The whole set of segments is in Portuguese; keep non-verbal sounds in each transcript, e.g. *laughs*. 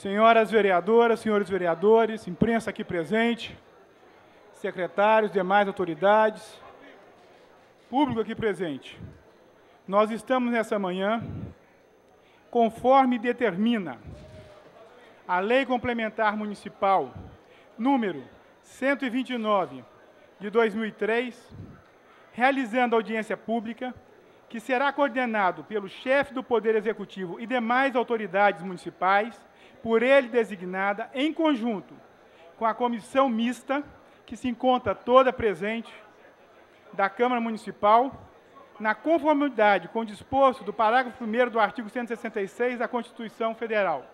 Senhoras vereadoras, senhores vereadores, imprensa aqui presente, secretários, demais autoridades, público aqui presente. Nós estamos nessa manhã, conforme determina a Lei Complementar Municipal número 129 de 2003, realizando audiência pública que será coordenado pelo chefe do Poder Executivo e demais autoridades municipais, por ele designada, em conjunto com a comissão mista, que se encontra toda presente, da Câmara Municipal, na conformidade com o disposto do parágrafo 1 do artigo 166 da Constituição Federal.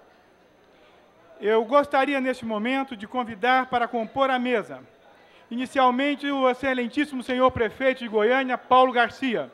Eu gostaria, neste momento, de convidar para compor a mesa, inicialmente, o excelentíssimo senhor prefeito de Goiânia, Paulo Garcia.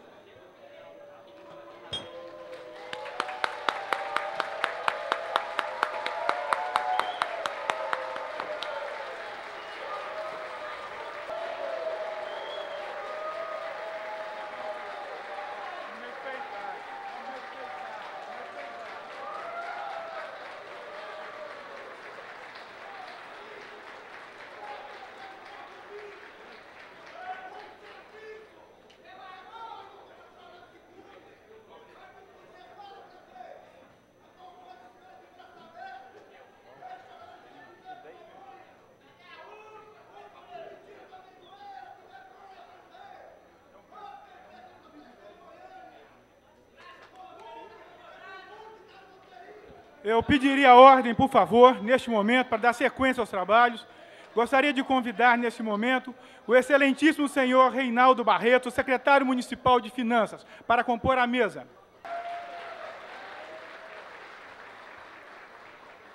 Eu pediria a ordem, por favor, neste momento, para dar sequência aos trabalhos. Gostaria de convidar, neste momento, o excelentíssimo senhor Reinaldo Barreto, secretário municipal de Finanças, para compor a mesa.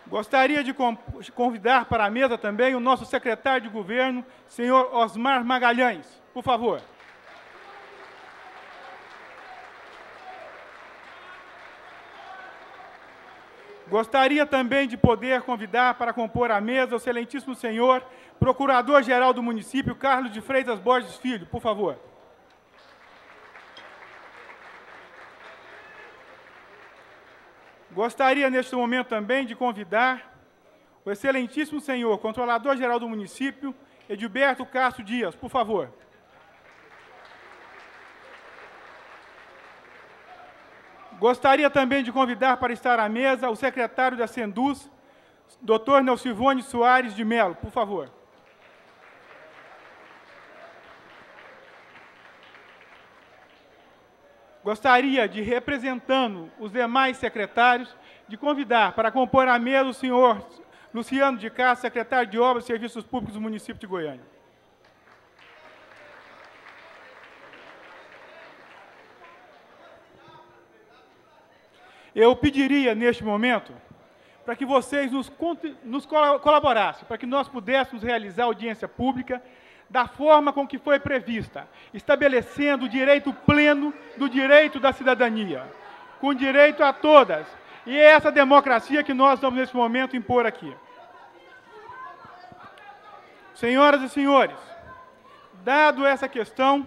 Gostaria de convidar para a mesa também o nosso secretário de governo, senhor Osmar Magalhães. Por favor. Gostaria também de poder convidar para compor a mesa o excelentíssimo senhor Procurador-Geral do Município, Carlos de Freitas Borges Filho, por favor. Gostaria, neste momento, também de convidar o excelentíssimo senhor Controlador-Geral do Município, Edilberto Castro Dias, por favor. Gostaria também de convidar para estar à mesa o secretário da Sendus, Dr. Nelcivone Soares de Mello, por favor. Gostaria de, representando os demais secretários, de convidar para compor a mesa o senhor Luciano de Castro, secretário de Obras e Serviços Públicos do município de Goiânia. Eu pediria, neste momento, para que vocês nos, nos colaborassem, para que nós pudéssemos realizar audiência pública da forma com que foi prevista, estabelecendo o direito pleno do direito da cidadania, com direito a todas. E é essa democracia que nós vamos, nesse momento, impor aqui. Senhoras e senhores, dado essa questão,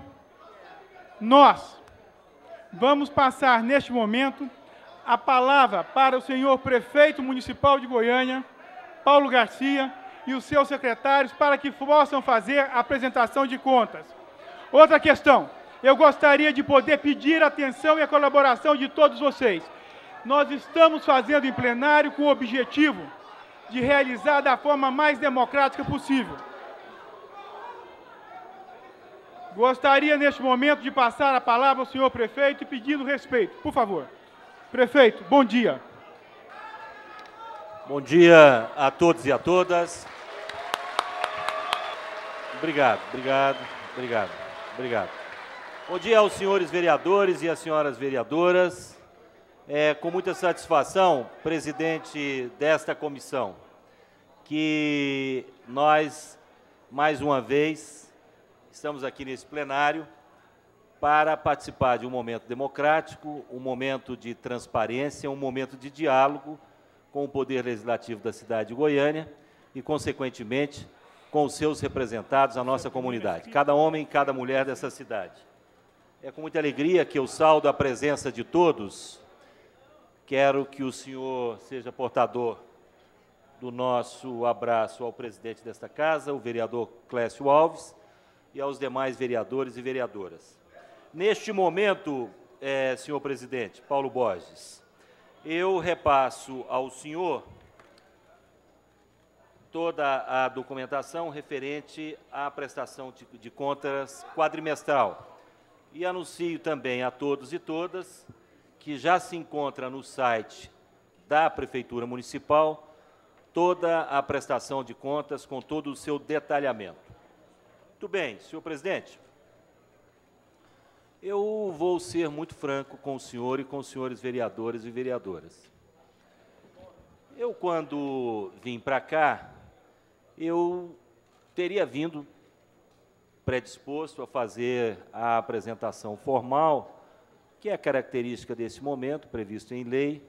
nós vamos passar, neste momento, a palavra para o senhor prefeito municipal de Goiânia, Paulo Garcia, e os seus secretários para que possam fazer a apresentação de contas. Outra questão, eu gostaria de poder pedir a atenção e a colaboração de todos vocês. Nós estamos fazendo em plenário com o objetivo de realizar da forma mais democrática possível. Gostaria, neste momento, de passar a palavra ao senhor prefeito pedindo respeito. Por favor. Prefeito, bom dia. Bom dia a todos e a todas. Obrigado, obrigado, obrigado, obrigado. Bom dia aos senhores vereadores e às senhoras vereadoras. É com muita satisfação, presidente desta comissão, que nós, mais uma vez, estamos aqui nesse plenário para participar de um momento democrático, um momento de transparência, um momento de diálogo com o Poder Legislativo da cidade de Goiânia e, consequentemente, com os seus representados, a nossa comunidade, cada homem e cada mulher dessa cidade. É com muita alegria que eu saldo a presença de todos. Quero que o senhor seja portador do nosso abraço ao presidente desta casa, o vereador Clécio Alves, e aos demais vereadores e vereadoras. Neste momento, é, senhor presidente, Paulo Borges, eu repasso ao senhor toda a documentação referente à prestação de, de contas quadrimestral. E anuncio também a todos e todas que já se encontra no site da Prefeitura Municipal toda a prestação de contas com todo o seu detalhamento. Muito bem, senhor presidente. Eu vou ser muito franco com o senhor e com os senhores vereadores e vereadoras. Eu, quando vim para cá, eu teria vindo predisposto a fazer a apresentação formal, que é característica desse momento, previsto em lei,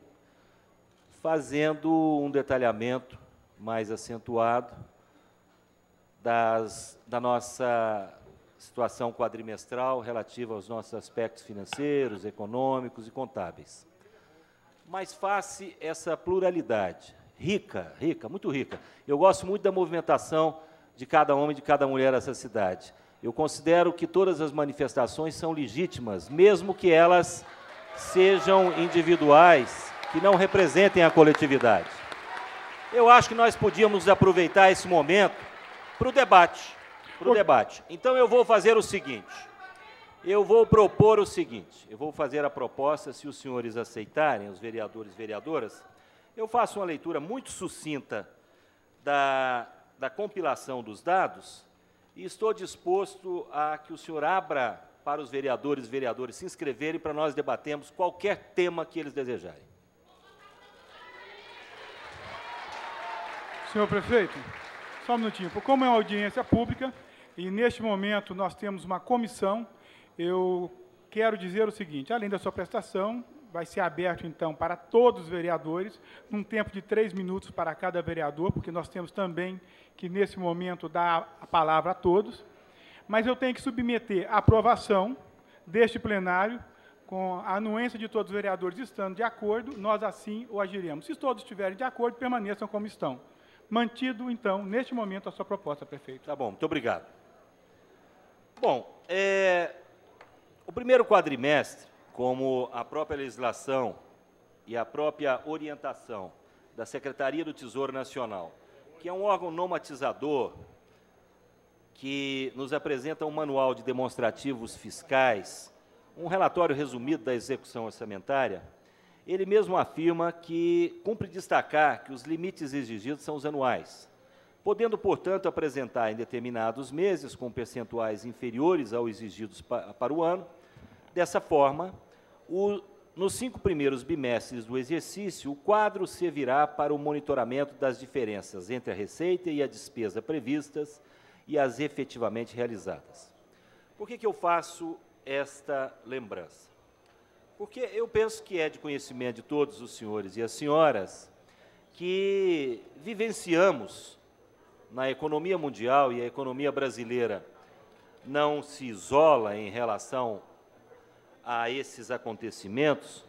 fazendo um detalhamento mais acentuado das, da nossa situação quadrimestral relativa aos nossos aspectos financeiros, econômicos e contábeis. Mas face essa pluralidade, rica, rica, muito rica. Eu gosto muito da movimentação de cada homem e de cada mulher nessa cidade. Eu considero que todas as manifestações são legítimas, mesmo que elas sejam individuais, que não representem a coletividade. Eu acho que nós podíamos aproveitar esse momento para o debate. Para o debate. Então eu vou fazer o seguinte. Eu vou propor o seguinte. Eu vou fazer a proposta, se os senhores aceitarem, os vereadores e vereadoras, eu faço uma leitura muito sucinta da, da compilação dos dados e estou disposto a que o senhor abra para os vereadores e vereadores se inscreverem para nós debatermos qualquer tema que eles desejarem. Senhor prefeito, só um minutinho. Como é uma audiência pública e neste momento nós temos uma comissão, eu quero dizer o seguinte: além da sua prestação, vai ser aberto, então, para todos os vereadores, num tempo de três minutos para cada vereador, porque nós temos também que, nesse momento, dar a palavra a todos. Mas eu tenho que submeter a aprovação deste plenário, com a anuência de todos os vereadores estando de acordo, nós assim o agiremos. Se todos estiverem de acordo, permaneçam como estão. Mantido, então, neste momento, a sua proposta, prefeito. Tá bom, muito obrigado. Bom, é, o primeiro quadrimestre como a própria legislação e a própria orientação da Secretaria do Tesouro Nacional, que é um órgão normatizador que nos apresenta um manual de demonstrativos fiscais, um relatório resumido da execução orçamentária, ele mesmo afirma que cumpre destacar que os limites exigidos são os anuais, podendo, portanto, apresentar em determinados meses com percentuais inferiores aos exigidos para o ano, Dessa forma, o, nos cinco primeiros bimestres do exercício, o quadro servirá para o monitoramento das diferenças entre a receita e a despesa previstas e as efetivamente realizadas. Por que, que eu faço esta lembrança? Porque eu penso que é de conhecimento de todos os senhores e as senhoras que vivenciamos na economia mundial e a economia brasileira não se isola em relação a esses acontecimentos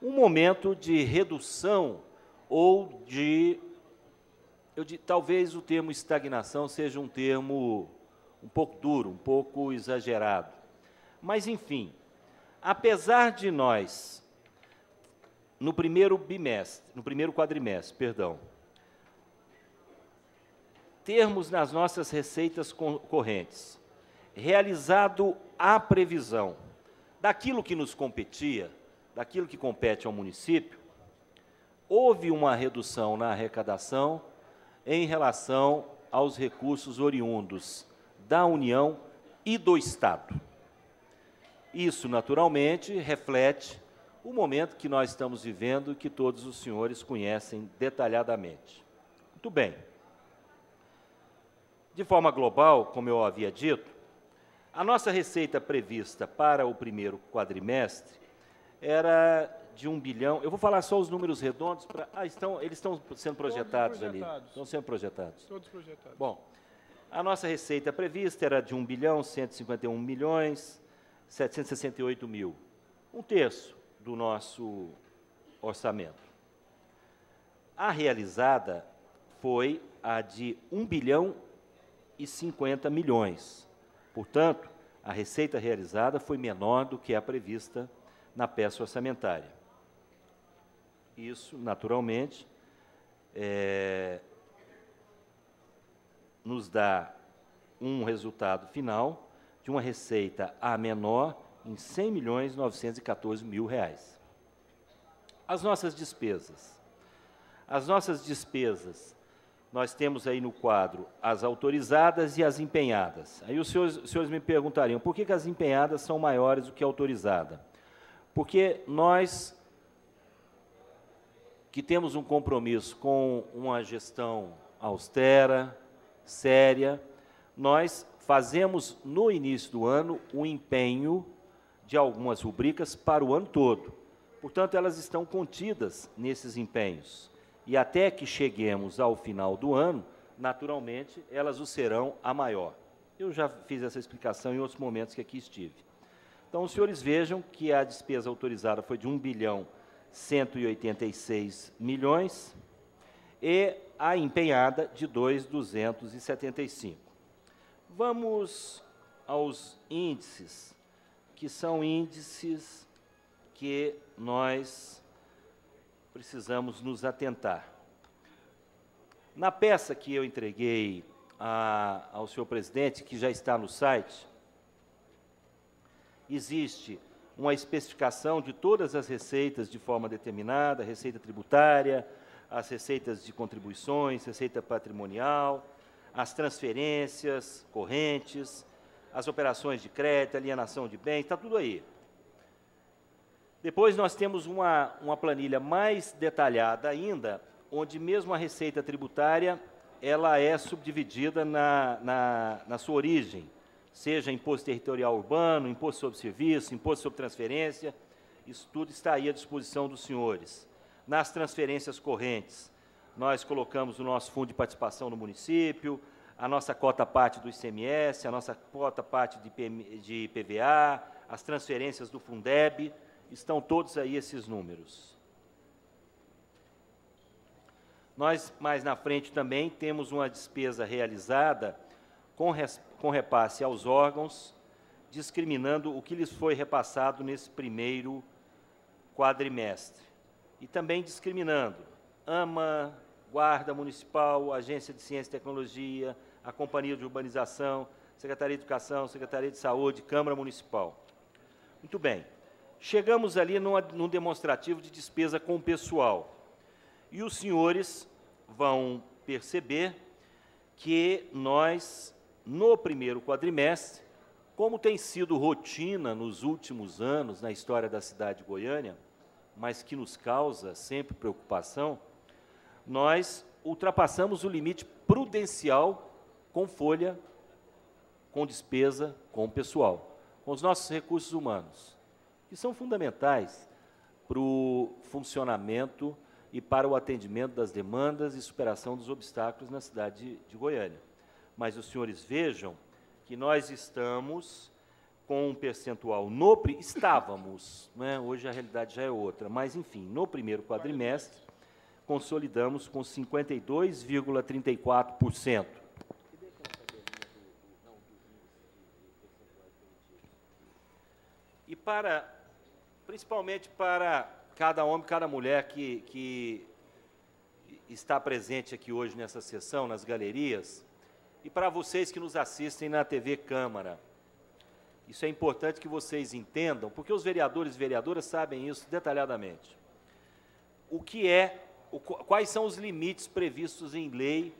um momento de redução ou de, eu de, talvez o termo estagnação seja um termo um pouco duro, um pouco exagerado. Mas enfim, apesar de nós no primeiro bimestre, no primeiro quadrimestre, perdão, termos nas nossas receitas correntes realizado a previsão daquilo que nos competia, daquilo que compete ao município, houve uma redução na arrecadação em relação aos recursos oriundos da União e do Estado. Isso, naturalmente, reflete o momento que nós estamos vivendo e que todos os senhores conhecem detalhadamente. Muito bem. De forma global, como eu havia dito, a nossa receita prevista para o primeiro quadrimestre era de um bilhão. Eu vou falar só os números redondos. Pra, ah, estão, eles estão sendo projetados, projetados, ali. Estão sendo projetados. Todos projetados. Bom, a nossa receita prevista era de 1 bilhão 151 milhões 768 mil. Um terço do nosso orçamento. A realizada foi a de 1 bilhão e 50 milhões. Portanto, a receita realizada foi menor do que a prevista na peça orçamentária. Isso, naturalmente, é, nos dá um resultado final de uma receita a menor em 100 milhões 914 mil reais. As nossas despesas. As nossas despesas, nós temos aí no quadro as autorizadas e as empenhadas. Aí os senhores, os senhores me perguntariam, por que, que as empenhadas são maiores do que a autorizada? Porque nós que temos um compromisso com uma gestão austera, séria, nós fazemos no início do ano o empenho de algumas rubricas para o ano todo. Portanto, elas estão contidas nesses empenhos. E até que cheguemos ao final do ano, naturalmente, elas o serão a maior. Eu já fiz essa explicação em outros momentos que aqui estive. Então, os senhores vejam que a despesa autorizada foi de 1 bilhão 186 milhões e a empenhada de 2,275. Vamos aos índices, que são índices que nós precisamos nos atentar. Na peça que eu entreguei a, ao senhor presidente, que já está no site, existe uma especificação de todas as receitas de forma determinada, receita tributária, as receitas de contribuições, receita patrimonial, as transferências correntes, as operações de crédito, alienação de bens, está tudo aí. Depois nós temos uma, uma planilha mais detalhada ainda, onde mesmo a receita tributária ela é subdividida na, na, na sua origem seja imposto territorial urbano, imposto sobre serviço, imposto sobre transferência, isso tudo está aí à disposição dos senhores. Nas transferências correntes, nós colocamos o nosso fundo de participação no município, a nossa cota parte do ICMS, a nossa cota parte de, PM, de PVA, as transferências do Fundeb, estão todos aí esses números. Nós, mais na frente também, temos uma despesa realizada com, res, com repasse aos órgãos, discriminando o que lhes foi repassado nesse primeiro quadrimestre. E também discriminando AMA, Guarda Municipal, Agência de Ciência e Tecnologia, a Companhia de Urbanização, Secretaria de Educação, Secretaria de Saúde, Câmara Municipal. Muito bem. Chegamos ali numa, num demonstrativo de despesa com o pessoal. E os senhores vão perceber que nós no primeiro quadrimestre, como tem sido rotina nos últimos anos na história da cidade de Goiânia, mas que nos causa sempre preocupação, nós ultrapassamos o limite prudencial com folha, com despesa, com pessoal, com os nossos recursos humanos, que são fundamentais para o funcionamento e para o atendimento das demandas e superação dos obstáculos na cidade de, Goiânia mas os senhores vejam que nós estamos com um percentual no estávamos, né? hoje a realidade já é outra, mas enfim, no primeiro quadrimestre consolidamos com 52,34%. E para, principalmente para cada homem, cada mulher que, que está presente aqui hoje nessa sessão, nas galerias, e para vocês que nos assistem na TV Câmara. Isso é importante que vocês entendam, porque os vereadores e vereadoras sabem isso detalhadamente. O que é, o, quais são os limites previstos em lei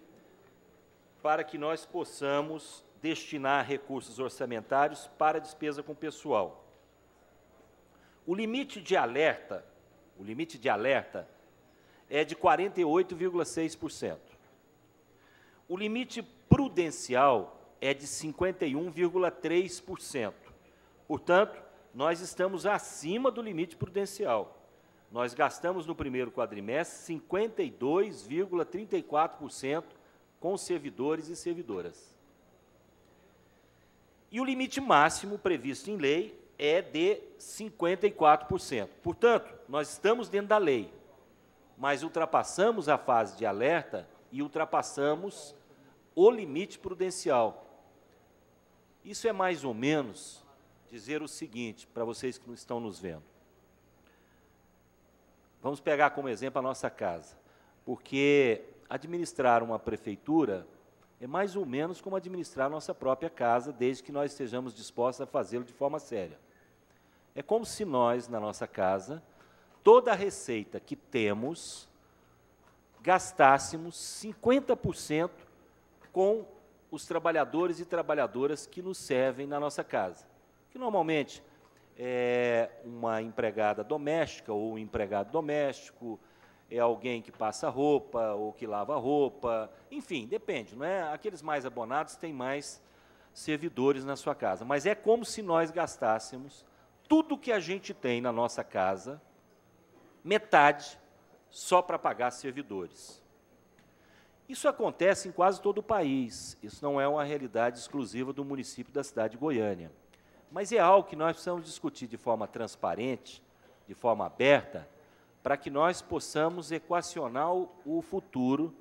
para que nós possamos destinar recursos orçamentários para despesa com pessoal. O limite de alerta, o limite de alerta é de 48,6%. O limite prudencial é de 51,3%. Portanto, nós estamos acima do limite prudencial. Nós gastamos no primeiro quadrimestre 52,34% com servidores e servidoras. E o limite máximo previsto em lei é de 54%. Portanto, nós estamos dentro da lei, mas ultrapassamos a fase de alerta e ultrapassamos o limite prudencial. Isso é mais ou menos dizer o seguinte para vocês que não estão nos vendo. Vamos pegar como exemplo a nossa casa, porque administrar uma prefeitura é mais ou menos como administrar nossa própria casa, desde que nós estejamos dispostos a fazê-lo de forma séria. É como se nós, na nossa casa, toda a receita que temos, gastássemos 50% com os trabalhadores e trabalhadoras que nos servem na nossa casa. Que normalmente é uma empregada doméstica ou um empregado doméstico, é alguém que passa roupa ou que lava roupa, enfim, depende, não é? Aqueles mais abonados têm mais servidores na sua casa, mas é como se nós gastássemos tudo que a gente tem na nossa casa, metade só para pagar servidores. Isso acontece em quase todo o país. Isso não é uma realidade exclusiva do município da cidade de Goiânia. Mas é algo que nós precisamos discutir de forma transparente, de forma aberta, para que nós possamos equacionar o futuro,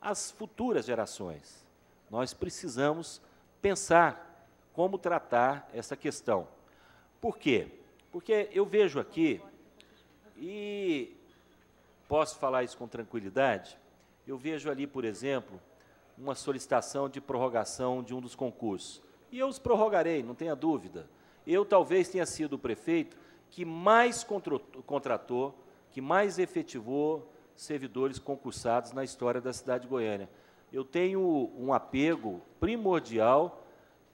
as futuras gerações. Nós precisamos pensar como tratar essa questão. Por quê? Porque eu vejo aqui, e posso falar isso com tranquilidade, eu vejo ali, por exemplo, uma solicitação de prorrogação de um dos concursos. E eu os prorrogarei, não tenha dúvida. Eu talvez tenha sido o prefeito que mais contratou que mais efetivou servidores concursados na história da cidade de Goiânia. Eu tenho um apego primordial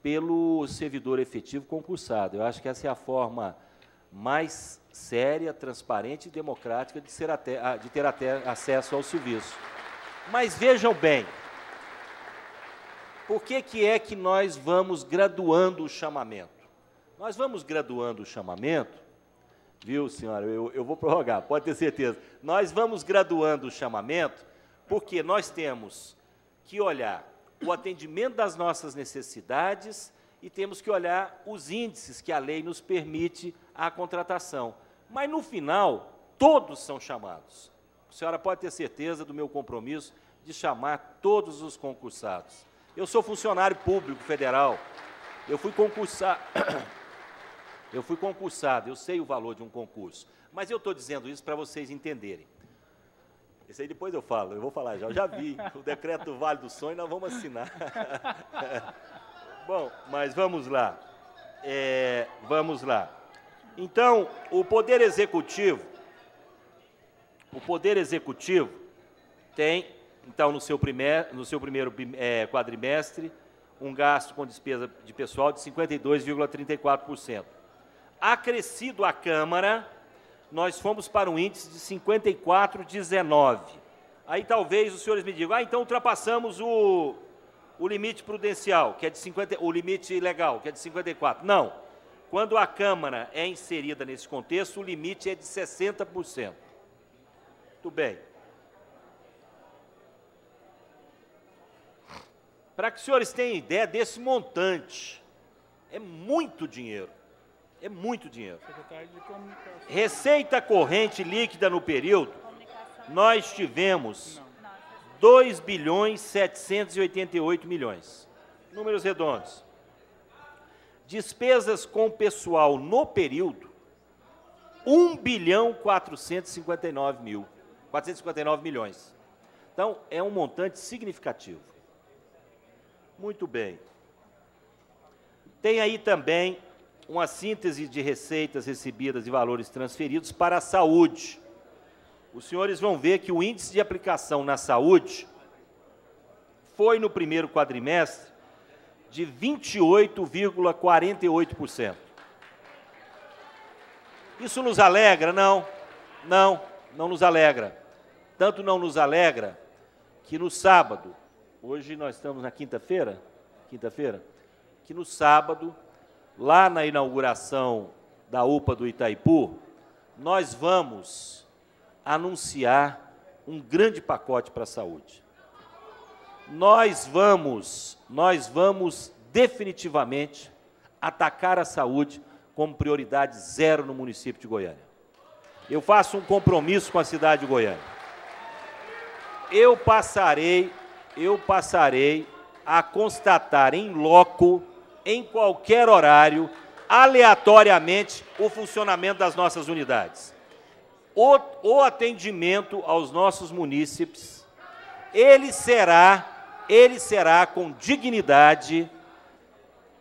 pelo servidor efetivo concursado. Eu acho que essa é a forma mais séria, transparente e democrática de, até, de ter até acesso ao serviço. Mas vejam bem, por que, que é que nós vamos graduando o chamamento? Nós vamos graduando o chamamento Viu, senhora? Eu, eu vou prorrogar, pode ter certeza. Nós vamos graduando o chamamento, porque nós temos que olhar o atendimento das nossas necessidades e temos que olhar os índices que a lei nos permite a contratação. Mas, no final, todos são chamados. A senhora pode ter certeza do meu compromisso de chamar todos os concursados. Eu sou funcionário público federal. Eu fui concursar. *coughs* Eu fui concursado, eu sei o valor de um concurso. Mas eu estou dizendo isso para vocês entenderem. Isso aí depois eu falo, eu vou falar já. Eu já vi o decreto Vale do Sonho, nós vamos assinar. *laughs* Bom, mas vamos lá. É, vamos lá. Então, o Poder Executivo, o Poder Executivo tem, então, no seu, primeir, no seu primeiro é, quadrimestre, um gasto com despesa de pessoal de 52,34% acrescido a Câmara, nós fomos para um índice de 54,19. Aí talvez os senhores me digam, ah, então ultrapassamos o, o limite prudencial, que é de 50, o limite legal, que é de 54. Não. Quando a Câmara é inserida nesse contexto, o limite é de 60%. Muito bem. Para que os senhores tenham ideia desse montante, é muito dinheiro. É muito dinheiro. Receita corrente líquida no período, nós tivemos 2 bilhões 788 milhões. Números redondos. Despesas com pessoal no período, 1 bilhão 459 mil, 459 milhões. Então, é um montante significativo. Muito bem. Tem aí também uma síntese de receitas recebidas e valores transferidos para a saúde. Os senhores vão ver que o índice de aplicação na saúde foi no primeiro quadrimestre de 28,48%. Isso nos alegra? Não, não, não nos alegra. Tanto não nos alegra que no sábado, hoje nós estamos na quinta-feira, quinta-feira, que no sábado lá na inauguração da UPA do Itaipu, nós vamos anunciar um grande pacote para a saúde. Nós vamos, nós vamos definitivamente atacar a saúde como prioridade zero no município de Goiânia. Eu faço um compromisso com a cidade de Goiânia. eu passarei, eu passarei a constatar em loco, em qualquer horário, aleatoriamente, o funcionamento das nossas unidades. O, o atendimento aos nossos munícipes, ele será, ele será com dignidade,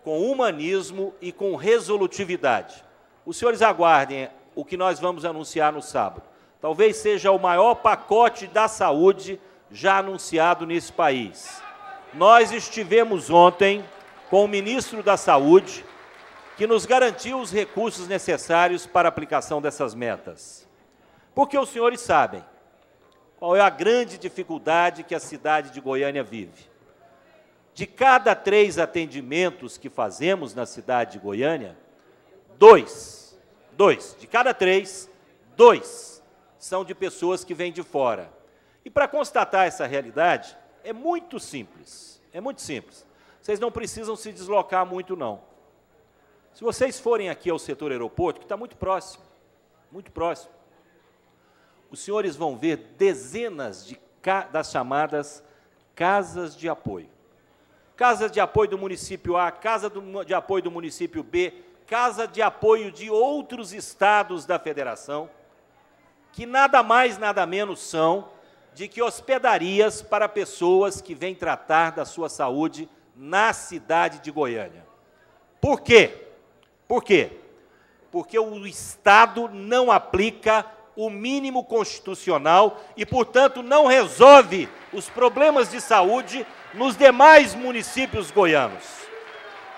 com humanismo e com resolutividade. Os senhores aguardem o que nós vamos anunciar no sábado. Talvez seja o maior pacote da saúde já anunciado nesse país. Nós estivemos ontem com o ministro da Saúde, que nos garantiu os recursos necessários para a aplicação dessas metas. Porque os senhores sabem qual é a grande dificuldade que a cidade de Goiânia vive. De cada três atendimentos que fazemos na cidade de Goiânia, dois, dois, de cada três, dois são de pessoas que vêm de fora. E para constatar essa realidade, é muito simples, é muito simples. Vocês não precisam se deslocar muito, não. Se vocês forem aqui ao setor aeroporto, que está muito próximo, muito próximo, os senhores vão ver dezenas de das chamadas casas de apoio. Casa de apoio do município A, casa do, de apoio do município B, casa de apoio de outros estados da federação, que nada mais, nada menos são de que hospedarias para pessoas que vêm tratar da sua saúde na cidade de Goiânia. Por quê? Por quê? Porque o Estado não aplica o mínimo constitucional e, portanto, não resolve os problemas de saúde nos demais municípios goianos.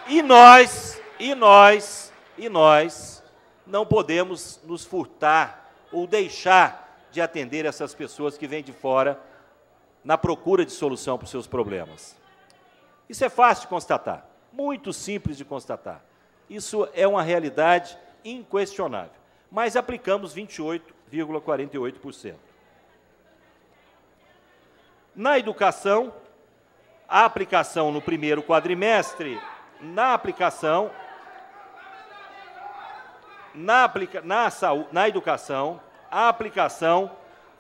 E nós, e nós, e nós não podemos nos furtar ou deixar de atender essas pessoas que vêm de fora na procura de solução para os seus problemas. Isso é fácil de constatar, muito simples de constatar. Isso é uma realidade inquestionável. Mas aplicamos 28,48%. Na educação, a aplicação no primeiro quadrimestre, na aplicação, na, aplica, na, saúde, na educação, a aplicação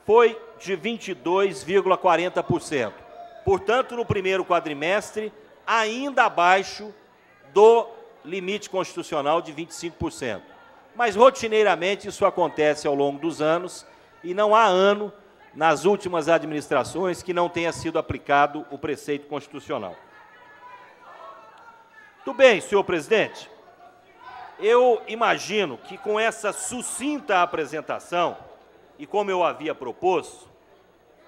foi de 22,40%. Portanto, no primeiro quadrimestre, ainda abaixo do limite constitucional de 25%. Mas rotineiramente isso acontece ao longo dos anos e não há ano nas últimas administrações que não tenha sido aplicado o preceito constitucional. Tudo bem, senhor presidente. Eu imagino que com essa sucinta apresentação, e como eu havia proposto,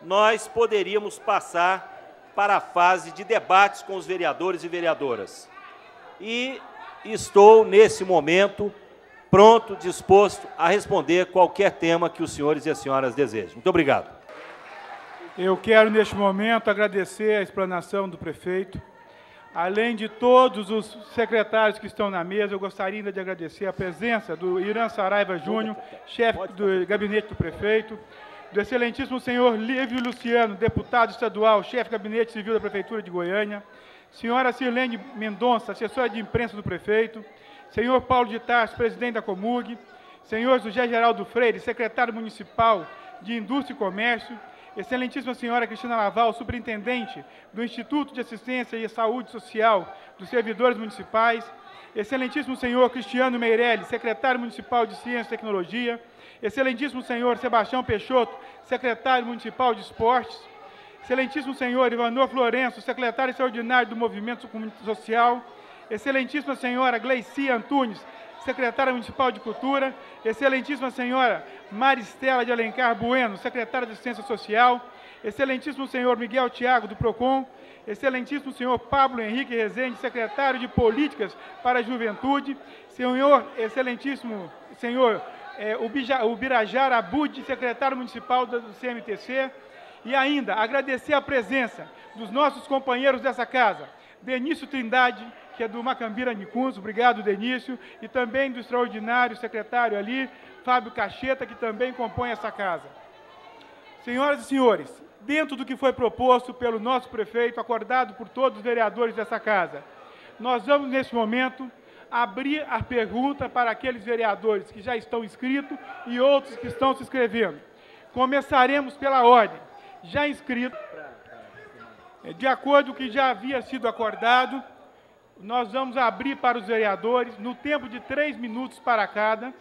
nós poderíamos passar para a fase de debates com os vereadores e vereadoras. E estou, nesse momento, pronto, disposto a responder qualquer tema que os senhores e as senhoras desejem. Muito obrigado. Eu quero, neste momento, agradecer a explanação do prefeito. Além de todos os secretários que estão na mesa, eu gostaria ainda de agradecer a presença do Irã Saraiva Júnior, chefe do gabinete do prefeito, do excelentíssimo senhor Lívio Luciano, deputado estadual, chefe do gabinete civil da Prefeitura de Goiânia, senhora Sirlene Mendonça, assessora de imprensa do prefeito, senhor Paulo de Tarso, presidente da Comug, senhor José Geraldo Freire, secretário municipal de Indústria e Comércio, excelentíssima senhora Cristina Laval, superintendente do Instituto de Assistência e Saúde Social dos Servidores Municipais, excelentíssimo senhor Cristiano Meirelles, secretário municipal de Ciência e Tecnologia, excelentíssimo senhor Sebastião Peixoto, secretário municipal de Esportes, Excelentíssimo senhor Ivanor Florenço, secretário extraordinário do Movimento Social, Excelentíssima senhora Gleicia Antunes, secretária municipal de Cultura, Excelentíssima senhora Maristela de Alencar Bueno, secretária de Assistência Social, Excelentíssimo senhor Miguel Tiago do PROCON, Excelentíssimo senhor Pablo Henrique Rezende, secretário de Políticas para a Juventude, senhor Excelentíssimo senhor é, Ubirajara Abud, secretário municipal do CMTC, e ainda agradecer a presença dos nossos companheiros dessa casa, Denício Trindade, que é do Macambira Nicuns, obrigado Denício, e também do extraordinário secretário ali, Fábio Cacheta, que também compõe essa casa. Senhoras e senhores, dentro do que foi proposto pelo nosso prefeito, acordado por todos os vereadores dessa casa, nós vamos, nesse momento, abrir a pergunta para aqueles vereadores que já estão inscritos e outros que estão se inscrevendo. Começaremos pela ordem já inscritos. De acordo com o que já havia sido acordado, nós vamos abrir para os vereadores, no tempo de três minutos para cada.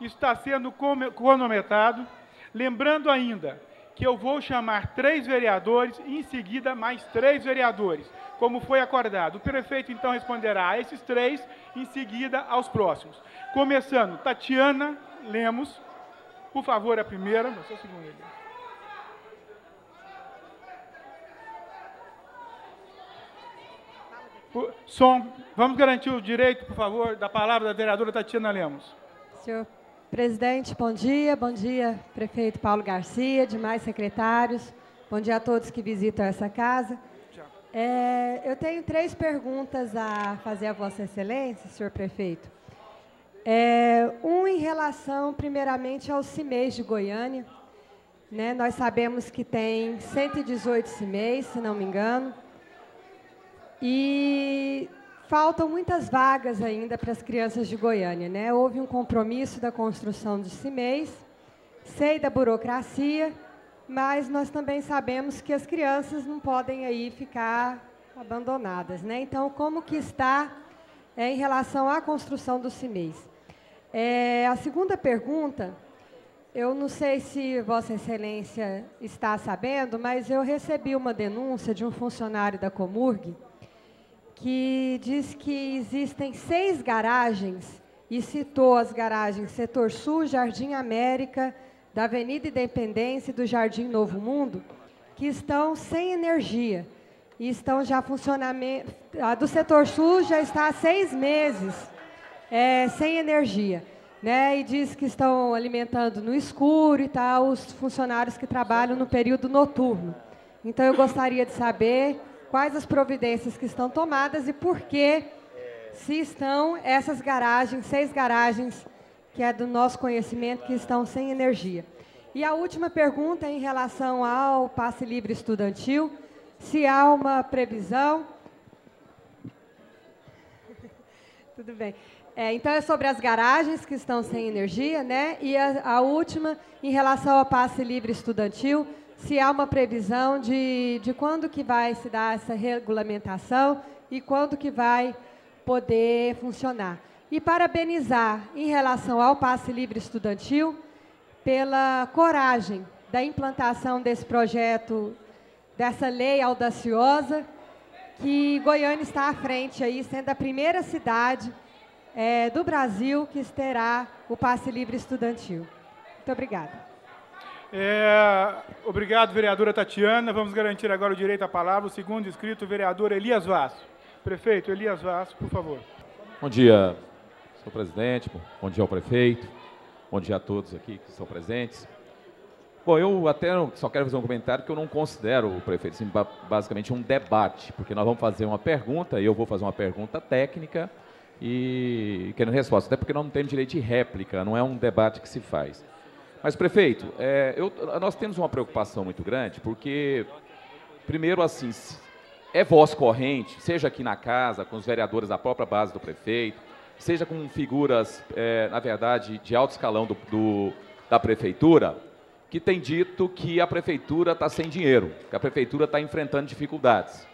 Está sendo cronometrado. Lembrando ainda que eu vou chamar três vereadores em seguida mais três vereadores, como foi acordado. O prefeito então responderá a esses três, em seguida aos próximos. Começando, Tatiana Lemos, por favor, a primeira. Você. Som, vamos garantir o direito, por favor, da palavra da vereadora Tatiana Lemos. Senhor presidente, bom dia. Bom dia, prefeito Paulo Garcia, demais secretários. Bom dia a todos que visitam essa casa. É, eu tenho três perguntas a fazer a Vossa Excelência, senhor prefeito. É, um em relação, primeiramente, ao CIMEIs de Goiânia. Né, nós sabemos que tem 118 CIMEIs, se não me engano. E faltam muitas vagas ainda para as crianças de Goiânia. Né? Houve um compromisso da construção de CIMEIs, sei da burocracia, mas nós também sabemos que as crianças não podem aí ficar abandonadas. Né? Então, como que está é, em relação à construção dos CIMEIs? É, a segunda pergunta, eu não sei se Vossa Excelência está sabendo, mas eu recebi uma denúncia de um funcionário da Comurg, que diz que existem seis garagens, e citou as garagens Setor Sul, Jardim América, da Avenida Independência e do Jardim Novo Mundo, que estão sem energia e estão já funcionamento. A do Setor Sul já está há seis meses é, sem energia. Né, e diz que estão alimentando no escuro e tal os funcionários que trabalham no período noturno. Então eu gostaria de saber quais as providências que estão tomadas e por que se estão essas garagens, seis garagens, que é do nosso conhecimento, que estão sem energia. E a última pergunta é em relação ao passe livre estudantil, se há uma previsão. *laughs* Tudo bem. É, então, é sobre as garagens que estão sem energia, né? E a, a última, em relação ao passe livre estudantil, se há uma previsão de, de quando que vai se dar essa regulamentação e quando que vai poder funcionar. E parabenizar em relação ao passe livre estudantil pela coragem da implantação desse projeto, dessa lei audaciosa, que Goiânia está à frente aí, sendo a primeira cidade é, do Brasil que terá o passe livre estudantil. Muito obrigada. É, obrigado, vereadora Tatiana. Vamos garantir agora o direito à palavra. O segundo inscrito, o vereador Elias Vaz. Prefeito Elias Vaz, por favor. Bom dia, senhor presidente. Bom dia ao prefeito. Bom dia a todos aqui que estão presentes. Bom, eu até só quero fazer um comentário que eu não considero o prefeito assim, basicamente um debate, porque nós vamos fazer uma pergunta e eu vou fazer uma pergunta técnica e querendo resposta, até porque nós não temos direito de réplica, não é um debate que se faz. Mas, prefeito, é, eu, nós temos uma preocupação muito grande, porque, primeiro, assim, é voz corrente, seja aqui na casa, com os vereadores da própria base do prefeito, seja com figuras, é, na verdade, de alto escalão do, do, da prefeitura, que tem dito que a prefeitura está sem dinheiro, que a prefeitura está enfrentando dificuldades.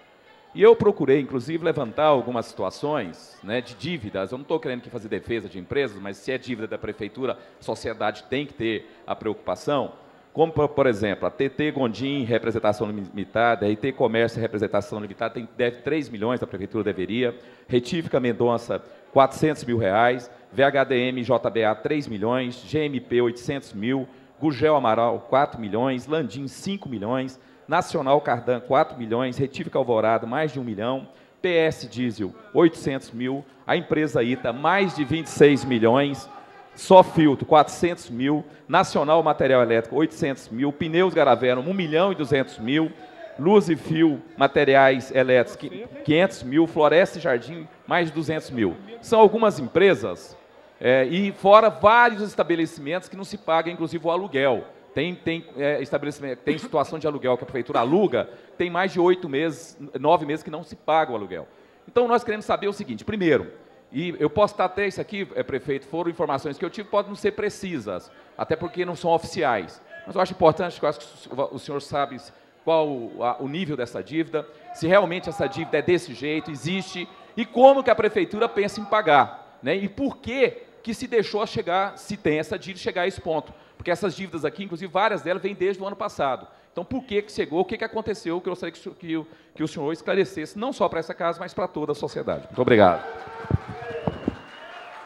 E eu procurei, inclusive, levantar algumas situações né, de dívidas. Eu não estou querendo aqui fazer defesa de empresas, mas se é dívida da prefeitura, a sociedade tem que ter a preocupação. Como, por exemplo, a TT Gondim, representação limitada, a IT Comércio, representação limitada, tem, deve 3 milhões, a prefeitura deveria. Retífica Mendonça, 400 mil reais. VHDM JBA, 3 milhões. GMP, 800 mil. Gugel Amaral, 4 milhões. Landim, 5 milhões. Nacional Cardan, 4 milhões, Retífica Alvorada, mais de 1 milhão, PS Diesel, 800 mil, a empresa ITA, mais de 26 milhões, Só Filtro, 400 mil, Nacional Material Elétrico, 800 mil, Pneus Garavero, 1 milhão e 200 mil, Luz e Fio, Materiais Elétricos, 500 mil, Floresta e Jardim, mais de 200 mil. São algumas empresas, é, e fora vários estabelecimentos que não se paga, inclusive, o aluguel. Tem, tem é, estabelecimento, tem situação de aluguel que a prefeitura aluga, tem mais de oito meses, nove meses que não se paga o aluguel. Então nós queremos saber o seguinte: primeiro, e eu posso estar até isso aqui, é, prefeito, foram informações que eu tive, podem não ser precisas, até porque não são oficiais. Mas eu acho importante, eu acho que o senhor sabe qual o nível dessa dívida, se realmente essa dívida é desse jeito, existe, e como que a prefeitura pensa em pagar, né? E por que que se deixou chegar, se tem essa dívida, chegar a esse ponto. Porque essas dívidas aqui, inclusive várias delas, vêm desde o ano passado. Então, por que, que chegou, o que, que aconteceu, que eu gostaria que, que o senhor esclarecesse, não só para essa casa, mas para toda a sociedade. Muito obrigado.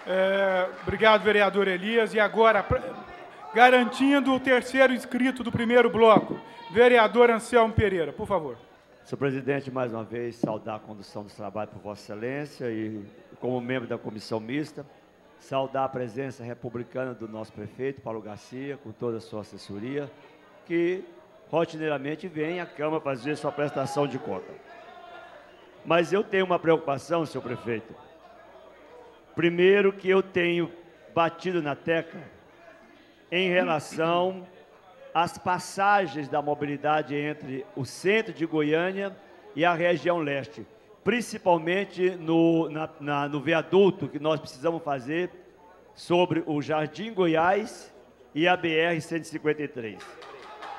É, obrigado, vereador Elias. E agora, garantindo o terceiro inscrito do primeiro bloco, vereador Anselmo Pereira, por favor. Senhor presidente, mais uma vez, saudar a condução dos trabalhos por Vossa Excelência e, como membro da comissão mista, saudar a presença republicana do nosso prefeito, Paulo Garcia, com toda a sua assessoria, que rotineiramente vem à Câmara fazer sua prestação de conta. Mas eu tenho uma preocupação, senhor prefeito. Primeiro que eu tenho batido na tecla em relação às passagens da mobilidade entre o centro de Goiânia e a região leste principalmente no, na, na, no viaduto que nós precisamos fazer sobre o Jardim Goiás e a BR-153.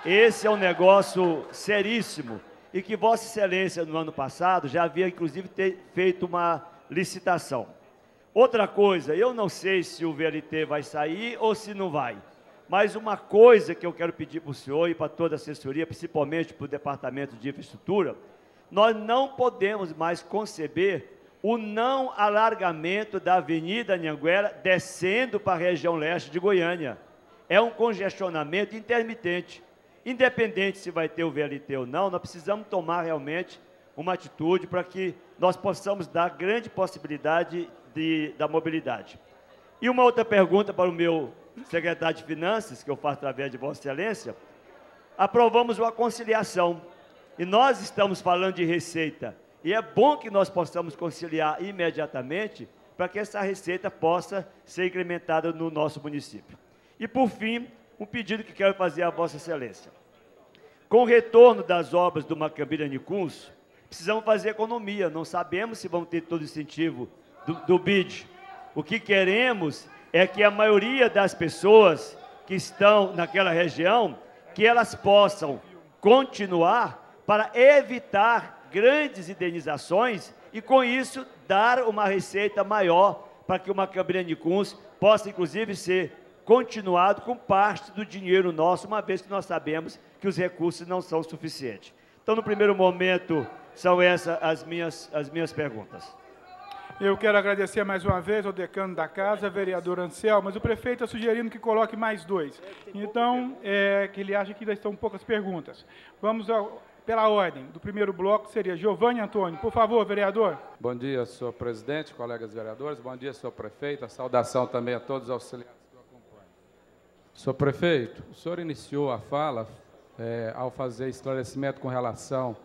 Esse é um negócio seríssimo e que Vossa Excelência, no ano passado, já havia, inclusive, feito uma licitação. Outra coisa, eu não sei se o VLT vai sair ou se não vai, mas uma coisa que eu quero pedir para o senhor e para toda a assessoria, principalmente para o Departamento de Infraestrutura, nós não podemos mais conceber o não alargamento da Avenida Anhanguera descendo para a região leste de Goiânia. É um congestionamento intermitente. Independente se vai ter o VLT ou não, nós precisamos tomar realmente uma atitude para que nós possamos dar grande possibilidade de, da mobilidade. E uma outra pergunta para o meu secretário de Finanças, que eu faço através de Vossa Excelência. Aprovamos uma conciliação e nós estamos falando de receita. E é bom que nós possamos conciliar imediatamente para que essa receita possa ser incrementada no nosso município. E, por fim, um pedido que quero fazer à Vossa Excelência. Com o retorno das obras do Macambira Nicuns, precisamos fazer economia. Não sabemos se vão ter todo o incentivo do, do BID. O que queremos é que a maioria das pessoas que estão naquela região, que elas possam continuar para evitar grandes indenizações e, com isso, dar uma receita maior para que o Macambira Nicuns possa, inclusive, ser continuado com parte do dinheiro nosso, uma vez que nós sabemos que os recursos não são suficientes. Então, no primeiro momento, são essas as minhas, as minhas perguntas. Eu quero agradecer mais uma vez ao decano da casa, vereador Ansel, mas o prefeito está sugerindo que coloque mais dois. Então, é, que ele acha que ainda estão poucas perguntas. Vamos ao, pela ordem do primeiro bloco seria Giovanni Antônio. Por favor, vereador. Bom dia, senhor presidente, colegas vereadores. Bom dia, senhor prefeito. A saudação também a todos os auxiliares que o acompanham. Senhor prefeito, o senhor iniciou a fala é, ao fazer esclarecimento com relação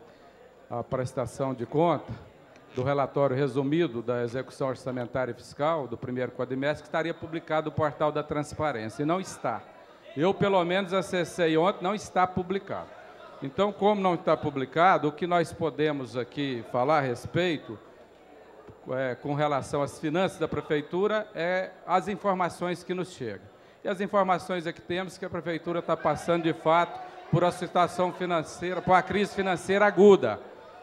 à prestação de conta do relatório resumido da execução orçamentária e fiscal do primeiro quadrimestre, que estaria publicado no portal da transparência, e não está. Eu, pelo menos, acessei ontem, não está publicado. Então, como não está publicado, o que nós podemos aqui falar a respeito, é, com relação às finanças da Prefeitura, é as informações que nos chegam. E as informações é que temos que a Prefeitura está passando, de fato, por uma situação financeira, por uma crise financeira aguda.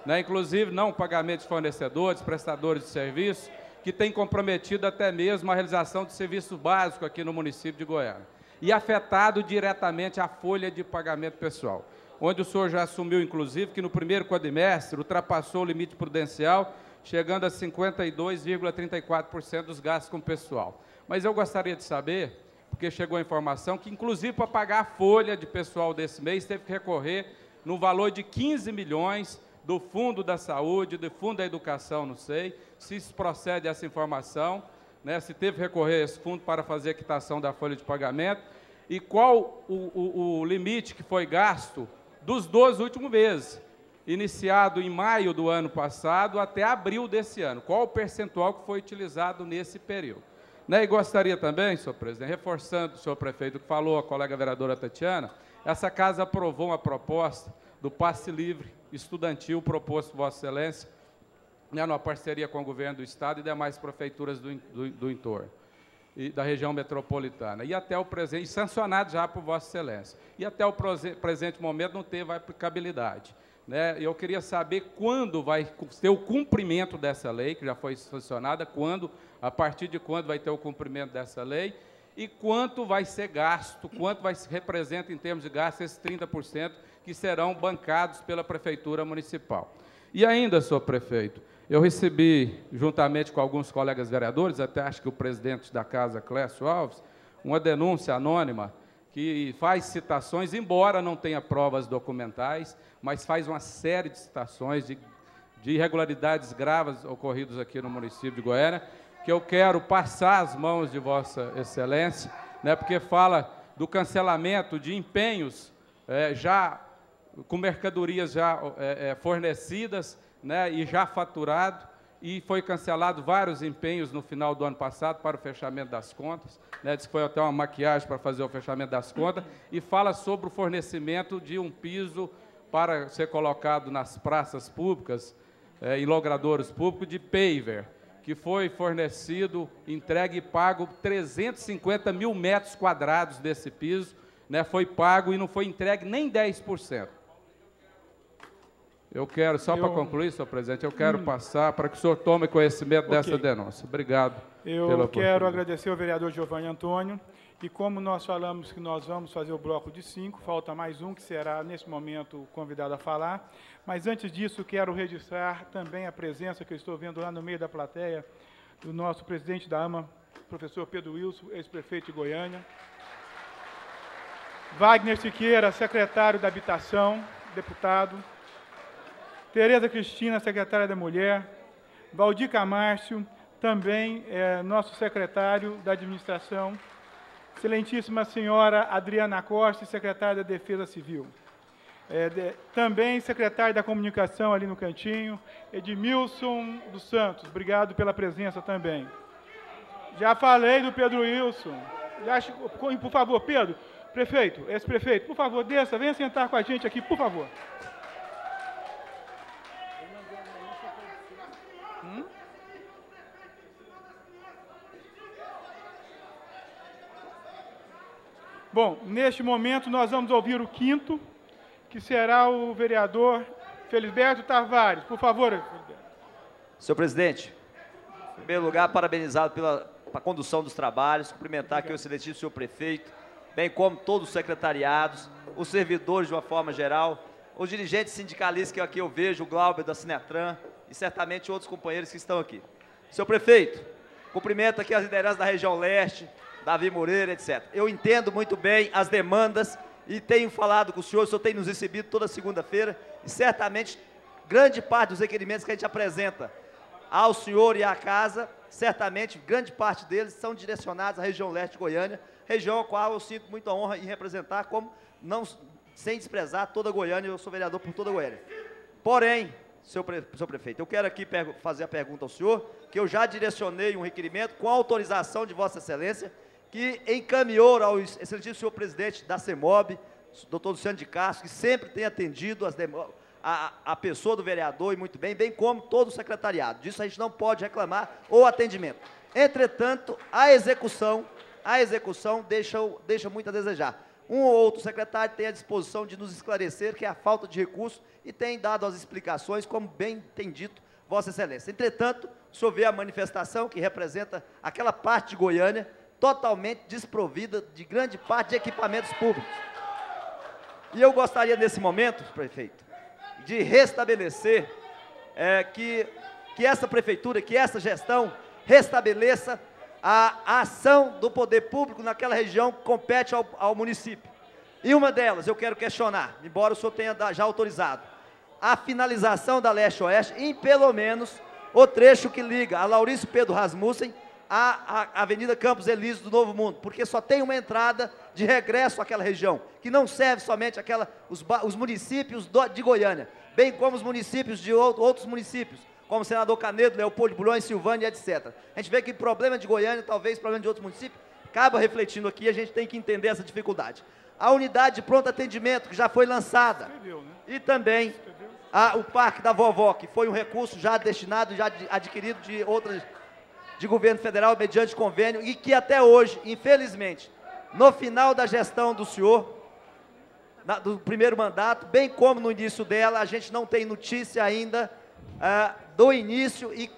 Né? Inclusive, não pagamento de fornecedores, prestadores de serviços, que tem comprometido até mesmo a realização de serviço básico aqui no município de Goiânia. E afetado diretamente a folha de pagamento pessoal onde o senhor já assumiu, inclusive, que no primeiro quadrimestre ultrapassou o limite prudencial, chegando a 52,34% dos gastos com pessoal. Mas eu gostaria de saber, porque chegou a informação, que inclusive para pagar a folha de pessoal desse mês, teve que recorrer no valor de 15 milhões do Fundo da Saúde, do Fundo da Educação, não sei, se procede essa informação, né, se teve recorrer a esse fundo para fazer a quitação da folha de pagamento, e qual o, o, o limite que foi gasto dos 12 últimos meses, iniciado em maio do ano passado até abril desse ano. Qual o percentual que foi utilizado nesse período? Né, e gostaria também, senhor presidente, reforçando o senhor prefeito que falou, a colega vereadora Tatiana, essa casa aprovou uma proposta do passe livre estudantil proposto Vossa Excelência, né, numa parceria com o governo do Estado e demais prefeituras do, do, do entorno. e da região metropolitana, e até o presente, sancionado já por Vossa Excelência, e até o presente momento não teve aplicabilidade. Né? Eu queria saber quando vai ter o cumprimento dessa lei, que já foi sancionada, quando, a partir de quando vai ter o cumprimento dessa lei, e quanto vai ser gasto, quanto vai se representa em termos de gasto esses 30% que serão bancados pela Prefeitura Municipal. E ainda, senhor prefeito, eu recebi, juntamente com alguns colegas vereadores, até acho que o presidente da casa, Clécio Alves, uma denúncia anônima que faz citações, embora não tenha provas documentais, mas faz uma série de citações de, de irregularidades graves ocorridas aqui no município de Goiânia, que eu quero passar às mãos de Vossa Excelência, né, porque fala do cancelamento de empenhos é, já com mercadorias já é, é, fornecidas né, e já faturado, e foi cancelado vários empenhos no final do ano passado para o fechamento das contas, né, que foi até uma maquiagem para fazer o fechamento das contas, e fala sobre o fornecimento de um piso para ser colocado nas praças públicas, é, em logradouros públicos, de paver, que foi fornecido, entregue e pago 350 mil metros quadrados desse piso, né, foi pago e não foi entregue nem 10%. Eu quero, só eu... para concluir, senhor presidente, eu quero hum. passar para que o senhor tome conhecimento okay. dessa denúncia. Obrigado. Eu quero agradecer ao vereador Giovanni Antônio. E como nós falamos que nós vamos fazer o bloco de cinco, falta mais um que será, nesse momento, convidado a falar. Mas antes disso, quero registrar também a presença que eu estou vendo lá no meio da plateia do nosso presidente da AMA, professor Pedro Wilson, ex-prefeito de Goiânia. Wagner Siqueira, secretário da Habitação, deputado. Tereza Cristina, secretária da Mulher, Valdir Camárcio, também é, nosso secretário da Administração, excelentíssima senhora Adriana Costa, secretária da Defesa Civil. É, de, também secretário da Comunicação ali no cantinho, Edmilson dos Santos, obrigado pela presença também. Já falei do Pedro Wilson. Já, por favor, Pedro, prefeito, ex-prefeito, por favor, desça, venha sentar com a gente aqui, por favor. Bom, neste momento nós vamos ouvir o quinto, que será o vereador Felisberto Tavares. Por favor, Felisberto. Senhor presidente, em primeiro lugar, parabenizado pela, pela condução dos trabalhos, cumprimentar aqui o excelentíssimo senhor prefeito, bem como todos os secretariados, os servidores de uma forma geral, os dirigentes sindicalistas que aqui eu vejo, o Glauber da Sinetran e certamente outros companheiros que estão aqui. Senhor prefeito, cumprimento aqui as lideranças da região leste, Davi Moreira, etc. Eu entendo muito bem as demandas e tenho falado com o senhor, o senhor tem nos recebido toda segunda-feira e certamente grande parte dos requerimentos que a gente apresenta ao senhor e à casa, certamente grande parte deles são direcionados à região leste de Goiânia, região a qual eu sinto muita honra em representar, como não sem desprezar toda Goiânia, eu sou vereador por toda Goiânia. Porém, senhor, pre, prefeito, eu quero aqui fazer a pergunta ao senhor, que eu já direcionei um requerimento com autorização de Vossa Excelência, que encaminhou ao excelentíssimo senhor presidente da CEMOB, doutor Luciano de Castro, que sempre tem atendido a, a pessoa do vereador e muito bem, bem como todo o secretariado. Disso a gente não pode reclamar ou atendimento. Entretanto, a execução, a execução deixa, deixa muito a desejar. Um ou outro secretário tem a disposição de nos esclarecer que é a falta de recurso e tem dado as explicações, como bem tem dito Vossa Excelência. Entretanto, o senhor vê a manifestação que representa aquela parte de Goiânia totalmente desprovida de grande parte de equipamentos públicos. E eu gostaria, nesse momento, prefeito, de restabelecer é, que, que essa prefeitura, que essa gestão restabeleça a, ação do poder público naquela região que compete ao, ao município. E uma delas, eu quero questionar, embora o senhor tenha já autorizado, a finalização da leste-oeste em pelo menos o trecho que liga a Laurício Pedro Rasmussen a, Avenida Campos Elísio do Novo Mundo, porque só tem uma entrada de regresso àquela região, que não serve somente aquela, os, os municípios do, de Goiânia, bem como os municípios de outro, outros municípios, como Senador Canedo, Leopoldo Bulhões, Silvânia, etc. A gente vê que problema de Goiânia, talvez problema de outros municípios, acaba refletindo aqui, a gente tem que entender essa dificuldade. A unidade de pronto atendimento, que já foi lançada, né? e também a, o Parque da Vovó, que foi um recurso já destinado, já adquirido de outras de governo federal mediante convênio e que até hoje, infelizmente, no final da gestão do senhor, na, do primeiro mandato, bem como no início dela, a gente não tem notícia ainda ah, do início e,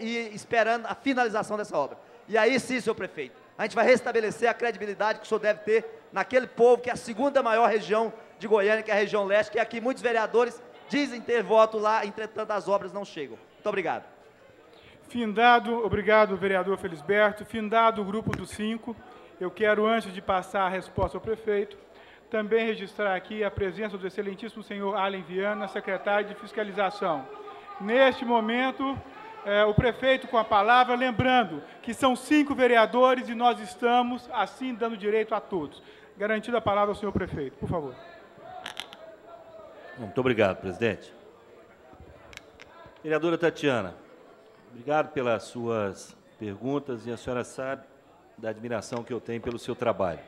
e esperando a finalização dessa obra. E aí sim, senhor prefeito, a gente vai restabelecer a credibilidade que o senhor deve ter naquele povo que é a segunda maior região de Goiânia, que é a região leste, que é aqui muitos vereadores dizem ter voto lá, entretanto as obras não chegam. Muito obrigado. Findado, obrigado, vereador Felisberto. Findado o grupo dos cinco, eu quero, antes de passar a resposta ao prefeito, também registrar aqui a presença do excelentíssimo senhor Allen Viana, secretário de Fiscalização. Neste momento, é, o prefeito com a palavra, lembrando que são cinco vereadores e nós estamos, assim, dando direito a todos. Garantida a palavra ao senhor prefeito, por favor. Muito obrigado, presidente. Vereadora Tatiana, obrigado pelas suas perguntas e a senhora sabe da admiração que eu tenho pelo seu trabalho.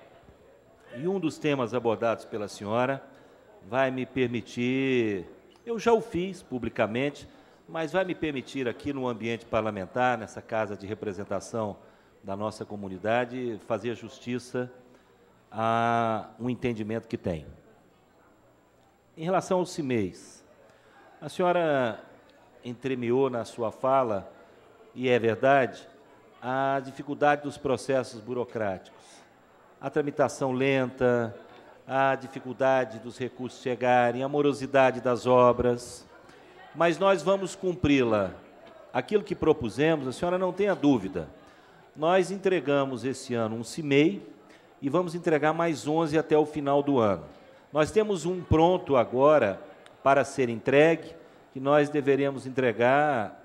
E um dos temas abordados pela senhora vai me permitir, eu já o fiz publicamente, mas vai me permitir aqui no ambiente parlamentar, nessa casa de representação da nossa comunidade, fazer justiça a um entendimento que tenho. Em relação ao CIMEIS, a senhora entremeou na sua fala, e é verdade, a dificuldade dos processos burocráticos, a tramitação lenta, a dificuldade dos recursos chegarem, a morosidade das obras, mas nós vamos cumpri-la. Aquilo que propusemos, a senhora não tenha dúvida. Nós entregamos esse ano um CIMEI e vamos entregar mais 11 até o final do ano. Nós temos um pronto agora para ser entregue, que nós deveremos entregar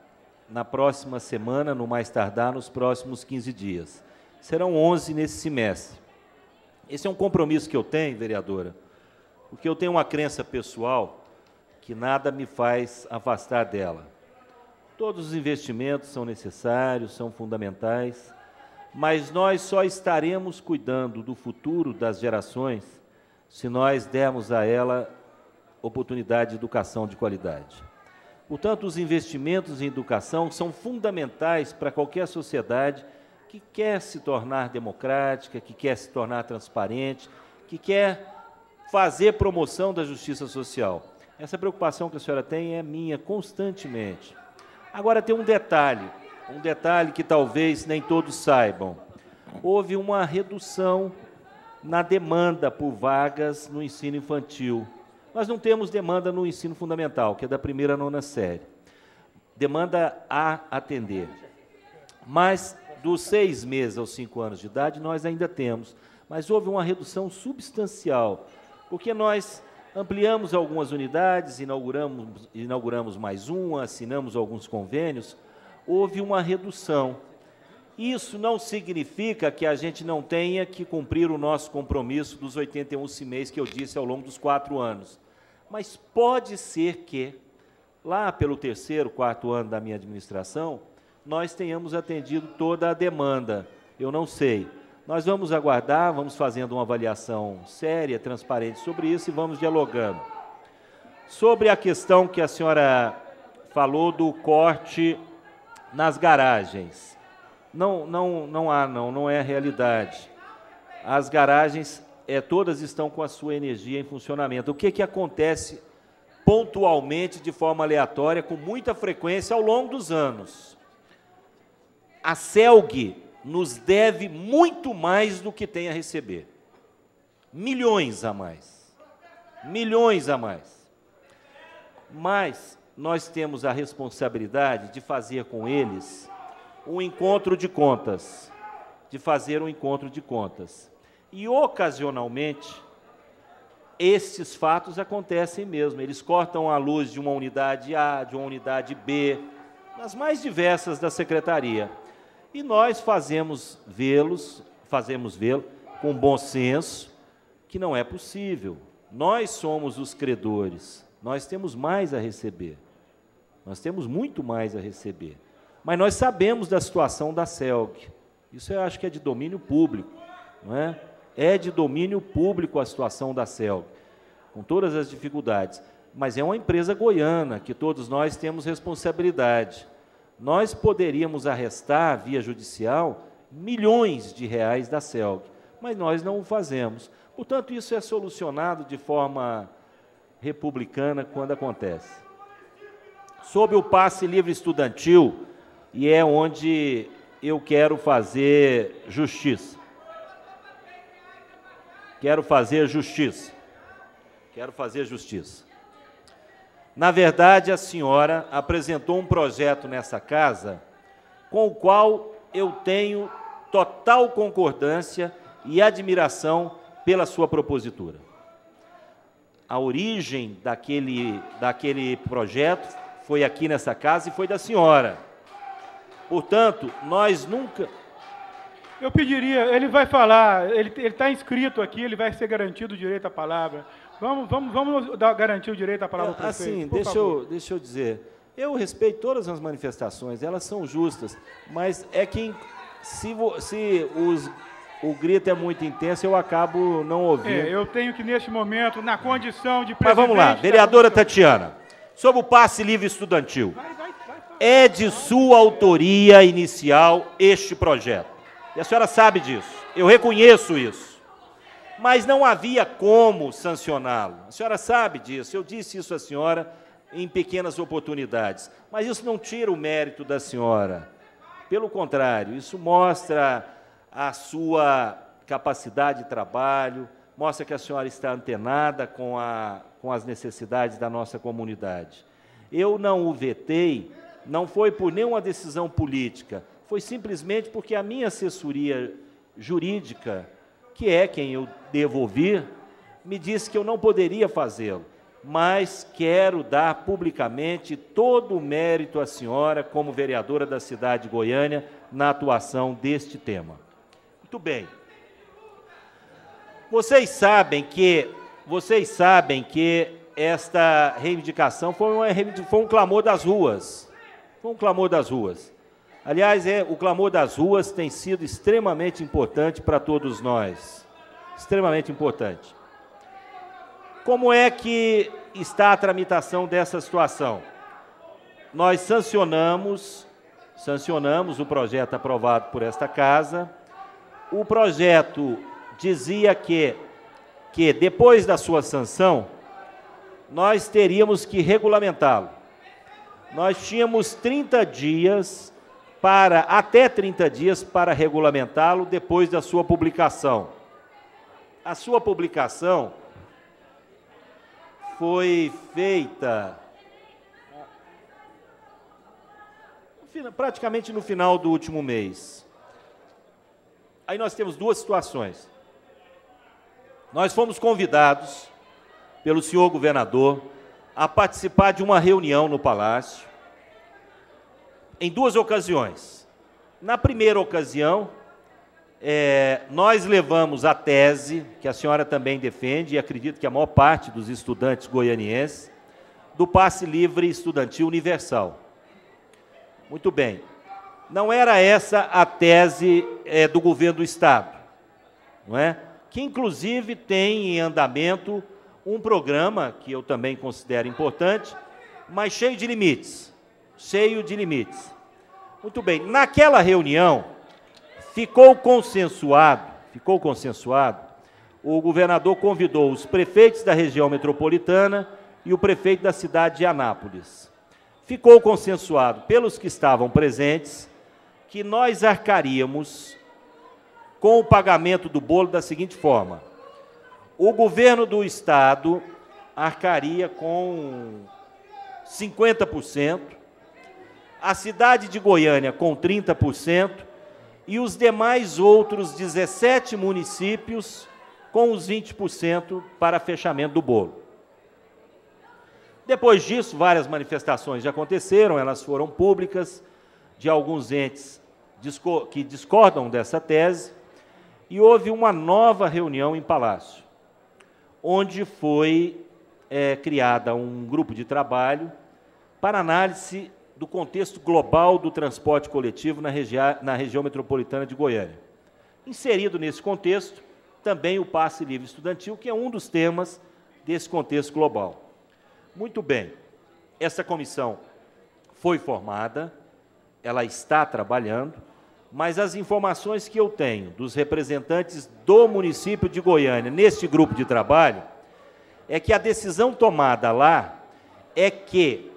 na próxima semana, no mais tardar, nos próximos 15 dias. Serão 11 nesse semestre. Esse é um compromisso que eu tenho, vereadora, porque eu tenho uma crença pessoal que nada me faz afastar dela. Todos os investimentos são necessários, são fundamentais, mas nós só estaremos cuidando do futuro das gerações se nós dermos a ela oportunidade de educação de qualidade. Portanto, os investimentos em educação são fundamentais para qualquer sociedade que quer se tornar democrática, que quer se tornar transparente, que quer fazer promoção da justiça social. Essa preocupação que a senhora tem é minha constantemente. Agora tem um detalhe, um detalhe que talvez nem todos saibam. Houve uma redução na demanda por vagas no ensino infantil. Nós não temos demanda no ensino fundamental, que é da primeira a nona série. Demanda a atender. Mas dos seis meses aos cinco anos de idade, nós ainda temos. Mas houve uma redução substancial, porque nós ampliamos algumas unidades, inauguramos, inauguramos mais uma, assinamos alguns convênios. Houve uma redução. Isso não significa que a gente não tenha que cumprir o nosso compromisso dos 81 CIMEIs que eu disse ao longo dos quatro anos. Mas pode ser que, lá pelo terceiro, quarto ano da minha administração, nós tenhamos atendido toda a demanda. Eu não sei. Nós vamos aguardar, vamos fazendo uma avaliação séria, transparente sobre isso e vamos dialogando. Sobre a questão que a senhora falou do corte nas garagens. Não, não, não há, não, não é realidade. As garagens, é, todas estão com a sua energia em funcionamento. O que, que acontece pontualmente, de forma aleatória, com muita frequência ao longo dos anos? A CELG nos deve muito mais do que tem a receber. Milhões a mais. Milhões a mais. Mas nós temos a responsabilidade de fazer com eles um encontro de contas, de fazer um encontro de contas. E ocasionalmente, esses fatos acontecem mesmo. Eles cortam a luz de uma unidade A, de uma unidade B, nas mais diversas da secretaria. E nós fazemos vê-los, fazemos vê-lo com bom senso, que não é possível. Nós somos os credores, nós temos mais a receber. Nós temos muito mais a receber. Mas nós sabemos da situação da CELG. Isso eu acho que é de domínio público, não é? É de domínio público a situação da CELG, com todas as dificuldades. Mas é uma empresa goiana, que todos nós temos responsabilidade. nós poderíamos arrestar, via judicial, milhões de reais da CELG, mas nós não o fazemos. Portanto, isso é solucionado de forma republicana quando acontece. Sobre o passe livre estudantil, e é onde eu quero fazer justiça. Quero fazer justiça. Quero fazer justiça. Na verdade, a senhora apresentou um projeto nessa casa com o qual eu tenho total concordância e admiração pela sua propositura. A origem daquele, daquele projeto foi aqui nessa casa e foi da senhora. Portanto, nós nunca. Eu pediria, ele vai falar, ele está inscrito aqui, ele vai ser garantido o direito à palavra. Vamos, vamos, vamos dar, garantir o direito à palavra ao prefeito. Assim, deixa eu, deixa eu dizer. Eu respeito todas as manifestações, elas são justas, mas é que se, se os, o grito é muito intenso, eu acabo não ouvindo. É, eu tenho que, neste momento, na condição de presidente... Mas vamos lá, vereadora Tatiana, sobre o passe livre estudantil. Vai, vai, vai, é de sua autoria inicial este projeto. E a senhora sabe disso, eu reconheço isso mas não havia como sancioná-lo. A senhora sabe disso, eu disse isso à senhora em pequenas oportunidades, mas isso não tira o mérito da senhora. Pelo contrário, isso mostra a sua capacidade de trabalho, mostra que a senhora está antenada com, a, com as necessidades da nossa comunidade. Eu não o vetei, não foi por nenhuma decisão política, foi simplesmente porque a minha assessoria jurídica que é quem eu devo ouvir, me disse que eu não poderia fazê-lo, mas quero dar publicamente todo o mérito à senhora, como vereadora da cidade de Goiânia, na atuação deste tema. Muito bem. Vocês sabem que vocês sabem que esta reivindicação foi, uma, foi um clamor das ruas. Foi um clamor das ruas. Aliás, é, o clamor das ruas tem sido extremamente importante para todos nós. Extremamente importante. Como é que está a tramitação dessa situação? Nós sancionamos, sancionamos o projeto aprovado por esta casa. O projeto dizia que, que depois da sua sanção, nós teríamos que regulamentá-lo. Nós tínhamos 30 dias para até 30 dias para regulamentá-lo depois da sua publicação. A sua publicação foi feita praticamente no final do último mês. Aí nós temos duas situações. Nós fomos convidados pelo senhor governador a participar de uma reunião no palácio em duas ocasiões. Na primeira ocasião, é, nós levamos a tese, que a senhora também defende, e acredito que a maior parte dos estudantes goianienses, do passe livre estudantil universal. Muito bem. Não era essa a tese é, do governo do Estado, não é? que inclusive tem em andamento um programa que eu também considero importante, mas cheio de limites cheio de limites. Muito bem, naquela reunião ficou consensuado, ficou consensuado, o governador convidou os prefeitos da região metropolitana e o prefeito da cidade de Anápolis. Ficou consensuado pelos que estavam presentes que nós arcaríamos com o pagamento do bolo da seguinte forma: o governo do estado arcaria com 50%, a cidade de Goiânia com 30% e os demais outros 17 municípios com os 20% para fechamento do bolo. Depois disso, várias manifestações já aconteceram, elas foram públicas, de alguns entes que discordam dessa tese, e houve uma nova reunião em Palácio, onde foi é, criada um grupo de trabalho para análise do contexto global do transporte coletivo na, regi na região metropolitana de Goiânia. Inserido nesse contexto, também o passe livre estudantil, que é um dos temas desse contexto global. Muito bem, essa comissão foi formada, ela está trabalhando, mas as informações que eu tenho dos representantes do município de Goiânia neste grupo de trabalho é que a decisão tomada lá é que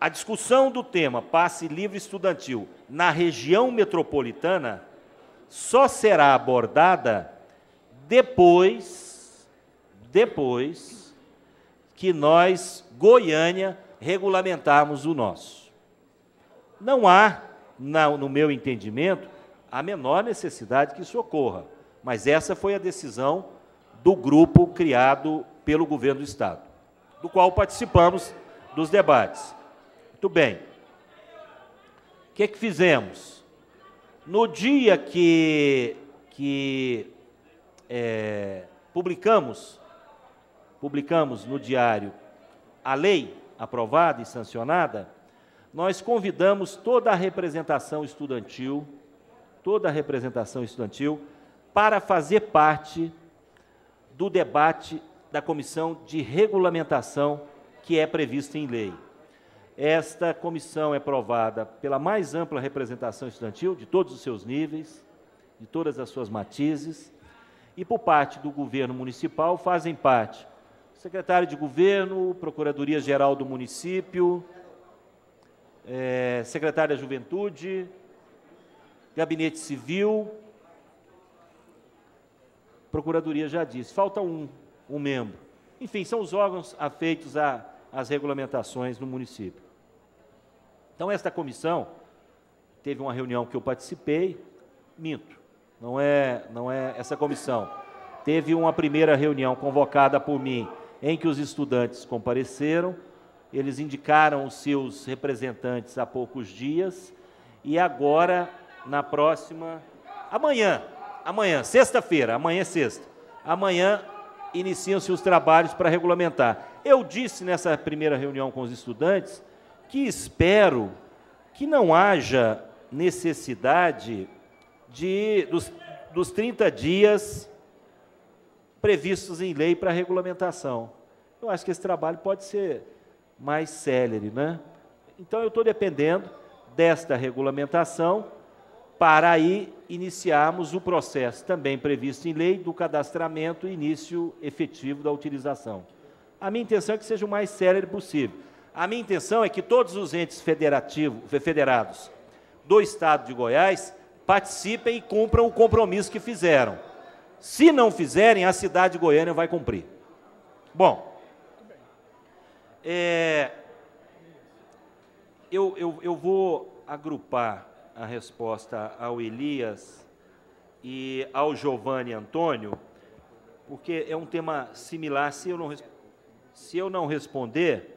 a discussão do tema passe livre estudantil na região metropolitana só será abordada depois, depois que nós, Goiânia, regulamentarmos o nosso. Não há, no meu entendimento, a menor necessidade que isso ocorra, mas essa foi a decisão do grupo criado pelo governo do Estado, do qual participamos dos debates. Muito bem. O que, é que fizemos? No dia que, que é, publicamos, publicamos no diário a lei aprovada e sancionada, nós convidamos toda a representação estudantil, toda a representação estudantil, para fazer parte do debate da comissão de regulamentação que é prevista em lei. Esta comissão é provada pela mais ampla representação estudantil, de todos os seus níveis, de todas as suas matizes, e por parte do governo municipal fazem parte secretário de governo, Procuradoria-Geral do município, é, secretário da Juventude, Gabinete Civil, Procuradoria já disse, falta um, um membro. Enfim, são os órgãos afeitos às regulamentações no município. Então, esta comissão teve uma reunião que eu participei, minto, não é, não é essa comissão. Teve uma primeira reunião convocada por mim, em que os estudantes compareceram, eles indicaram os seus representantes há poucos dias, e agora, na próxima, amanhã, amanhã, sexta-feira, amanhã é sexta, amanhã iniciam-se os trabalhos para regulamentar. Eu disse nessa primeira reunião com os estudantes que espero que não haja necessidade de, dos, dos 30 dias previstos em lei para regulamentação. Eu acho que esse trabalho pode ser mais célere, né? Então eu estou dependendo desta regulamentação para aí iniciarmos o processo também previsto em lei do cadastramento e início efetivo da utilização. A minha intenção é que seja o mais célere possível. A minha intenção é que todos os entes federados do Estado de Goiás participem e cumpram o compromisso que fizeram. Se não fizerem, a cidade de Goiânia vai cumprir. Bom, é, eu, eu, eu vou agrupar a resposta ao Elias e ao Giovanni Antônio, porque é um tema similar. Se eu não, se eu não responder,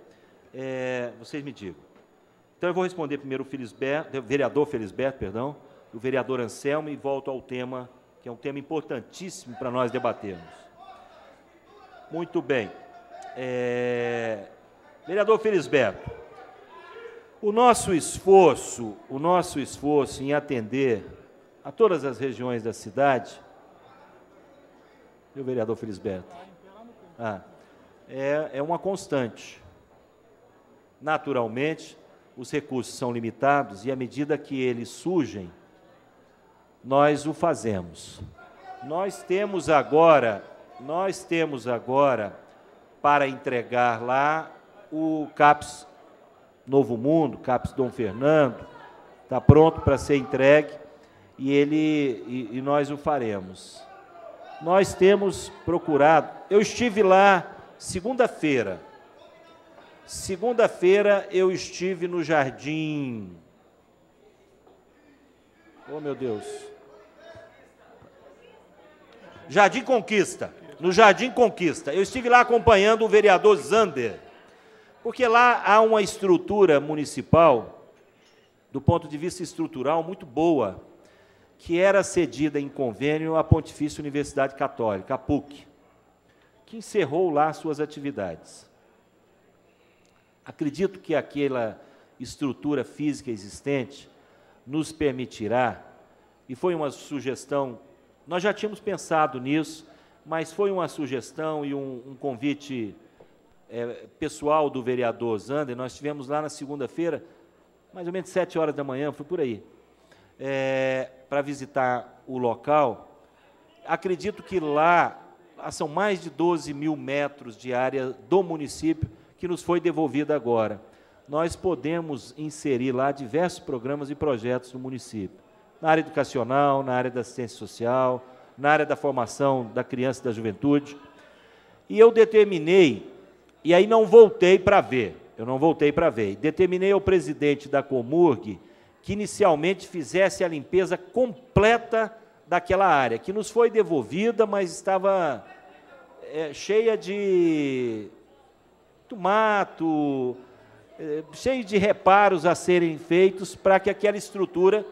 é, vocês me digam. Então eu vou responder primeiro o Felisberto, vereador Felisberto, perdão, o vereador Anselmo e volto ao tema, que é um tema importantíssimo para nós debatermos. Muito bem. É, vereador Felisberto, o nosso esforço, o nosso esforço em atender a todas as regiões da cidade, e o vereador Felisberto, ah, é, é uma constante. Naturalmente, os recursos são limitados e à medida que eles surgem, nós o fazemos. Nós temos agora, nós temos agora para entregar lá o CAPS Novo Mundo, CAPS Dom Fernando, está pronto para ser entregue e, ele, e, e nós o faremos. Nós temos procurado, eu estive lá segunda-feira, segunda-feira eu estive no jardim, oh meu Deus, Jardim Conquista, no Jardim Conquista, eu estive lá acompanhando o vereador Zander, porque lá há uma estrutura municipal, do ponto de vista estrutural, muito boa, que era cedida em convênio à Pontifícia Universidade Católica, a PUC, que encerrou lá suas atividades. Acredito que aquela estrutura física existente nos permitirá, e foi uma sugestão, nós já tínhamos pensado nisso, mas foi uma sugestão e um, um convite é, pessoal do vereador Zander, nós tivemos lá na segunda-feira mais ou menos sete horas da manhã, fui por aí, é, para visitar o local. Acredito que lá são mais de 12 mil metros de área do município que nos foi devolvida agora. Nós podemos inserir lá diversos programas e projetos do município, na área educacional, na área da assistência social, na área da formação da criança e da juventude. E eu determinei, e aí não voltei para ver, eu não voltei para ver. Determinei ao presidente da Comurg que inicialmente fizesse a limpeza completa daquela área, que nos foi devolvida, mas estava é, cheia de mato, é, cheia de reparos a serem feitos para que aquela estrutura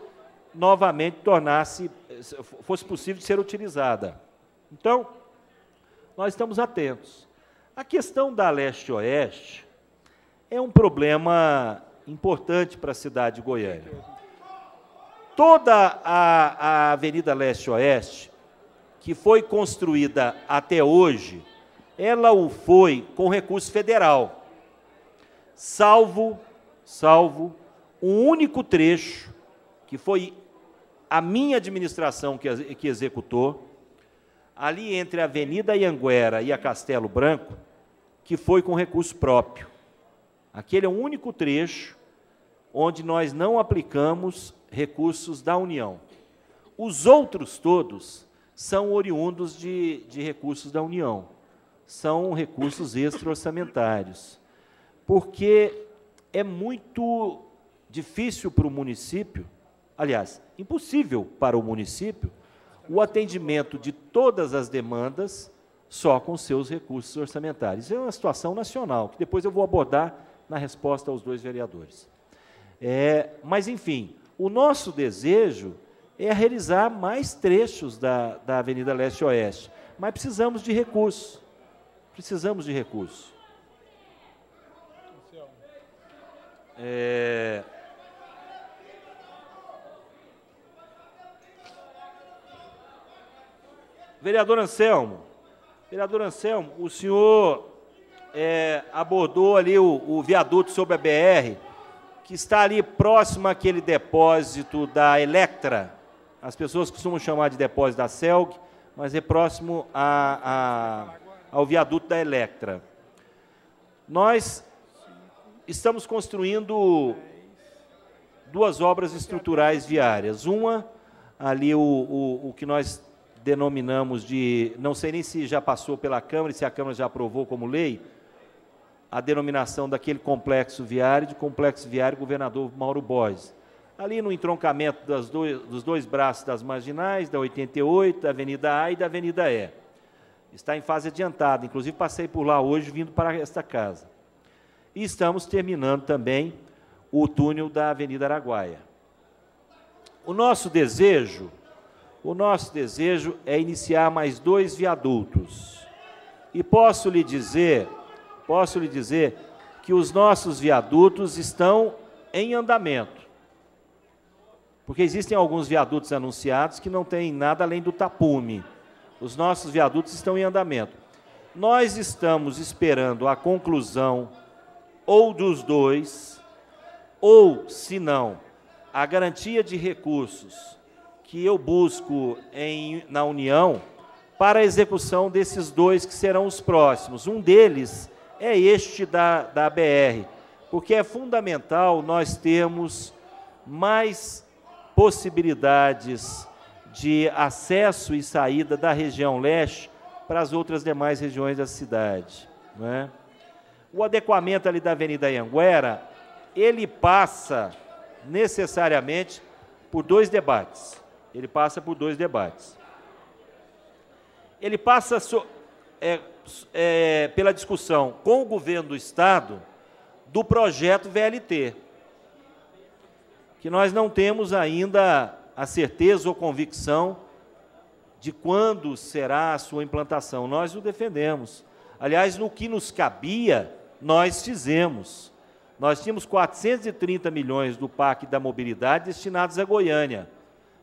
novamente tornasse, fosse possível de ser utilizada. Então, nós estamos atentos. A questão da leste-oeste, é um problema importante para a cidade de Goiânia. Toda a, a Avenida Leste-Oeste, que foi construída até hoje, ela o foi com recurso federal, salvo, salvo um único trecho, que foi a minha administração que, que executou, ali entre a Avenida Ianguera e a Castelo Branco, que foi com recurso próprio. Aquele é o único trecho onde nós não aplicamos recursos da União. Os outros todos são oriundos de, de recursos da União, são recursos extra-orçamentários, porque é muito difícil para o município, aliás, impossível para o município, o atendimento de todas as demandas só com seus recursos orçamentários. É uma situação nacional, que depois eu vou abordar na resposta aos dois vereadores. É, mas, enfim, o nosso desejo é realizar mais trechos da, da Avenida Leste-Oeste, mas precisamos de recursos. Precisamos de recursos. É... Vereador Anselmo, vereador Anselmo, o senhor é, abordou ali o, o viaduto sobre a BR, que está ali próximo àquele depósito da Electra. As pessoas costumam chamar de depósito da Celg, mas é próximo a, a, ao viaduto da Electra. Nós estamos construindo duas obras estruturais viárias. Uma, ali o, o, o, que nós denominamos de, não sei nem se já passou pela Câmara, se a Câmara já aprovou como lei, a denominação daquele complexo viário de complexo viário governador Mauro Borges. Ali no entroncamento dois, dos dois braços das marginais, da 88, da Avenida A e da Avenida E. Está em fase adiantada, inclusive passei por lá hoje vindo para esta casa. E estamos terminando também o túnel da Avenida Araguaia. O nosso desejo, o nosso desejo é iniciar mais dois viadutos. E posso lhe dizer posso lhe dizer que os nossos viadutos estão em andamento. Porque existem alguns viadutos anunciados que não têm nada além do tapume. Os nossos viadutos estão em andamento. Nós estamos esperando a conclusão ou dos dois, ou, se não, a garantia de recursos que eu busco em, na União para a execução desses dois que serão os próximos. Um deles é este da, da BR, porque é fundamental nós termos mais possibilidades de acesso e saída da região leste para as outras demais regiões da cidade. Né? O adequamento ali da Avenida Anhanguera, ele passa necessariamente por dois debates. Ele passa por dois debates. Ele passa so, é, é, pela discussão com o governo do Estado do projeto VLT, que nós não temos ainda a certeza ou convicção de quando será a sua implantação. Nós o defendemos. Aliás, no que nos cabia, nós fizemos. Nós tínhamos 430 milhões do PAC da Mobilidade destinados a Goiânia.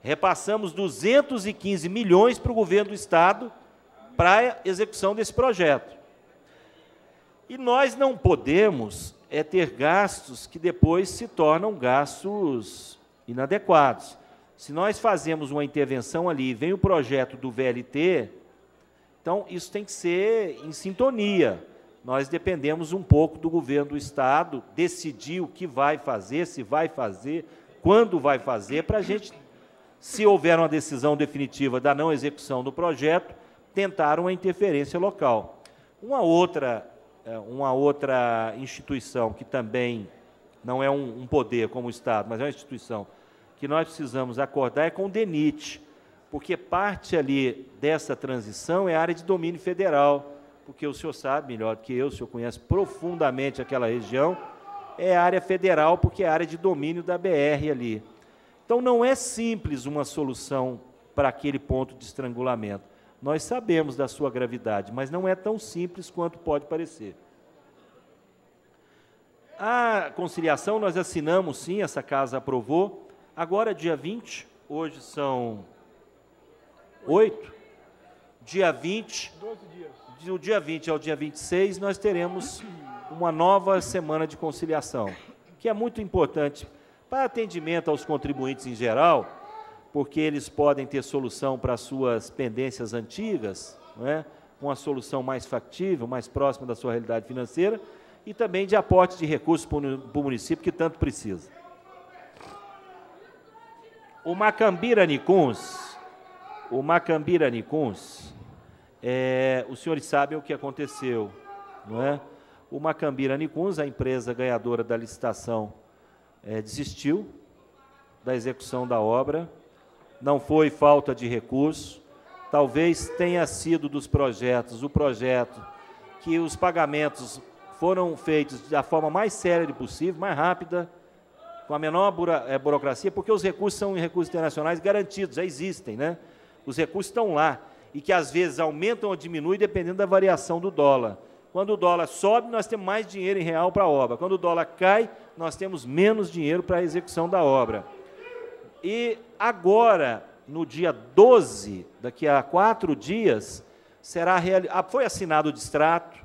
Repassamos 215 milhões para o governo do Estado para a execução desse projeto. E nós não podemos é ter gastos que depois se tornam gastos inadequados. Se nós fazemos uma intervenção ali e vem o projeto do VLT, então isso tem que ser em sintonia. Nós dependemos um pouco do governo do Estado decidir o que vai fazer, se vai fazer, quando vai fazer, para a gente, se houver uma decisão definitiva da não execução do projeto, tentar uma interferência local. Uma outra, é, uma outra instituição que também não é um poder como o Estado, mas é uma instituição que nós precisamos acordar é com o DENIT, porque parte ali dessa transição é área de domínio federal, porque o senhor sabe melhor que eu, o senhor conhece profundamente aquela região, é área federal, porque é área de domínio da BR ali. Então não é simples uma solução para aquele ponto de estrangulamento. Nós sabemos da sua gravidade, mas não é tão simples quanto pode parecer. A conciliação nós assinamos sim, essa casa aprovou, Agora, dia 20, hoje são 8, dia 20, do dia 20 ao dia 26, nós teremos uma nova semana de conciliação, que é muito importante para atendimento aos contribuintes em geral, porque eles podem ter solução para suas pendências antigas, não é? uma solução mais factível, mais próxima da sua realidade financeira, e também de aporte de recursos para o município que tanto precisa. O Macambira Nicuns, o Macambira Nicuns, é, os senhores sabem o que aconteceu, não é? O Macambira Nicuns, a empresa ganhadora da licitação, é, desistiu da execução da obra, não foi falta de recurso, talvez tenha sido dos projetos, o projeto que os pagamentos foram feitos da forma mais séria possível, mais rápida, com a menor eh, burocracia, porque os recursos são recursos internacionais garantidos, já existem, né? Os recursos estão lá e que às vezes aumentam ou diminuem dependendo da variação do dólar. Quando o dólar sobe, nós temos mais dinheiro em real para a obra. Quando o dólar cai, nós temos menos dinheiro para a execução da obra. E agora, no dia 12, daqui a quatro dias, será. Ah, foi assinado o distrato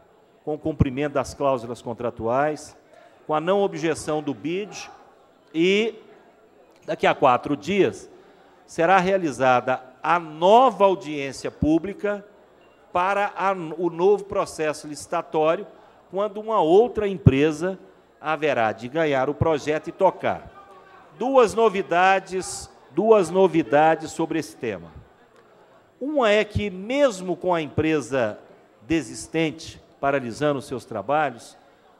com o cumprimento das cláusulas contratuais, com a não objeção do BID, e daqui a quatro dias será realizada a nova audiência pública para a, o novo processo licitatório, quando uma outra empresa haverá de ganhar o projeto e tocar. Duas novidades, duas novidades sobre esse tema. Uma é que mesmo com a empresa desistente paralisando seus trabalhos,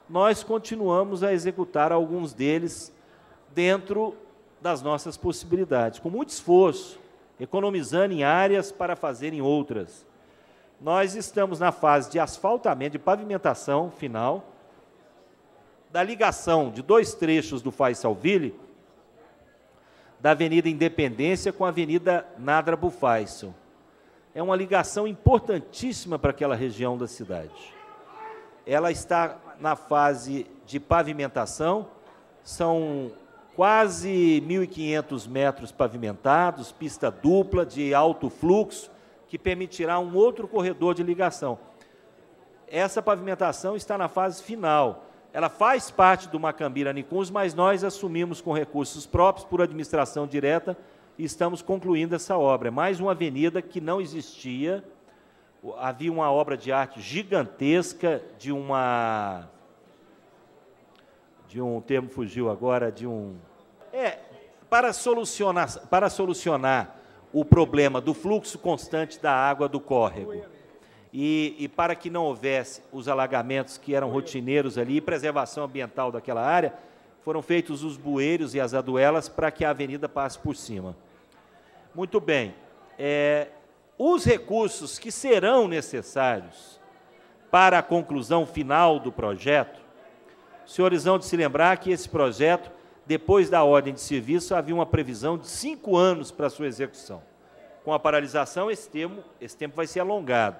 nós continuamos a executar alguns deles dentro das nossas possibilidades, com muito esforço, economizando em áreas para fazer em outras. Nós estamos na fase de asfaltamento, de pavimentação final, da ligação de dois trechos do Faisalville, da Avenida Independência com a Avenida Nadra Bufaiso. É uma ligação importantíssima para aquela região da cidade. Ela está na fase de pavimentação, são quase 1.500 metros pavimentados, pista dupla de alto fluxo, que permitirá um outro corredor de ligação. Essa pavimentação está na fase final. Ela faz parte do Macambira Nicuns, mas nós assumimos com recursos próprios, por administração direta, e estamos concluindo essa obra. É mais uma avenida que não existia. Havia uma obra de arte gigantesca de uma de um termo fugiu agora, de um é, para solucionar, para solucionar o problema do fluxo constante da água do córrego e, e, para que não houvesse os alagamentos que eram rotineiros ali e preservação ambiental daquela área, foram feitos os bueiros e as aduelas para que a avenida passe por cima. Muito bem. É, os recursos que serão necessários para a conclusão final do projeto, senhores vão de se lembrar que esse projeto depois da ordem de serviço, havia uma previsão de cinco anos para sua execução. Com a paralisação, esse, tempo, esse tempo vai ser alongado.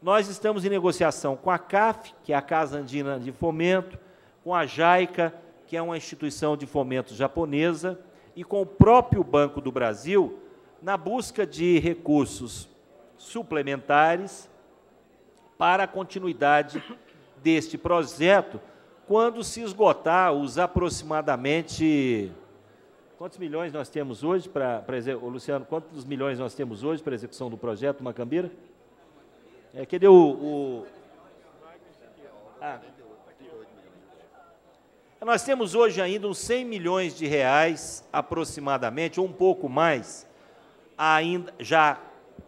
Nós estamos em negociação com a CAF, que é a Casa Andina de Fomento, com a JAICA, que é uma instituição de fomento japonesa, e com o próprio Banco do Brasil, na busca de recursos suplementares para a continuidade deste projeto, quando se esgotar os aproximadamente. Quantos milhões nós temos hoje para. Luciano, quantos milhões nós temos hoje para execução do projeto Macambira? É, cadê o. o... Ah. Nós temos hoje ainda uns 100 milhões de reais, aproximadamente, ou um pouco mais, ainda já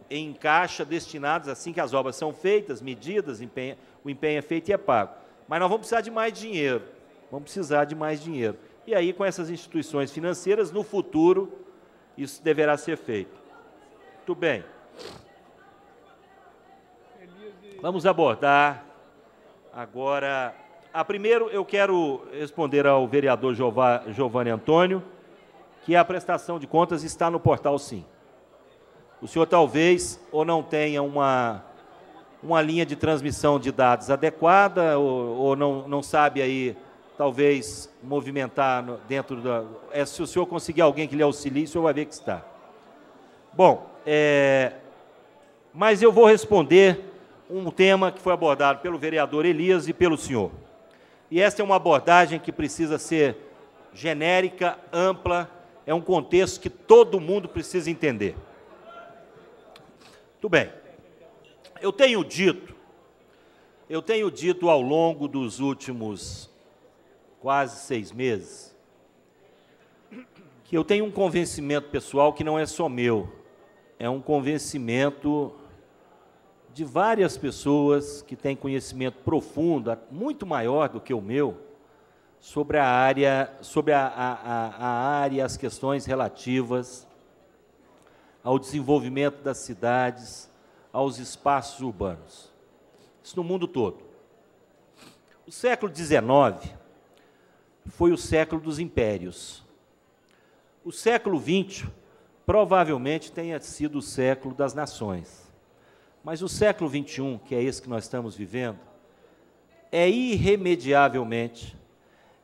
em caixa, destinados assim que as obras são feitas, medidas, empenho, o empenho é feito e é pago. Mas nós vamos precisar de mais dinheiro. Vamos precisar de mais dinheiro. E aí, com essas instituições financeiras, no futuro, isso deverá ser feito. Muito bem. Vamos abordar agora. A primeiro, eu quero responder ao vereador Giovanni Antônio que a prestação de contas está no portal Sim. O senhor talvez ou não tenha uma uma linha de transmissão de dados adequada ou, ou não, não sabe aí, talvez, movimentar no, dentro da... É, se o senhor conseguir alguém que lhe auxilie, o senhor vai ver que está. Bom, é, mas eu vou responder um tema que foi abordado pelo vereador Elias e pelo senhor. E essa é uma abordagem que precisa ser genérica, ampla, é um contexto que todo mundo precisa entender. Muito bem. Eu tenho dito, eu tenho dito ao longo dos últimos quase seis meses, que eu tenho um convencimento pessoal que não é só meu, é um convencimento de várias pessoas que têm conhecimento profundo, muito maior do que o meu, sobre a área, sobre a, a, a área, as questões relativas ao desenvolvimento das cidades, aos espaços urbanos. Isso no mundo todo. O século XIX foi o século dos impérios. O século XX provavelmente tenha sido o século das nações. Mas o século XXI, que é esse que nós estamos vivendo, é irremediavelmente,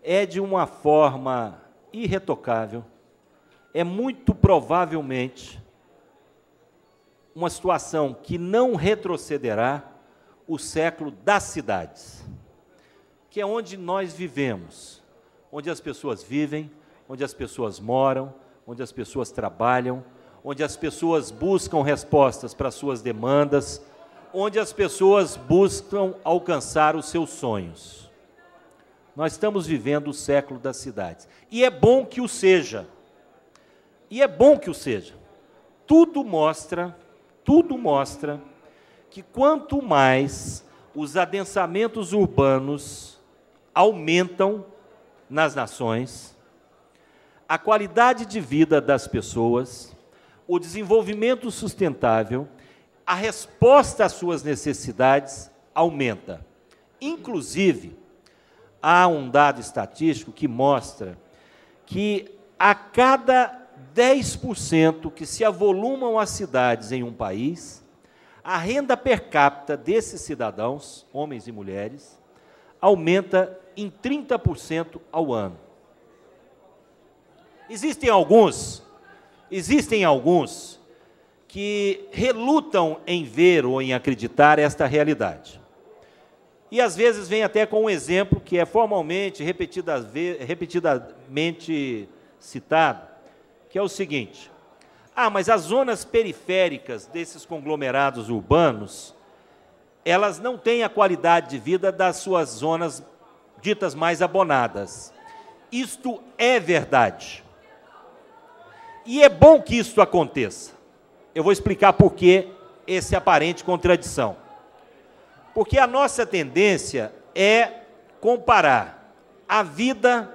é de uma forma irretocável, é muito provavelmente uma situação que não retrocederá o século das cidades, que é onde nós vivemos, onde as pessoas vivem, onde as pessoas moram, onde as pessoas trabalham, onde as pessoas buscam respostas para suas demandas, onde as pessoas buscam alcançar os seus sonhos. Nós estamos vivendo o século das cidades. E é bom que o seja. E é bom que o seja. Tudo mostra tudo mostra que quanto mais os adensamentos urbanos aumentam nas nações, a qualidade de vida das pessoas, o desenvolvimento sustentável, a resposta às suas necessidades aumenta. Inclusive, há um dado estatístico que mostra que a cada 10% que se avolumam as cidades em um país, a renda per capita desses cidadãos, homens e mulheres, aumenta em 30% ao ano. Existem alguns, existem alguns que relutam em ver ou em acreditar esta realidade. E às vezes vem até com um exemplo que é formalmente, repetidamente citado, que é o seguinte: ah, mas as zonas periféricas desses conglomerados urbanos, elas não têm a qualidade de vida das suas zonas ditas mais abonadas. Isto é verdade. E é bom que isso aconteça. Eu vou explicar por que esse aparente contradição. Porque a nossa tendência é comparar a vida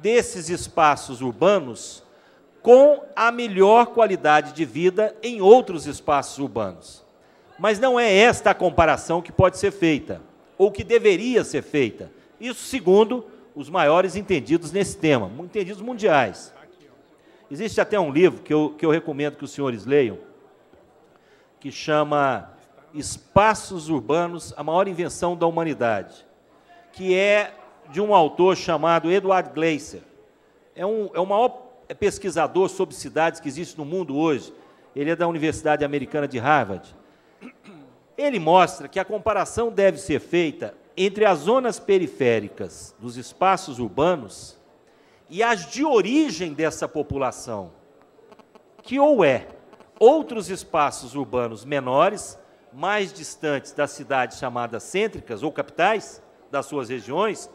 desses espaços urbanos com a melhor qualidade de vida em outros espaços urbanos. Mas não é esta a comparação que pode ser feita, ou que deveria ser feita. Isso segundo os maiores entendidos nesse tema, entendidos mundiais. Existe até um livro que eu, que eu recomendo que os senhores leiam, que chama Espaços Urbanos, a maior invenção da humanidade, que é de um autor chamado Edward Glaser. É, um, é o maior é pesquisador sobre cidades que existe no mundo hoje. Ele é da Universidade Americana de Harvard. Ele mostra que a comparação deve ser feita entre as zonas periféricas dos espaços urbanos e as de origem dessa população, que ou é outros espaços urbanos menores, mais distantes das cidades chamadas cêntricas ou capitais das suas regiões,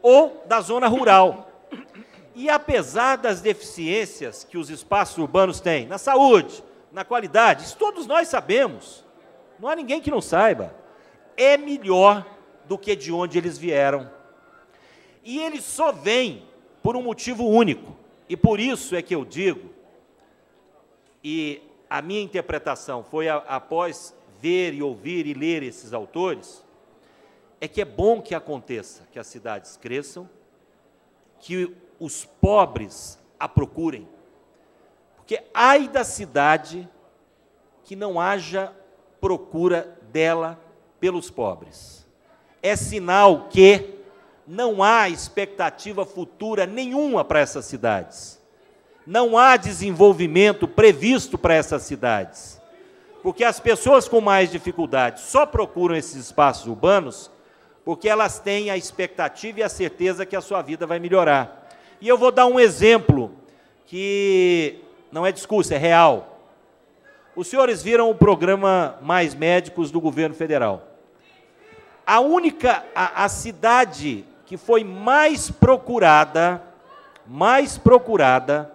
ou da zona rural. E apesar das deficiências que os espaços urbanos têm na saúde, na qualidade, isso todos nós sabemos, não há ninguém que não saiba, é melhor do que de onde eles vieram. E eles só vêm por um motivo único, e por isso é que eu digo, e a minha interpretação foi a, após ver e ouvir e ler esses autores, é que é bom que aconteça, que as cidades cresçam, que os pobres a procurem. Porque ai da cidade que não haja procura dela pelos pobres. É sinal que não há expectativa futura nenhuma para essas cidades. Não há desenvolvimento previsto para essas cidades. Porque as pessoas com mais dificuldade só procuram esses espaços urbanos porque elas têm a expectativa e a certeza que a sua vida vai melhorar. E eu vou dar um exemplo que não é discurso, é real. Os senhores viram o programa Mais Médicos do governo federal. A única, a, a cidade que foi mais procurada, mais procurada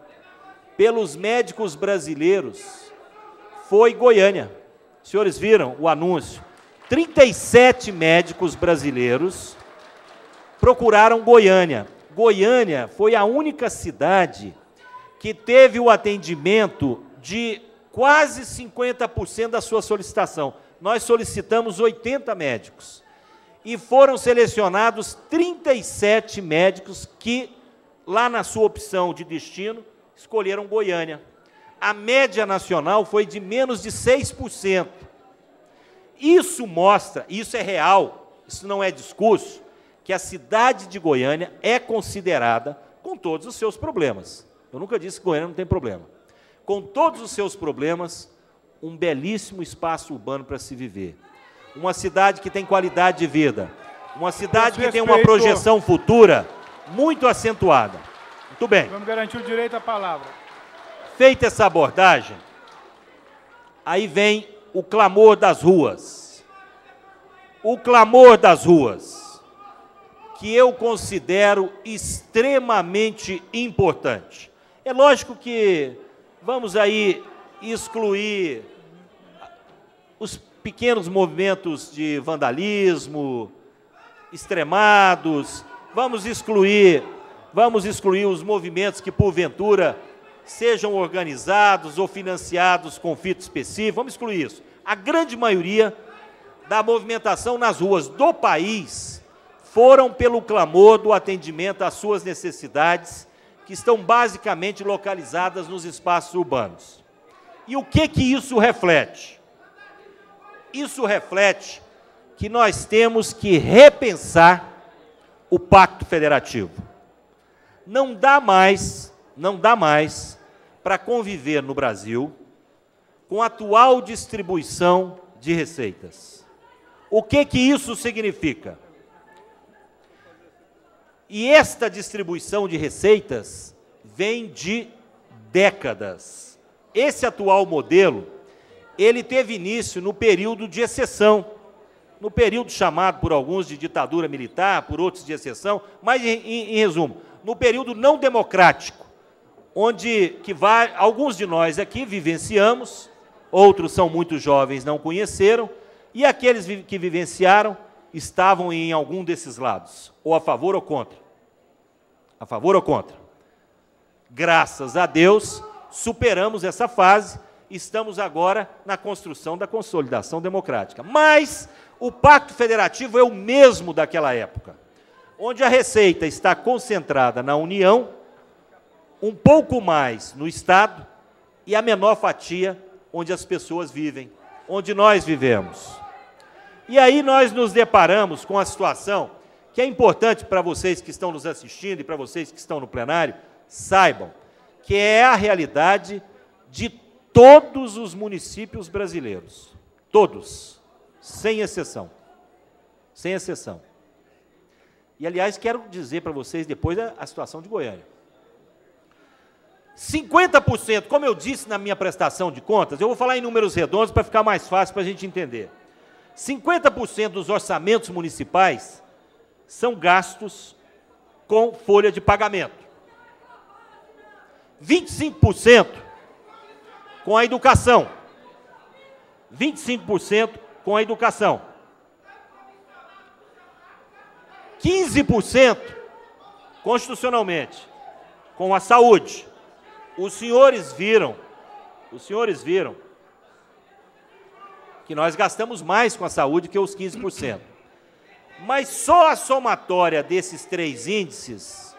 pelos médicos brasileiros foi Goiânia. Os senhores viram o anúncio? 37 médicos brasileiros procuraram Goiânia. Goiânia foi a única cidade que teve o atendimento de quase 50% da sua solicitação. Nós solicitamos 80 médicos. E foram selecionados 37 médicos que, lá na sua opção de destino, escolheram Goiânia. A média nacional foi de menos de 6%. Isso mostra, isso é real, isso não é discurso, que a cidade de Goiânia é considerada, com todos os seus problemas. Eu nunca disse que Goiânia não tem problema. Com todos os seus problemas, um belíssimo espaço urbano para se viver. Uma cidade que tem qualidade de vida. Uma cidade que tem uma projeção futura muito acentuada. Muito bem. Vamos garantir o direito à palavra. Feita essa abordagem, aí vem o clamor das ruas. O clamor das ruas, que eu considero extremamente importante. É lógico que vamos aí excluir os pequenos movimentos de vandalismo extremados, vamos excluir, vamos excluir os movimentos que porventura sejam organizados ou financiados com fito específico, vamos excluir isso. A grande maioria da movimentação nas ruas do país foram pelo clamor do atendimento às suas necessidades, que estão basicamente localizadas nos espaços urbanos. E o que que isso reflete? Isso reflete que nós temos que repensar o pacto federativo. Não dá mais, não dá mais para conviver no Brasil com a atual distribuição de receitas. O que que isso significa? E esta distribuição de receitas vem de décadas. Esse atual modelo, ele teve início no período de exceção, no período chamado por alguns de ditadura militar, por outros de exceção, mas em, em, resumo, no período não democrático, onde que vai, alguns de nós aqui vivenciamos, outros são muito jovens, não conheceram, e aqueles que vivenciaram estavam em algum desses lados, ou a favor ou contra. A favor ou contra. Graças a Deus, superamos essa fase, estamos agora na construção da consolidação democrática. Mas o pacto federativo é o mesmo daquela época, onde a receita está concentrada na União um pouco mais no Estado e a menor fatia onde as pessoas vivem, onde nós vivemos. E aí nós nos deparamos com a situação que é importante para vocês que estão nos assistindo e para vocês que estão no plenário, saibam que é a realidade de todos os municípios brasileiros. Todos, sem exceção. Sem exceção. E, aliás, quero dizer para vocês depois a, situação de Goiânia. 50%, como eu disse na minha prestação de contas, eu vou falar em números redondos para ficar mais fácil para a gente entender. 50% dos orçamentos municipais são gastos com folha de pagamento. 25% com a educação. 25% com a educação. 15% constitucionalmente com a saúde. Os senhores viram, os senhores viram que nós gastamos mais com a saúde que os 15%. Mas só a somatória desses três índices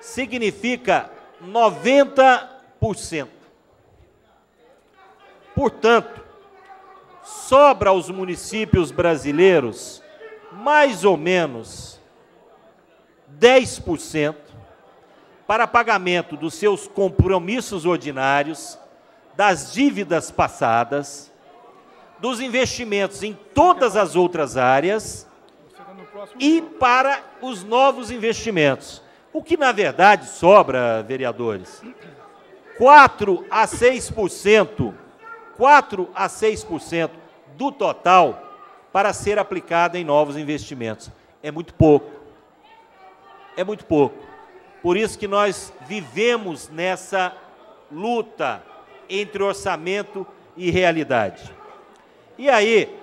significa 90%. Portanto, sobra aos municípios brasileiros mais ou menos 10% para pagamento dos seus compromissos ordinários, das dívidas passadas, dos investimentos em todas as outras áreas e para os novos investimentos. O que na verdade sobra, vereadores? 4 a 6%, 4 a 6% do total para ser aplicado em novos investimentos. É muito pouco. É muito pouco. Por isso que nós vivemos nessa luta entre orçamento e realidade. E aí,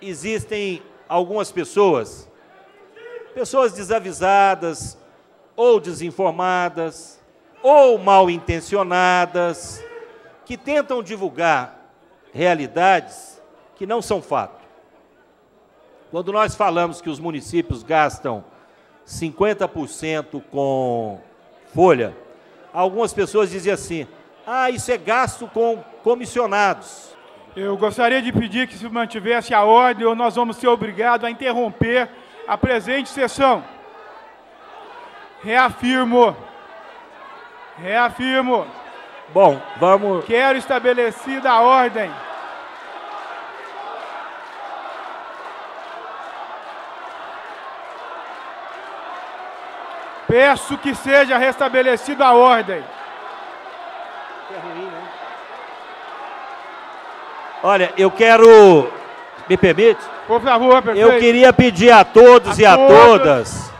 existem algumas pessoas, pessoas desavisadas, ou desinformadas, ou mal intencionadas, que tentam divulgar realidades que não são fato. Quando nós falamos que os municípios gastam 50% com folha, algumas pessoas dizem assim: ah, isso é gasto com comissionados. Eu gostaria de pedir que se mantivesse a ordem ou nós vamos ser obrigados a interromper a presente sessão. Reafirmo. Reafirmo. Bom, vamos. Quero estabelecida a ordem. Peço que seja restabelecida a ordem. Olha, eu quero. Me permite? Por favor, prefeito. Eu queria pedir a todos A e a todos. todas.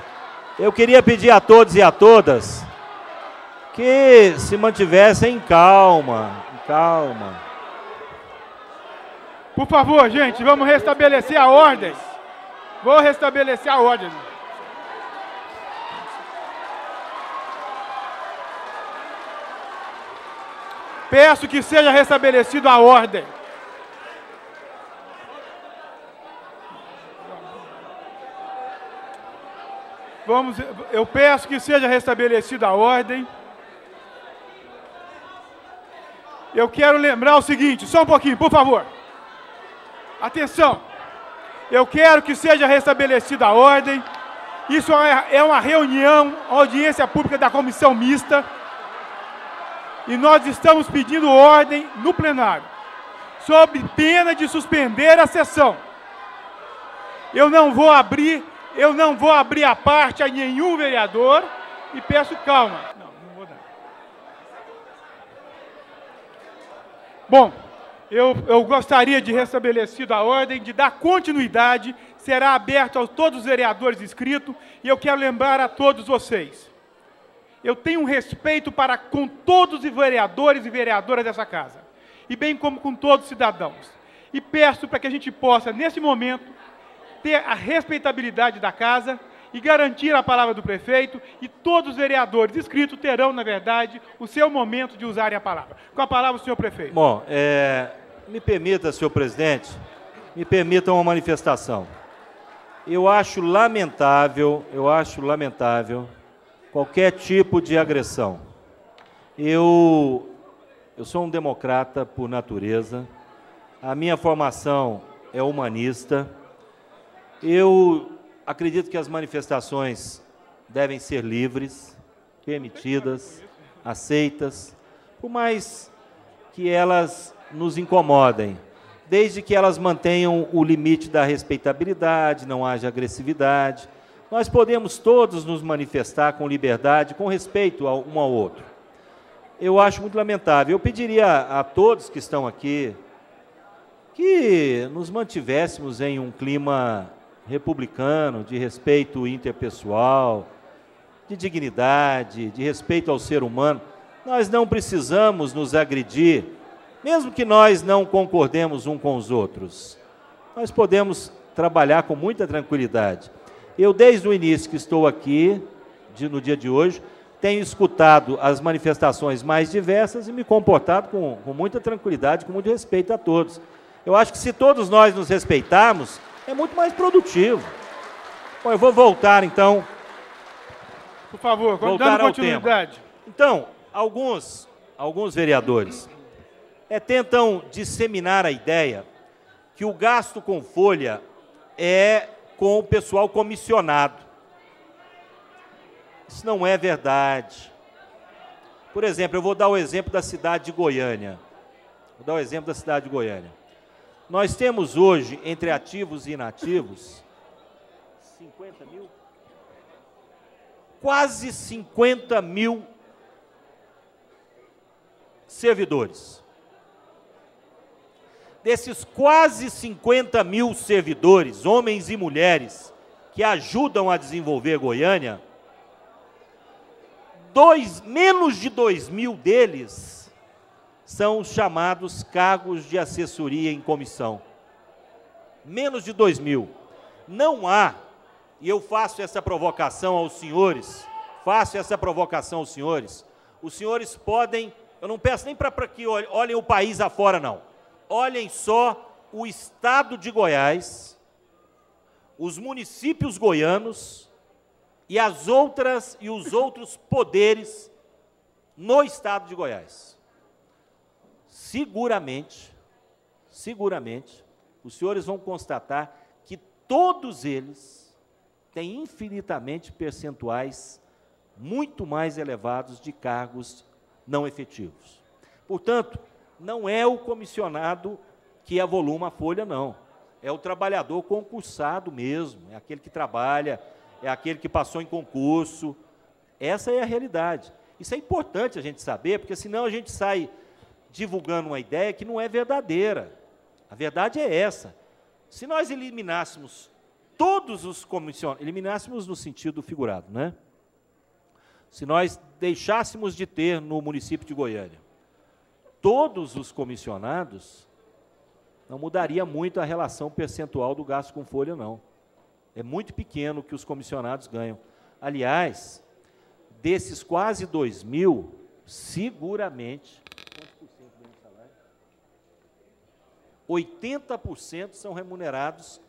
Eu queria pedir a todos e a todas que se mantivessem em calma, em calma. Por favor, gente, vamos restabelecer a ordem. Vou restabelecer a ordem. Peço que seja restabelecida a ordem. Vamos, eu peço que seja restabelecida a ordem. Eu quero lembrar o seguinte, só um pouquinho, por favor. Atenção. Eu quero que seja restabelecida a ordem. Isso é é uma reunião, audiência pública da comissão mista. E nós estamos pedindo ordem no plenário, sob pena de suspender a sessão. Eu não vou abrir, eu não vou abrir a parte a nenhum vereador e peço calma. Não, não vou dar. Bom, eu, eu gostaria de restabelecido a ordem, de dar continuidade, será aberto a todos os vereadores inscritos, e eu quero lembrar a todos vocês. Eu tenho um respeito para com todos os vereadores e vereadoras dessa casa, e bem como com todos os cidadãos. E peço para que a gente possa, nesse momento, ter a respeitabilidade da casa e garantir a palavra do prefeito, e todos os vereadores inscritos terão, na verdade, o seu momento de usarem a palavra. Com a palavra, o senhor prefeito. Bom, é, me permita, senhor presidente, me permita uma manifestação. Eu acho lamentável, eu acho lamentável qualquer tipo de agressão. Eu, eu sou um democrata por natureza, a minha formação é humanista, eu acredito que as manifestações devem ser livres, permitidas, aceitas, por mais que elas nos incomodem, desde que elas mantenham o limite da respeitabilidade, não haja agressividade. nós podemos todos nos manifestar com liberdade, com respeito um ao outro. Eu acho muito lamentável. Eu pediria a todos que estão aqui que nos mantivéssemos em um clima republicano, de respeito interpessoal, de dignidade, de respeito ao ser humano. Nós não precisamos nos agredir, mesmo que nós não concordemos um com os outros. Nós podemos trabalhar com muita tranquilidade. Eu, desde o início que estou aqui, de, no dia de hoje, tenho escutado as manifestações mais diversas e me comportado com, com muita tranquilidade, com muito respeito a todos. Eu acho que se todos nós nos respeitarmos, é muito mais produtivo. Bom, eu vou voltar então. Por favor, voltar dando continuidade. Tema. Então, alguns, alguns vereadores é, tentam disseminar a ideia que o gasto com folha é com o pessoal comissionado. Isso não é verdade. Por exemplo, eu vou dar o exemplo da cidade de Goiânia. Vou dar o exemplo da cidade de Goiânia. Nós temos hoje, entre ativos e inativos, 50 mil? Quase 50 mil servidores. Desses quase 50 mil servidores, homens e mulheres, que ajudam a desenvolver Goiânia, dois, menos de 2 mil deles são os chamados cargos de assessoria em comissão. Menos de dois mil. Não há, e eu faço essa provocação aos senhores, faço essa provocação aos senhores, os senhores podem, eu não peço nem para que olhem o país afora, não. Olhem só o estado de Goiás, os municípios goianos e as outras e os outros poderes no estado de Goiás seguramente, seguramente, os senhores vão constatar que todos eles têm infinitamente percentuais muito mais elevados de cargos não efetivos. Portanto, não é o comissionado que avoluma a folha, não. É o trabalhador concursado mesmo, é aquele que trabalha, é aquele que passou em concurso. Essa é a realidade. Isso é importante a gente saber, porque senão a gente sai divulgando uma ideia que não é verdadeira. A verdade é essa. Se nós eliminássemos todos os comissionados, eliminássemos no sentido figurado, né? Se nós deixássemos de ter no município de Goiânia todos os comissionados, não mudaria muito a relação percentual do gasto com folha, não. É muito pequeno o que os comissionados ganham. Aliás, desses quase 2 mil, seguramente 80% são remunerados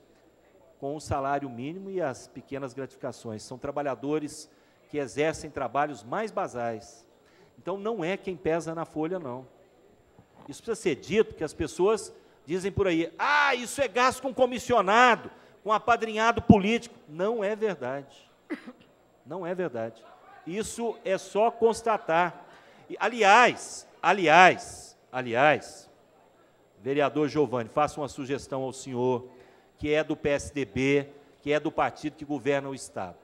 com o salário mínimo e as pequenas gratificações. São trabalhadores que exercem trabalhos mais basais. Então não é quem pesa na folha, não. Isso precisa ser dito, que as pessoas dizem por aí, ah, isso é gasto com comissionado, com apadrinhado político. Não é verdade. Não é verdade. Isso é só constatar. Aliás, aliás, aliás, vereador Giovanni, faça uma sugestão ao senhor, que é do PSDB, que é do partido que governa o Estado.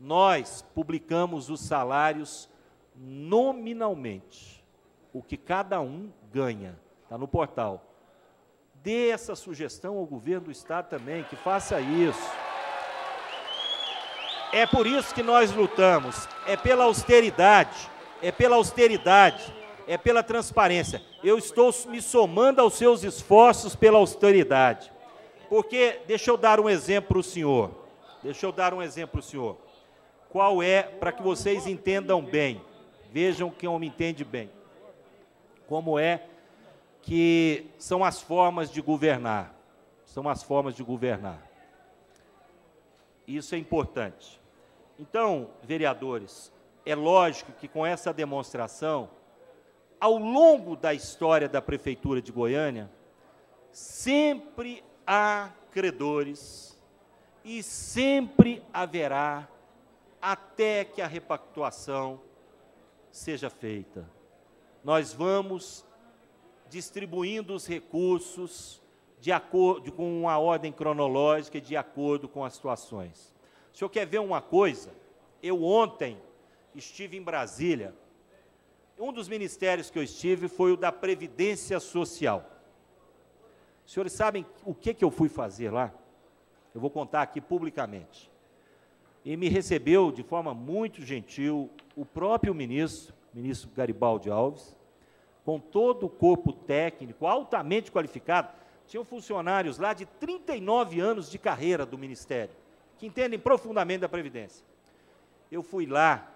Nós publicamos os salários nominalmente, o que cada um ganha, está no portal. Dê essa sugestão ao governo do Estado também, que faça isso. É por isso que nós lutamos, é pela austeridade, é pela austeridade é pela transparência. Eu estou me somando aos seus esforços pela austeridade. Porque, deixa eu dar um exemplo para o senhor. Deixa eu dar um exemplo para o senhor. Qual é, para que vocês entendam bem, vejam que eu me entende bem, como é que são as formas de governar. São as formas de governar. Isso é importante. Então, vereadores, é lógico que com essa demonstração ao longo da história da Prefeitura de Goiânia, sempre há credores e sempre haverá até que a repactuação seja feita. Nós vamos distribuindo os recursos de acordo com uma ordem cronológica de acordo com as situações. O senhor quer ver uma coisa? Eu ontem estive em Brasília. Um dos ministérios que eu estive foi o da Previdência Social. Os senhores sabem o que, que eu fui fazer lá? Eu vou contar aqui publicamente. E me recebeu de forma muito gentil o próprio ministro, ministro Garibaldi Alves, com todo o corpo técnico altamente qualificado. Tinham funcionários lá de 39 anos de carreira do Ministério, que entendem profundamente da Previdência. Eu fui lá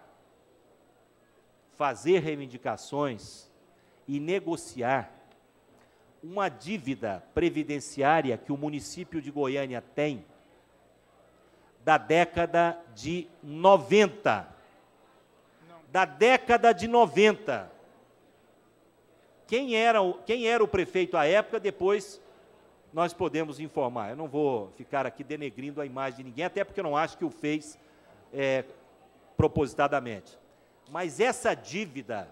fazer reivindicações e negociar uma dívida previdenciária que o município de Goiânia tem da década de 90. Da década de 90. Quem era, o, quem era o prefeito à época, depois nós podemos informar. Eu não vou ficar aqui denegrindo a imagem de ninguém, até porque eu não acho que o fez é, propositadamente. Mas essa dívida,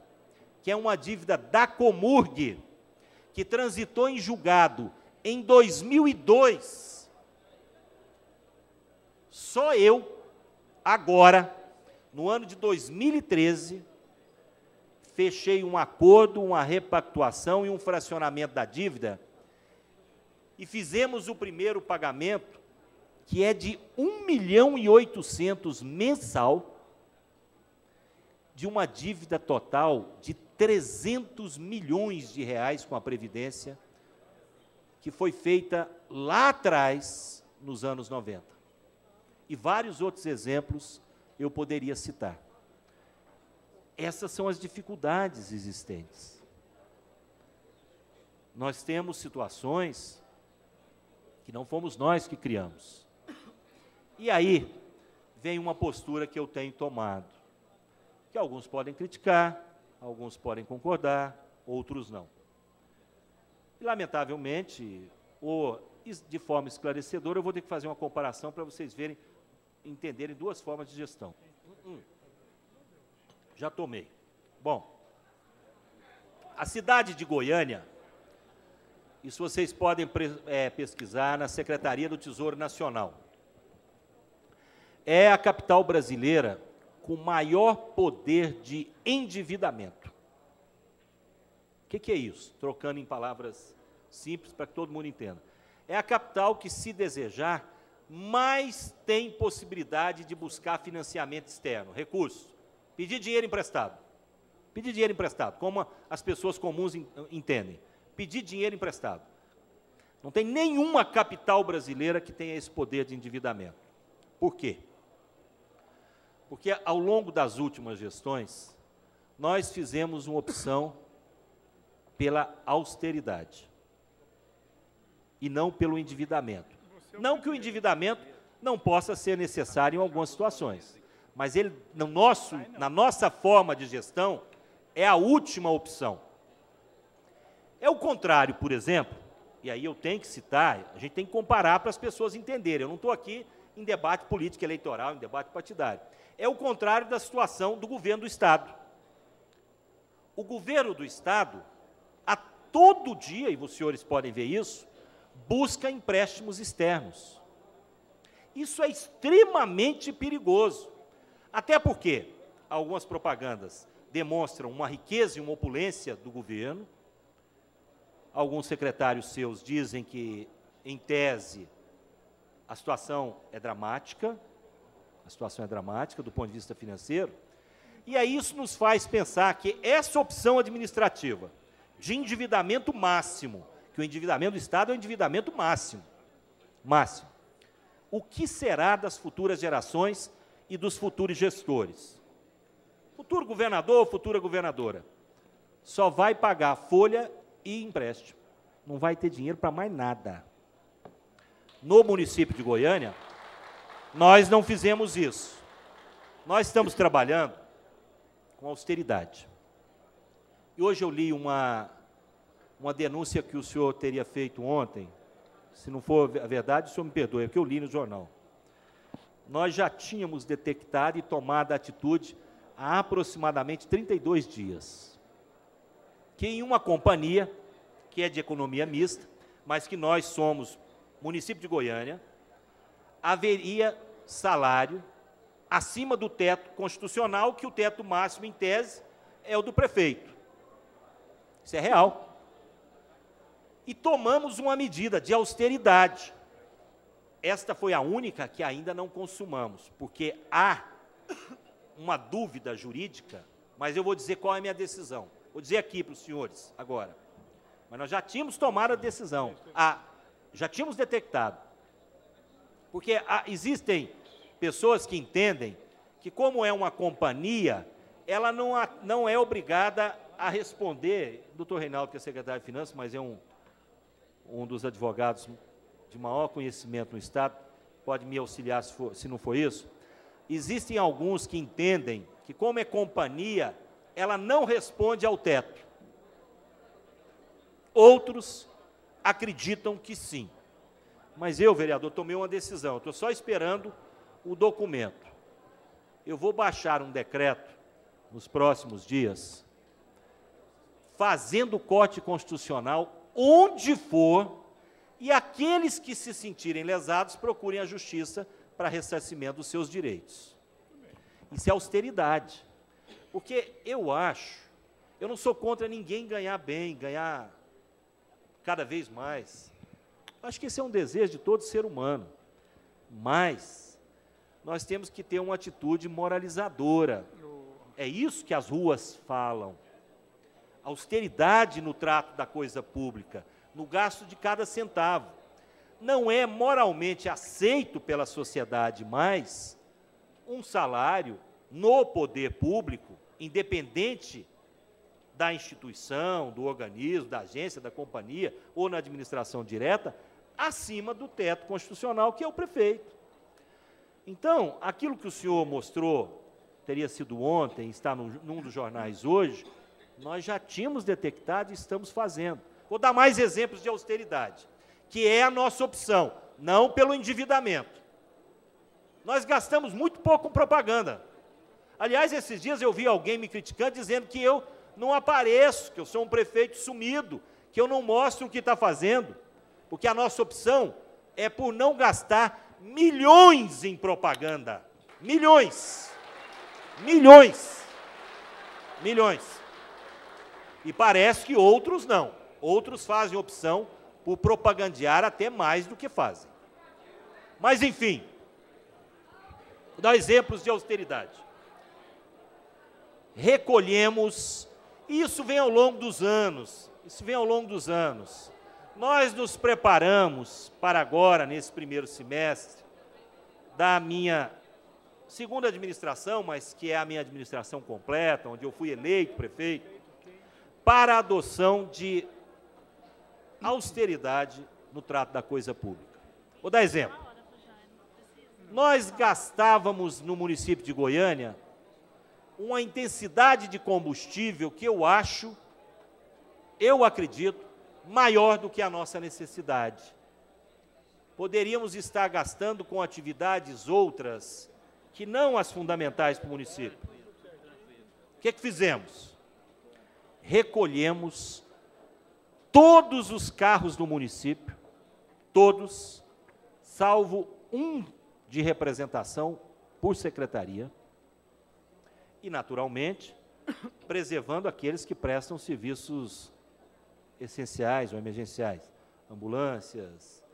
que é uma dívida da Comurg, que transitou em julgado em 2002, só eu, agora, no ano de 2013, fechei um acordo, uma repactuação e um fracionamento da dívida e fizemos o primeiro pagamento, que é de 1 milhão e 800 mensal, de uma dívida total de 300 milhões de reais com a Previdência, que foi feita lá atrás, nos anos 90. E vários outros exemplos eu poderia citar. Essas são as dificuldades existentes. Nós temos situações que não fomos nós que criamos. E aí vem uma postura que eu tenho tomado, que alguns podem criticar, alguns podem concordar, outros não. E, lamentavelmente, ou de forma esclarecedora, eu vou ter que fazer uma comparação para vocês verem, entenderem duas formas de gestão. Hum, já tomei. Bom, a cidade de Goiânia, isso vocês podem é, pesquisar na Secretaria do Tesouro Nacional, é a capital brasileira com maior poder de endividamento. O que, que é isso? Trocando em palavras simples para que todo mundo entenda. É a capital que, se desejar, mais tem possibilidade de buscar financiamento externo, recurso, pedir dinheiro emprestado. Pedir dinheiro emprestado, como as pessoas comuns entendem. Pedir dinheiro emprestado. Não tem nenhuma capital brasileira que tenha esse poder de endividamento. Por quê? Porque ao longo das últimas gestões, nós fizemos uma opção pela austeridade e não pelo endividamento. Não que o endividamento não possa ser necessário em algumas situações, mas ele, no nosso, na nossa forma de gestão, é a última opção. É o contrário, por exemplo, e aí eu tenho que citar, a gente tem que comparar para as pessoas entenderem. Eu não estou aqui em debate político eleitoral, em debate partidário é o contrário da situação do governo do Estado. O governo do Estado, a todo dia, e os senhores podem ver isso, busca empréstimos externos. Isso é extremamente perigoso. Até porque algumas propagandas demonstram uma riqueza e uma opulência do governo. Alguns secretários seus dizem que, em tese, a situação é dramática a situação é dramática do ponto de vista financeiro. E aí isso nos faz pensar que essa opção administrativa de endividamento máximo, que o endividamento do Estado é o endividamento máximo, máximo. O que será das futuras gerações e dos futuros gestores? Futuro governador, futura governadora, só vai pagar folha e empréstimo. Não vai ter dinheiro para mais nada. No município de Goiânia, nós não fizemos isso. Nós estamos trabalhando com austeridade. E hoje eu li uma, uma denúncia que o senhor teria feito ontem. Se não for a verdade, o senhor me perdoe, é que eu li no jornal. Nós já tínhamos detectado e tomado a atitude há aproximadamente 32 dias. Que em uma companhia, que é de economia mista, mas que nós somos município de Goiânia, haveria salário acima do teto constitucional, que o teto máximo, em tese, é o do prefeito. Isso é real. E tomamos uma medida de austeridade. Esta foi a única que ainda não consumamos, porque há uma dúvida jurídica, mas eu vou dizer qual é a minha decisão. Vou dizer aqui para os senhores agora. Mas nós já tínhamos tomado a decisão, a, já tínhamos detectado. Porque há, existem pessoas que entendem que, como é uma companhia, ela não, não é obrigada a responder. Doutor Reinaldo, que é secretário de Finanças, mas é um, um dos advogados de maior conhecimento no Estado, pode me auxiliar se, for, se não for isso. Existem alguns que entendem que, como é companhia, ela não responde ao teto. Outros acreditam que sim. Mas eu, vereador, tomei uma decisão. Estou só esperando o documento. Eu vou baixar um decreto nos próximos dias, fazendo corte constitucional onde for, e aqueles que se sentirem lesados procurem a justiça para ressarcimento dos seus direitos. Isso é austeridade. Porque eu acho, eu não sou contra ninguém ganhar bem, ganhar cada vez mais. Acho que esse é um desejo de todo ser humano. Mas nós temos que ter uma atitude moralizadora. É isso que as ruas falam. Austeridade no trato da coisa pública, no gasto de cada centavo. Não é moralmente aceito pela sociedade mais um salário no poder público, independente da instituição, do organismo, da agência, da companhia ou na administração direta, acima do teto constitucional, que é o prefeito. Então, aquilo que o senhor mostrou, teria sido ontem, está num dos jornais hoje, nós já tínhamos detectado e estamos fazendo. Vou dar mais exemplos de austeridade, que é a nossa opção, não pelo endividamento. Nós gastamos muito pouco com propaganda. Aliás, esses dias eu vi alguém me criticando, dizendo que eu não apareço, que eu sou um prefeito sumido, que eu não mostro o que está fazendo, porque a nossa opção é por não gastar milhões em propaganda. Milhões. Milhões. Milhões. E parece que outros não. Outros fazem opção por propagandear até mais do que fazem. Mas, enfim, vou dar exemplos de austeridade. Recolhemos, isso vem ao longo dos anos, isso vem ao longo dos anos. Nós nos preparamos para agora, nesse primeiro semestre, da minha segunda administração, mas que é a minha administração completa, onde eu fui eleito prefeito, para a adoção de austeridade no trato da coisa pública. Vou dar exemplo. Nós gastávamos no município de Goiânia uma intensidade de combustível que eu acho, eu acredito, maior do que a nossa necessidade. Poderíamos estar gastando com atividades outras que não as fundamentais para o município. O que, é que fizemos? Recolhemos todos os carros do município, todos, salvo um de representação por secretaria, e, naturalmente, *coughs* preservando aqueles que prestam serviços essenciais ou emergenciais, ambulâncias,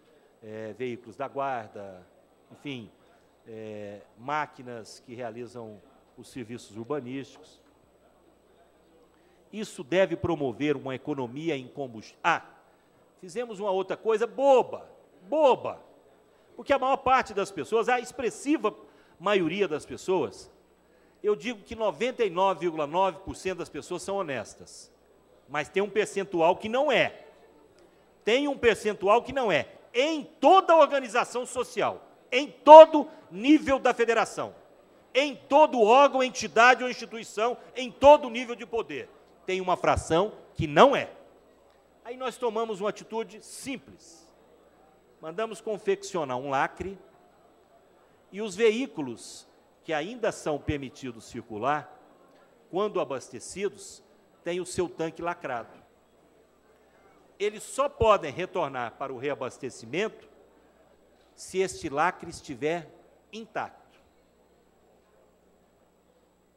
é, veículos da guarda, enfim, é, máquinas que realizam os serviços urbanísticos. Isso deve promover uma economia em combustível. Ah, fizemos uma outra coisa boba, boba, porque a maior parte das pessoas, a expressiva maioria das pessoas, eu digo que 99,9% das pessoas são honestas mas tem um percentual que não é. Tem um percentual que não é. Em toda organização social, em todo nível da federação, em todo órgão, entidade ou instituição, em todo nível de poder, tem uma fração que não é. Aí nós tomamos uma atitude simples. Mandamos confeccionar um lacre e os veículos que ainda são permitidos circular, quando abastecidos, tem o seu tanque lacrado. Eles só podem retornar para o reabastecimento se este lacre estiver intacto.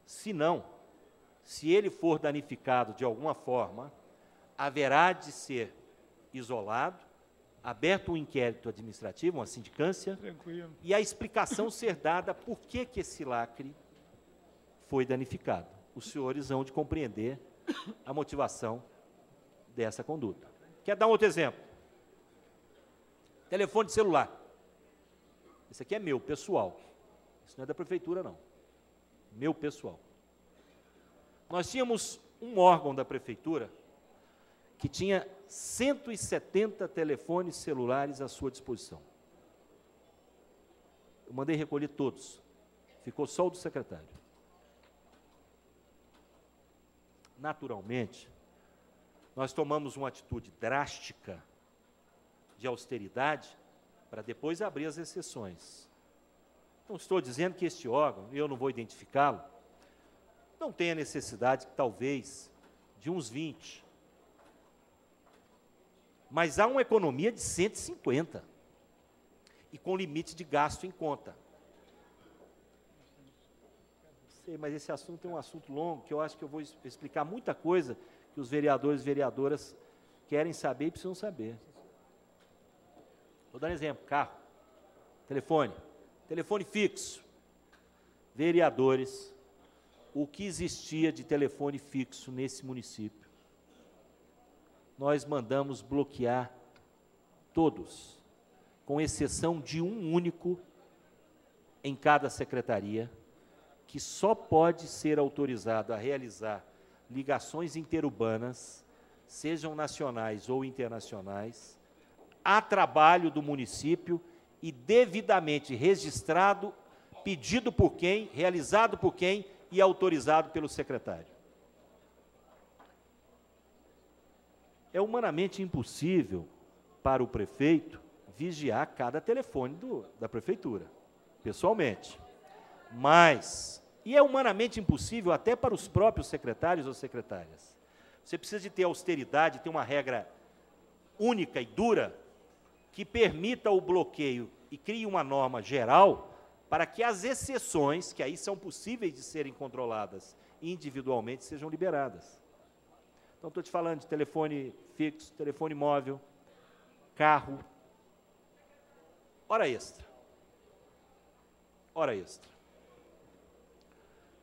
Se não, se ele for danificado de alguma forma, haverá de ser isolado, aberto um inquérito administrativo, uma sindicância, Tranquilo. e a explicação ser dada por que, que esse lacre foi danificado. Os senhores vão de compreender a motivação dessa conduta. Quer dar um outro exemplo? Telefone celular. Esse aqui é meu, pessoal. Isso não é da prefeitura, não. Meu pessoal. Nós tínhamos um órgão da prefeitura que tinha 170 telefones celulares à sua disposição. Eu mandei recolher todos. Ficou só o do secretário. Naturalmente, nós tomamos uma atitude drástica de austeridade para depois abrir as exceções. Não estou dizendo que este órgão, eu não vou identificá-lo, não tenha necessidade, talvez, de uns 20. Mas há uma economia de 150 e com limite de gasto em conta. Sei, mas esse assunto é um assunto longo que eu acho que eu vou explicar muita coisa que os vereadores e vereadoras querem saber e precisam saber. Vou dar um exemplo: carro, telefone, telefone fixo. Vereadores, o que existia de telefone fixo nesse município? Nós mandamos bloquear todos, com exceção de um único em cada secretaria, que só pode ser autorizado a realizar ligações interurbanas, sejam nacionais ou internacionais, a trabalho do município e devidamente registrado, pedido por quem, realizado por quem e autorizado pelo secretário. É humanamente impossível para o prefeito vigiar cada telefone do- da prefeitura, pessoalmente. Mas, e é humanamente impossível até para os próprios secretários ou secretárias. Você precisa de ter austeridade, ter uma regra única e dura que permita o bloqueio e crie uma norma geral para que as exceções, que aí são possíveis de serem controladas individualmente, sejam liberadas. Então, estou te falando de telefone fixo, telefone móvel, carro, hora extra. Hora extra.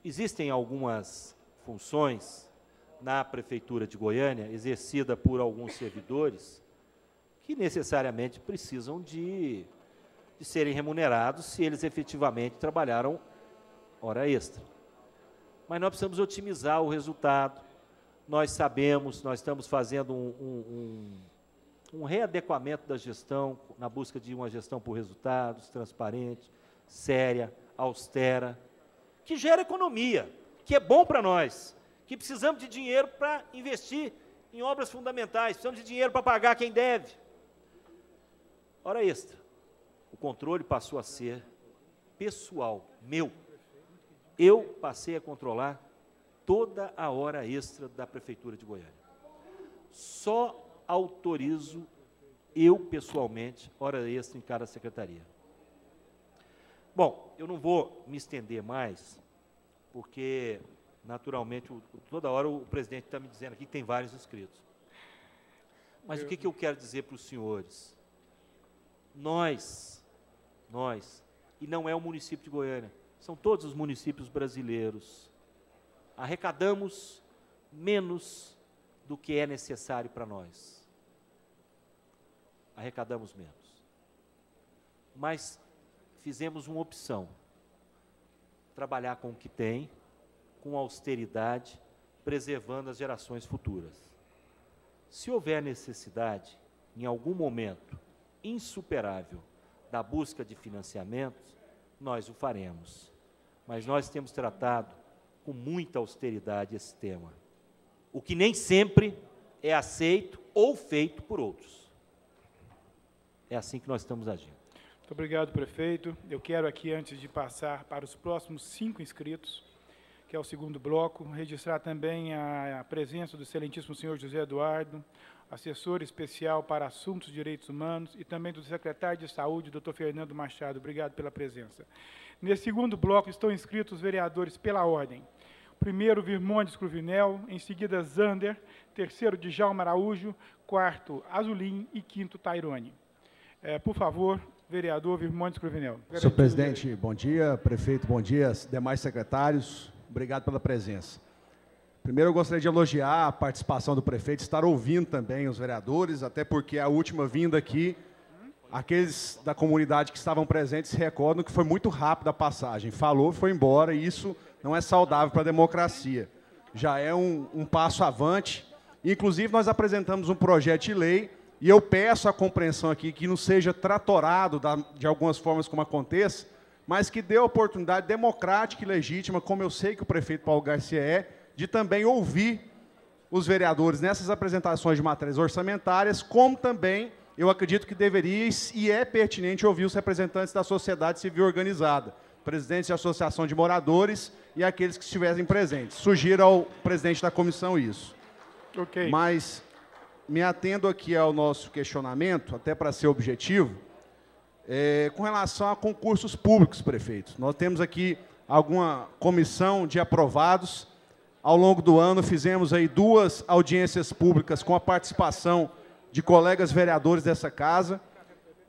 Existem algumas funções na Prefeitura de Goiânia, exercida por alguns servidores, que necessariamente precisam de, de serem remunerados se eles efetivamente trabalharam hora extra. Mas nós precisamos otimizar o resultado. Nós sabemos, nós estamos fazendo um, um, um, um readequamento da gestão, na busca de uma gestão por resultados, transparente, séria, austera, que gera economia, que é bom para nós, que precisamos de dinheiro para investir em obras fundamentais, precisamos de dinheiro para pagar quem deve. Hora extra. O controle passou a ser pessoal, meu. Eu passei a controlar toda a hora extra da Prefeitura de Goiânia. Só autorizo eu, pessoalmente, hora extra em cada secretaria. Bom, eu não vou me estender mais, porque, naturalmente, o- toda hora o presidente está me dizendo aqui que tem vários inscritos. Mas o que, que eu quero dizer para os senhores? Nós, nós, e não é o município de Goiânia, são todos os municípios brasileiros, arrecadamos menos do que é necessário para nós. Arrecadamos menos. Mas fizemos uma opção: trabalhar com o que tem, com austeridade, preservando as gerações futuras. Se houver necessidade, em algum momento insuperável, da busca de financiamentos, nós o faremos. Mas nós temos tratado com muita austeridade esse tema, o que nem sempre é aceito ou feito por outros. É assim que nós estamos agindo. Muito obrigado, prefeito. Eu quero aqui, antes de passar para os próximos cinco inscritos, que é o segundo bloco, registrar também a, presença do excelentíssimo senhor José Eduardo, assessor especial para assuntos de direitos humanos, e também do secretário de Saúde, doutor Fernando Machado. Obrigado pela presença. Nesse segundo bloco estão inscritos os vereadores pela ordem. Primeiro, Virmondes Cruvinel, em seguida, Zander, terceiro, Djalma Araújo, quarto, Azulim e quinto, Tairone. É, por favor, vereador Virmondes Cruvinel. Senhor presidente, bom dia. Prefeito, bom dia. Demais secretários, obrigado pela presença. Primeiro, eu gostaria de elogiar a participação do prefeito, estar ouvindo também os vereadores, até porque a última vinda aqui, aqueles da comunidade que estavam presentes se recordam que foi muito rápida a passagem. Falou, foi embora, e isso não é saudável para a democracia. Já é um, um passo avante. Inclusive, nós apresentamos um projeto de lei, e eu peço a compreensão aqui que não seja tratorado da, de algumas formas como aconteça, mas que dê a oportunidade democrática e legítima, como eu sei que o prefeito Paulo Garcia é, de também ouvir os vereadores nessas apresentações de matérias orçamentárias, como também eu acredito que deveria e é pertinente ouvir os representantes da sociedade civil organizada, presidentes de associação de moradores e aqueles que estivessem presentes. Sugiro ao presidente da comissão isso. Ok. Mas, me atendo aqui ao nosso questionamento, até para ser objetivo, é, com relação a concursos públicos, prefeito. Nós temos aqui alguma comissão de aprovados. Ao longo do ano, fizemos aí duas audiências públicas com a participação de colegas vereadores dessa casa.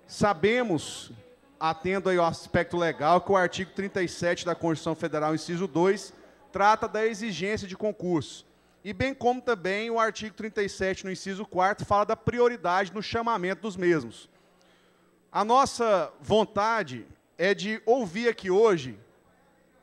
Sabemos, atendo aí ao aspecto legal, que o artigo 37 da Constituição Federal, inciso 2, trata da exigência de concurso. E bem como também o artigo 37, no inciso 4 fala da prioridade no chamamento dos mesmos. A nossa vontade é de ouvir aqui hoje,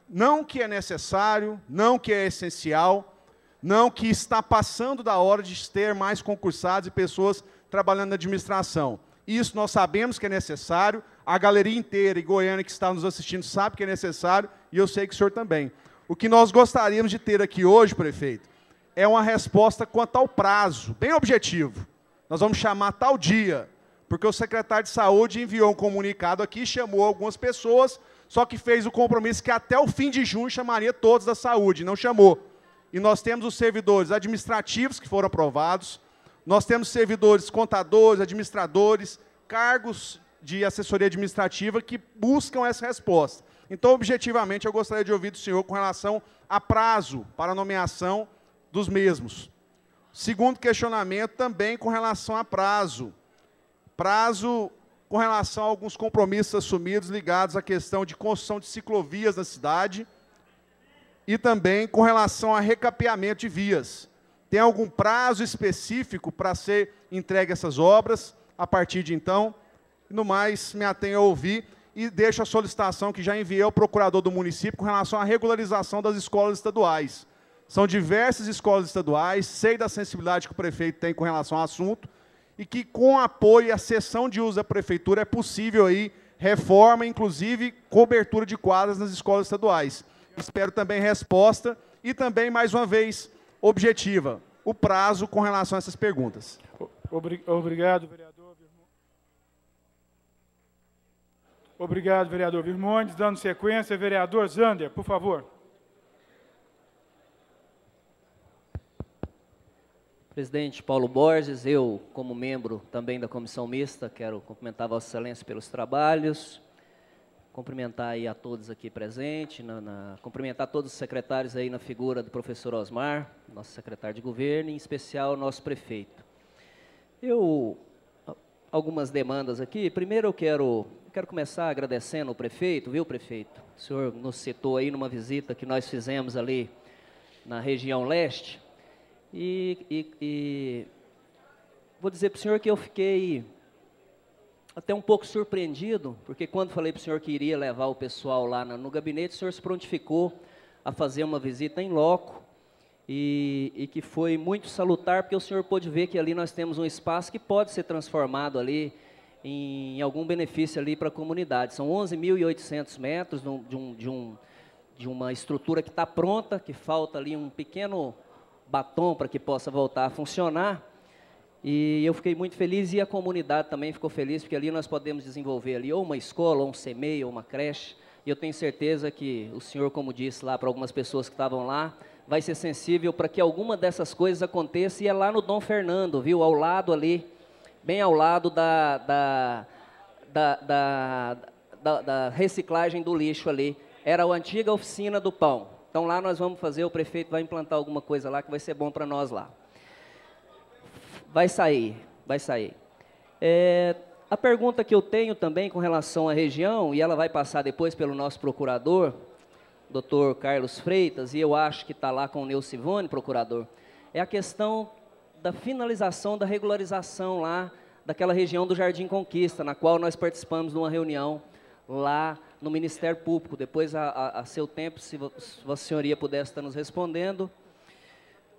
não que é necessário, não que é essencial, não que está passando da hora de ter mais concursados e pessoas trabalhando na administração. Isso nós sabemos que é necessário, a galeria inteira e Goiânia que está nos assistindo sabe que é necessário, e eu sei que o senhor também. O que nós gostaríamos de ter aqui hoje, prefeito, é uma resposta quanto ao prazo, bem objetivo. Nós vamos chamar tal dia, porque o secretário de saúde enviou um comunicado aqui, chamou algumas pessoas, só que fez o compromisso que até o fim de junho chamaria todos da saúde, não chamou. E nós temos os servidores administrativos que foram aprovados, nós temos servidores contadores, administradores, cargos de assessoria administrativa que buscam essa resposta. Então, objetivamente, eu gostaria de ouvir do senhor com relação a prazo para nomeação dos mesmos. Segundo questionamento, também com relação a prazo. Prazo com relação a alguns compromissos assumidos ligados à questão de construção de ciclovias na cidade e também com relação a recapeamento de vias. Tem algum prazo específico para ser entregue essas obras a partir de então? No mais, me atenho a ouvir e deixo a solicitação que já enviei ao procurador do município com relação à regularização das escolas estaduais. São diversas escolas estaduais, sei da sensibilidade que o prefeito tem com relação ao assunto, e que com apoio e a cessão de uso da prefeitura é possível aí reforma, inclusive cobertura de quadras nas escolas estaduais. Espero também resposta e também, mais uma vez, objetiva, o prazo com relação a essas perguntas. Obrigado, vereador. Obrigado, vereador Virmondes. Dando sequência, vereador Zander, por favor. Presidente Paulo Borges, eu, como membro também da comissão mista, quero cumprimentar Vossa Excelência pelos trabalhos, cumprimentar aí a todos aqui presentes, na, na, cumprimentar todos os secretários aí na figura do professor Osmar, nosso secretário de governo, em especial o nosso prefeito. Eu, algumas demandas aqui. Primeiro eu quero, quero começar agradecendo o prefeito, viu, prefeito? O senhor nos citou aí numa visita que nós fizemos ali na região leste. E, e, e vou dizer para o senhor que eu fiquei até um pouco surpreendido, porque quando falei para o senhor que iria levar o pessoal lá no, gabinete, o senhor se prontificou a fazer uma visita em loco, e, e, que foi muito salutar, porque o senhor pôde ver que ali nós temos um espaço que pode ser transformado ali em, em algum benefício ali para a comunidade. São 11.800 metros de, um, de, um, de uma estrutura que está pronta, que falta ali um pequeno batom para que possa voltar a funcionar, e eu fiquei muito feliz e a comunidade também ficou feliz, porque ali nós podemos desenvolver ali ou uma escola, ou um CMEI, ou uma creche. E eu tenho certeza que o senhor, como disse lá para algumas pessoas que estavam lá, vai ser sensível para que alguma dessas coisas aconteça e é lá no Dom Fernando, viu? Ao lado ali, bem ao lado da, da, da, da, da, da reciclagem do lixo ali. Era a antiga oficina do pão. Então lá nós vamos fazer, o prefeito vai implantar alguma coisa lá que vai ser bom para nós lá. Vai sair, vai sair. É, a pergunta que eu tenho também com relação à região, e ela vai passar depois pelo nosso procurador, doutor Carlos Freitas, e eu acho que está lá com o Neucivone, procurador, é a questão da finalização da regularização lá daquela região do Jardim Conquista, na qual nós participamos de uma reunião lá no Ministério Público. Depois, a, a, a seu tempo, se Vossa Senhoria pudesse estar nos respondendo.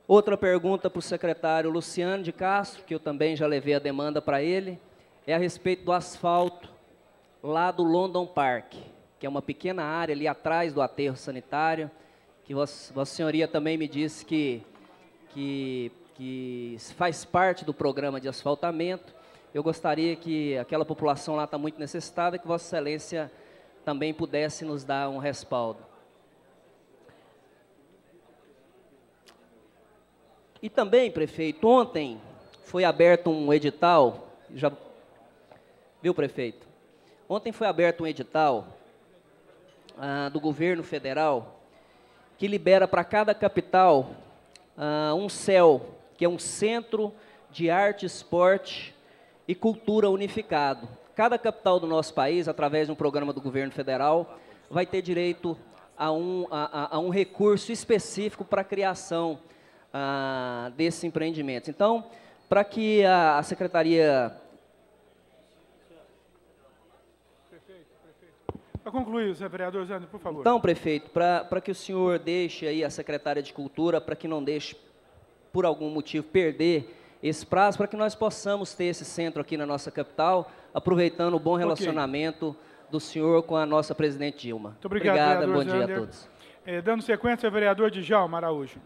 Outra pergunta para o secretário Luciano de Castro, que eu também já levei a demanda para ele, é a respeito do asfalto lá do London Park que é uma pequena área ali atrás do aterro sanitário, que Vossa, Senhoria também me disse que, que, que faz parte do programa de asfaltamento. Eu gostaria que aquela população lá está muito necessitada, que Vossa Excelência também pudesse nos dar um respaldo. E também, prefeito, ontem foi aberto um edital, já viu, prefeito? Ontem foi aberto um edital ah, do governo federal que libera para cada capital ah, um CEL, que é um Centro de Arte, Esporte e Cultura Unificado. Cada capital do nosso país, através de um programa do governo federal, vai ter direito a um, a, a um recurso específico para a criação ah, desses empreendimentos. Então, para que a, a Secretaria Para concluir, vereador Zé, por favor. Então, prefeito, para que o senhor deixe aí a secretária de Cultura, para que não deixe, por algum motivo, perder esse prazo, para que nós possamos ter esse centro aqui na nossa capital, aproveitando o bom relacionamento okay. do senhor com a nossa presidente Dilma. Muito obrigado, Obrigada, bom Zander. dia a todos. É, dando sequência, vereador Djalma Araújo.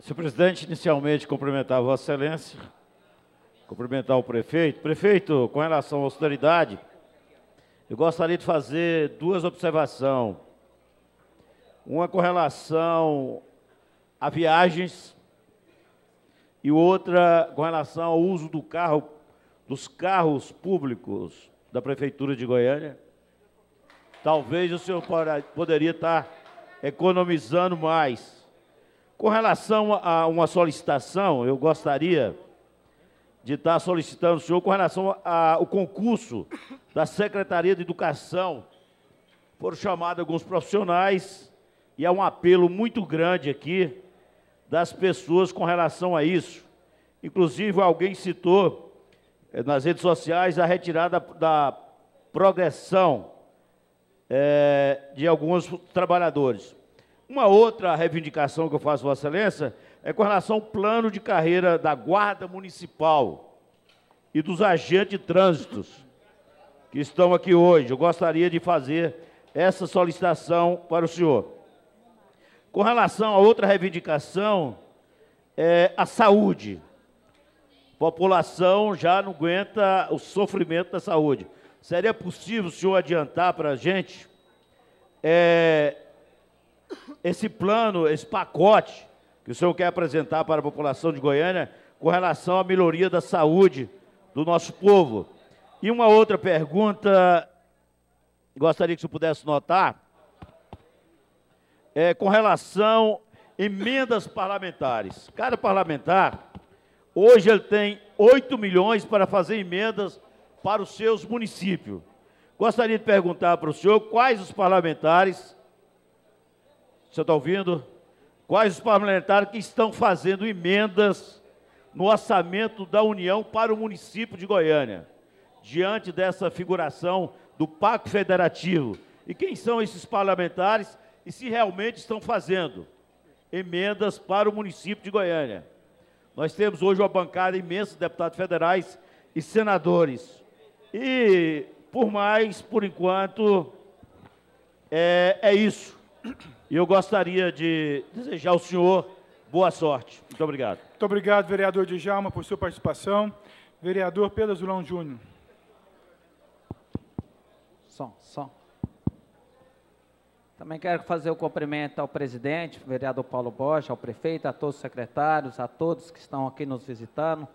Senhor presidente, inicialmente cumprimentar a Vossa Excelência, cumprimentar o prefeito. Prefeito, com relação à austeridade, eu gostaria de fazer duas observações. Uma com relação a viagens e outra com relação ao uso do carro, dos carros públicos da Prefeitura de Goiânia. Talvez o senhor poderia estar economizando mais. Com relação a uma solicitação, eu gostaria de estar solicitando o senhor com relação ao concurso da Secretaria de Educação. Foram chamados alguns profissionais e há um apelo muito grande aqui das pessoas com relação a isso. Inclusive, alguém citou nas redes sociais a retirada da progressão é, de alguns trabalhadores. Uma outra reivindicação que eu faço, Vossa Excelência, é com relação ao plano de carreira da Guarda Municipal e dos agentes de trânsito que estão aqui hoje. Eu gostaria de fazer essa solicitação para o senhor. Com relação a outra reivindicação, é a saúde. População já não aguenta o sofrimento da saúde. Seria possível o senhor adiantar para a gente é, esse plano, esse pacote que o senhor quer apresentar para a população de Goiânia com relação à melhoria da saúde do nosso povo. E uma outra pergunta, gostaria que o senhor pudesse notar, é com relação emendas parlamentares. Cada parlamentar, hoje ele tem 8 milhões para fazer emendas para os seus municípios. Gostaria de perguntar para o senhor quais os parlamentares, o senhor está ouvindo? Quais os parlamentares que estão fazendo emendas no orçamento da União para o município de Goiânia, diante dessa figuração do Pacto Federativo? E quem são esses parlamentares e se realmente estão fazendo emendas para o município de Goiânia? Nós temos hoje uma bancada imensa de deputados federais e senadores. E, por mais, por enquanto, é, é isso. E eu gostaria de desejar ao senhor boa sorte. Muito obrigado. Muito obrigado, vereador Djalma, por sua participação. Vereador Pedro Zulão Júnior. Som, som. Também quero fazer o cumprimento ao presidente, vereador Paulo Borges, ao prefeito, a todos os secretários, a todos que estão aqui nos visitando.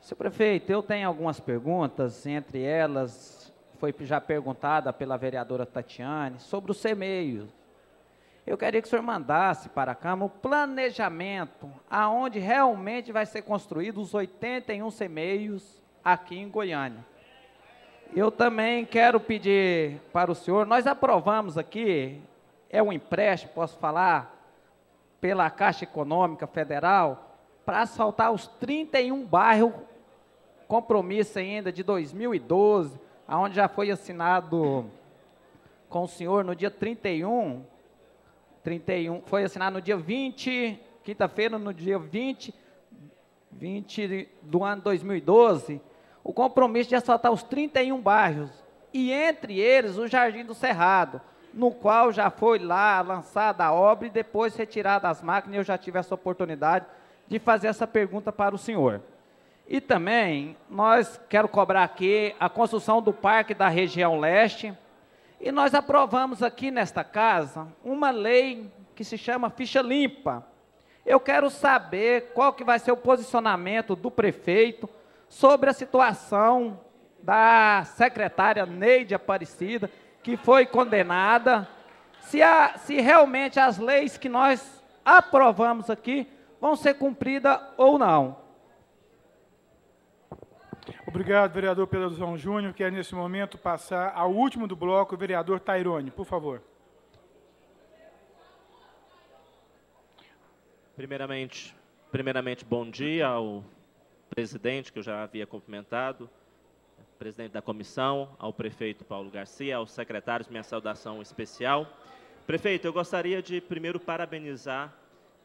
Senhor prefeito, eu tenho algumas perguntas, entre elas foi já perguntada pela vereadora Tatiane sobre o CEMEIO. Eu queria que o senhor mandasse para a Câmara o planejamento aonde realmente vai ser construído os 81 CEMEIOS aqui em Goiânia. Eu também quero pedir para o senhor, nós aprovamos aqui, é um empréstimo, posso falar, pela Caixa Econômica Federal, para asfaltar os 31 bairros, compromisso ainda de 2012, aonde já foi assinado com o senhor no dia 31, 31, foi assinado no dia 20, quinta-feira, no dia 20, 20 do ano 2012, o compromisso de asfaltar os 31 bairros, e entre eles o Jardim do Cerrado, no qual já foi lá lançada a obra e depois retirada as máquinas, eu já tive essa oportunidade de fazer essa pergunta para o senhor. E também, nós quero cobrar aqui a construção do parque da região leste, e nós aprovamos aqui nesta casa uma lei que se chama ficha limpa. Eu quero saber qual que vai ser o posicionamento do prefeito sobre a situação da secretária Neide Aparecida, que foi condenada, se, a, se realmente as leis que nós aprovamos aqui vão ser cumpridas ou não. Obrigado, vereador Pedro João Júnior. Quer, nesse momento, passar ao último do bloco, o vereador Tairone, por favor. Primeiramente, primeiramente, bom dia ao presidente, que eu já havia cumprimentado, presidente da comissão, ao prefeito Paulo Garcia, aos secretários, minha saudação especial. Prefeito, eu gostaria de primeiro parabenizar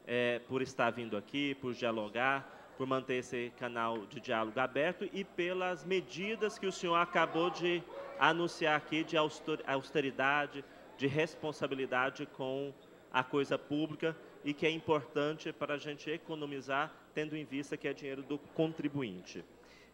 é, por estar vindo aqui, por dialogar, por manter esse canal de diálogo aberto e pelas medidas que o senhor acabou de anunciar aqui de austeridade, de responsabilidade com a coisa pública e que é importante para a gente economizar, tendo em vista que é dinheiro do contribuinte.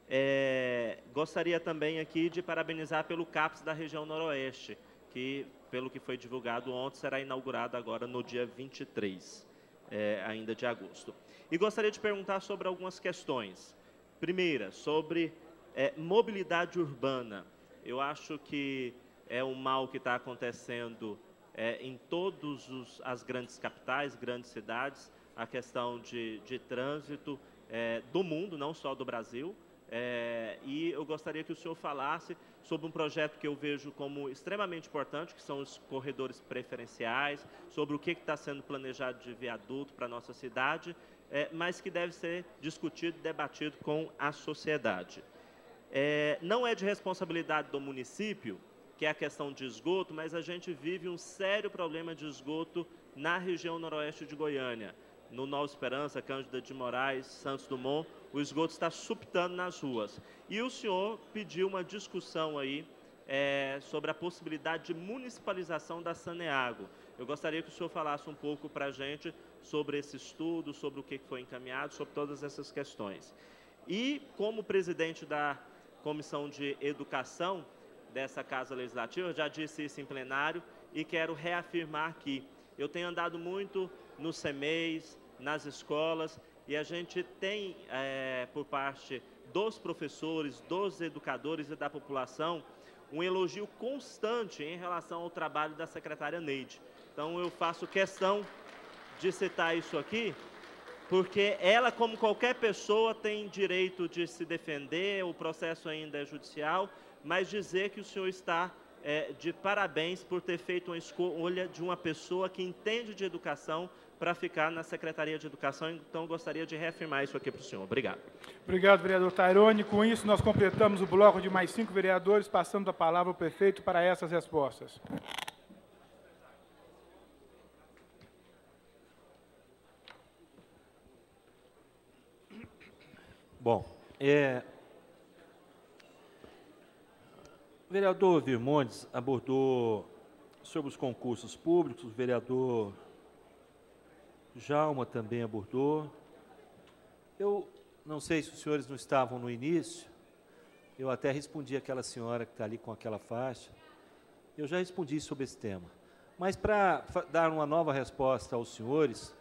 É, gostaria também aqui de parabenizar pelo CAPS da região noroeste, que, pelo que foi divulgado ontem, será inaugurado agora no dia 23, é, ainda de agosto. E gostaria de perguntar sobre algumas questões. Primeira, sobre é, mobilidade urbana. Eu acho que é um mal que está acontecendo é, em todas as grandes capitais, grandes cidades, a questão de, de trânsito é, do mundo, não só do Brasil. É, e eu gostaria que o senhor falasse sobre um projeto que eu vejo como extremamente importante, que são os corredores preferenciais, sobre o que está sendo planejado de viaduto para a nossa cidade é, mas que deve ser discutido debatido com a sociedade. É, não é de responsabilidade do município, que é a questão de esgoto, mas a gente vive um sério problema de esgoto na região noroeste de Goiânia. No Nova Esperança, Cândida de Moraes, Santos Dumont, o esgoto está suptando nas ruas. E o senhor pediu uma discussão aí é, sobre a possibilidade de municipalização da Saneago. Eu gostaria que o senhor falasse um pouco para a gente sobre esse estudo, sobre o que foi encaminhado, sobre todas essas questões. E, como presidente da Comissão de Educação dessa Casa Legislativa, já disse isso em plenário e quero reafirmar aqui. Eu tenho andado muito nos CEMEIs, nas escolas, e a gente tem, é, por parte dos professores, dos educadores e da população, um elogio constante em relação ao trabalho da secretária Neide. Então, eu faço questão de citar isso aqui, porque ela, como qualquer pessoa, tem direito de se defender, o processo ainda é judicial, mas dizer que o senhor está é, de parabéns por ter feito uma escolha de uma pessoa que entende de educação para ficar na Secretaria de Educação. Então, gostaria de reafirmar isso aqui para o senhor. Obrigado. Obrigado, vereador Tairone. Com isso, nós completamos o bloco de mais cinco vereadores, passando a palavra ao prefeito para essas respostas. Bom, é, o vereador Virmontes abordou sobre os concursos públicos, o vereador Jalma também abordou. Eu não sei se os senhores não estavam no início, eu até respondi aquela senhora que está ali com aquela faixa, eu já respondi sobre esse tema. Mas para dar uma nova resposta aos senhores,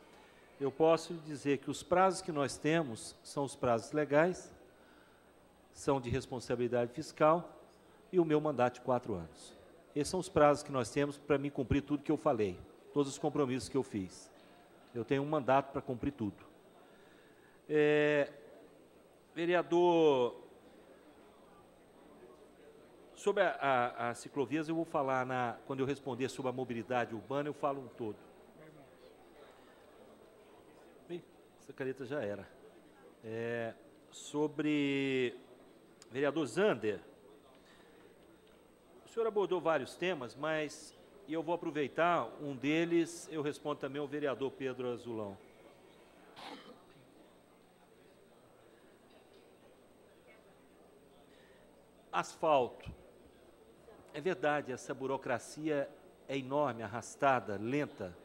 eu posso dizer que os prazos que nós temos são os prazos legais, são de responsabilidade fiscal e o meu mandato de quatro anos. Esses são os prazos que nós temos para me cumprir tudo que eu falei, todos os compromissos que eu fiz. Eu tenho um mandato para cumprir tudo. É, vereador, sobre a, a, a, ciclovias eu vou falar na, quando eu responder sobre a mobilidade urbana, eu falo um todo. essa caneta já era. É, sobre vereador Zander, senhor abordou vários temas, mas eu vou aproveitar um deles, eu respondo também ao vereador Pedro Azulão. Asfalto. É verdade, essa burocracia é enorme, arrastada, lenta,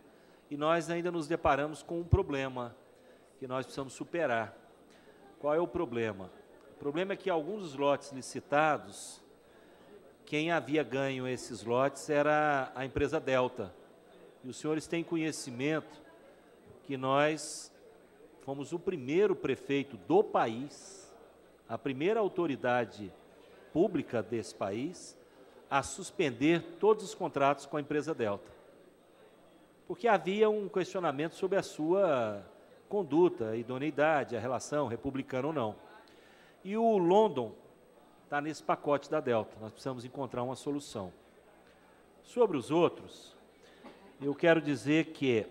e nós ainda nos deparamos com um problema que nós precisamos superar. Qual é o problema? O problema é que alguns dos lotes licitados, quem havia ganho esses lotes era a empresa Delta. E os senhores têm conhecimento que nós fomos o primeiro prefeito do país, a primeira autoridade pública desse país, a suspender todos os contratos com a empresa Delta. Porque havia um questionamento sobre a sua conduta, a idoneidade, a relação, republicana ou não. E o London está nesse pacote da Delta. Nós precisamos encontrar uma solução. Sobre os outros, eu quero dizer que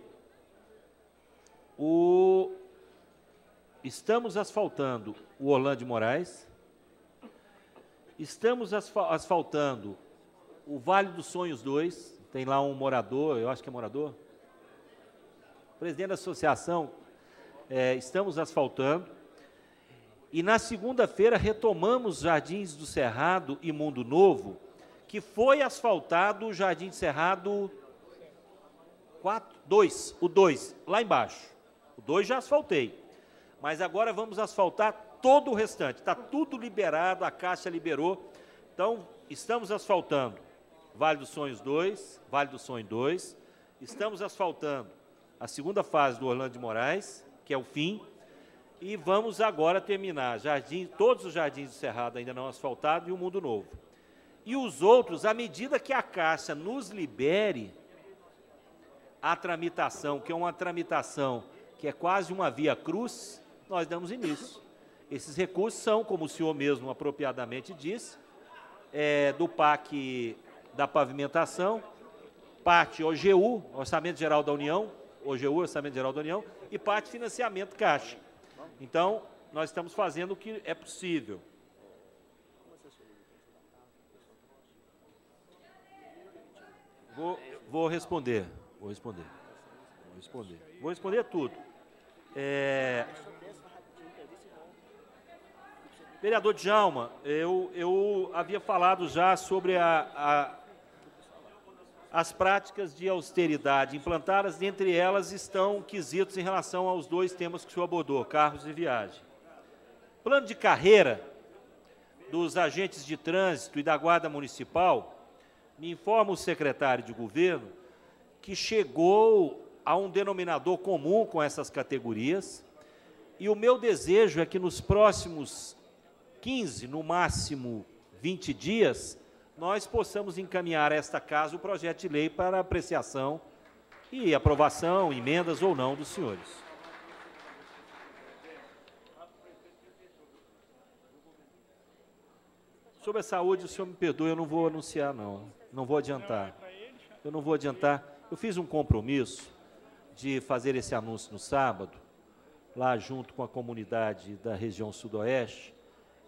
o estamos asfaltando o Orlando de Moraes, estamos asfaltando o Vale dos Sonhos 2, tem lá um morador, eu acho que é morador, presidente da associação, é, estamos asfaltando. E na segunda-feira retomamos Jardins do Cerrado e Mundo Novo, que foi asfaltado o Jardim do Cerrado 4, 2, o 2, lá embaixo. O 2 já asfaltei. Mas agora vamos asfaltar todo o restante. Está tudo liberado, a Caixa liberou. Então, estamos asfaltando Vale dos Sonhos 2, Vale do Sonho 2. Estamos asfaltando a segunda fase do Orlando de Moraes, que é o fim. E vamos agora terminar jardim, todos os jardins do Cerrado ainda não asfaltados e o Mundo Novo. E os outros, à medida que a Caixa nos libere a tramitação, que é uma tramitação que é quase uma via cruz, nós damos início. Esses recursos são, como o senhor mesmo apropriadamente disse, é, do PAC da pavimentação, parte OGU, Orçamento Geral da União, OGU, Orçamento Geral da União, e parte financiamento Caixa. Então, nós estamos fazendo o que é possível. Vou, vou responder, vou responder, vou responder, vou responder tudo. É... Vereador Djalma, eu, eu havia falado já sobre a, a as práticas de austeridade implantadas, dentre elas estão quesitos em relação aos dois temas que o senhor abordou, carros e viagem. Plano de carreira dos agentes de trânsito e da Guarda Municipal, me informa o secretário de governo que chegou a um denominador comum com essas categorias, e o meu desejo é que nos próximos 15, no máximo 20 dias, nós possamos encaminhar a esta casa o projeto de lei para apreciação e aprovação, emendas ou não dos senhores. Sobre a saúde, o senhor me perdoe, eu não vou anunciar, não. Não vou adiantar. Eu não vou adiantar. Eu fiz um compromisso de fazer esse anúncio no sábado, lá junto com a comunidade da região sudoeste.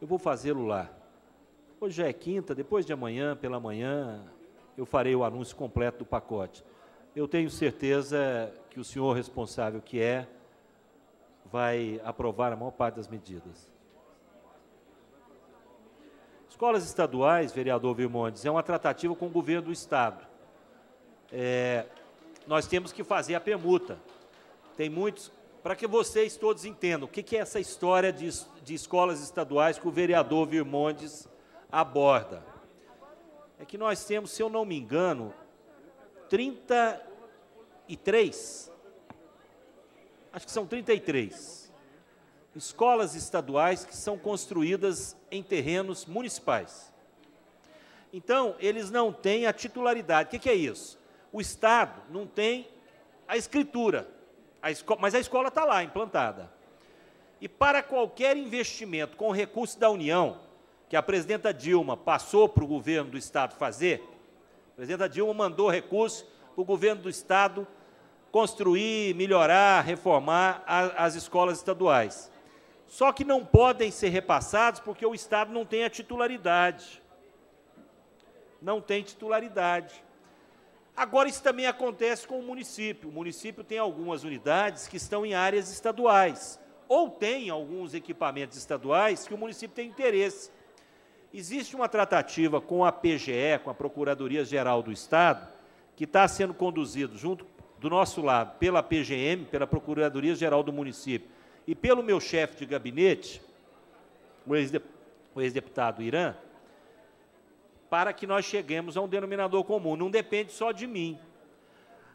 Eu vou fazê-lo lá. Hoje já é quinta, depois de amanhã, pela manhã, eu farei o anúncio completo do pacote. Eu tenho certeza que o senhor responsável que é, vai aprovar a maior parte das medidas. Escolas estaduais, vereador Virmondes, é uma tratativa com o governo do Estado. É, nós temos que fazer a permuta. Tem muitos. Para que vocês todos entendam o que, é essa história de, de escolas estaduais que o vereador Virmondes aborda. É que nós temos, se eu não me engano, 33, acho que são 33, escolas estaduais que são construídas em terrenos municipais. Então, eles não têm a titularidade. O que, é isso? O Estado não tem a escritura, a mas a escola está lá, implantada. E para qualquer investimento com recurso da União, que a presidenta Dilma passou para o governo do Estado fazer, a presidenta Dilma mandou recurso para o governo do Estado construir, melhorar, reformar a, as escolas estaduais. Só que não podem ser repassados porque o Estado não tem a titularidade. Não tem titularidade. Agora, isso também acontece com o município. O município tem algumas unidades que estão em áreas estaduais, ou tem alguns equipamentos estaduais que o município tem interesse. Existe uma tratativa com a PGE, com a Procuradoria-Geral do Estado, que está sendo conduzido junto do nosso lado pela PGM, pela Procuradoria-Geral do Município, e pelo meu chefe de gabinete, o ex-deputado Irã, para que nós cheguemos a um denominador comum. Não depende só de mim.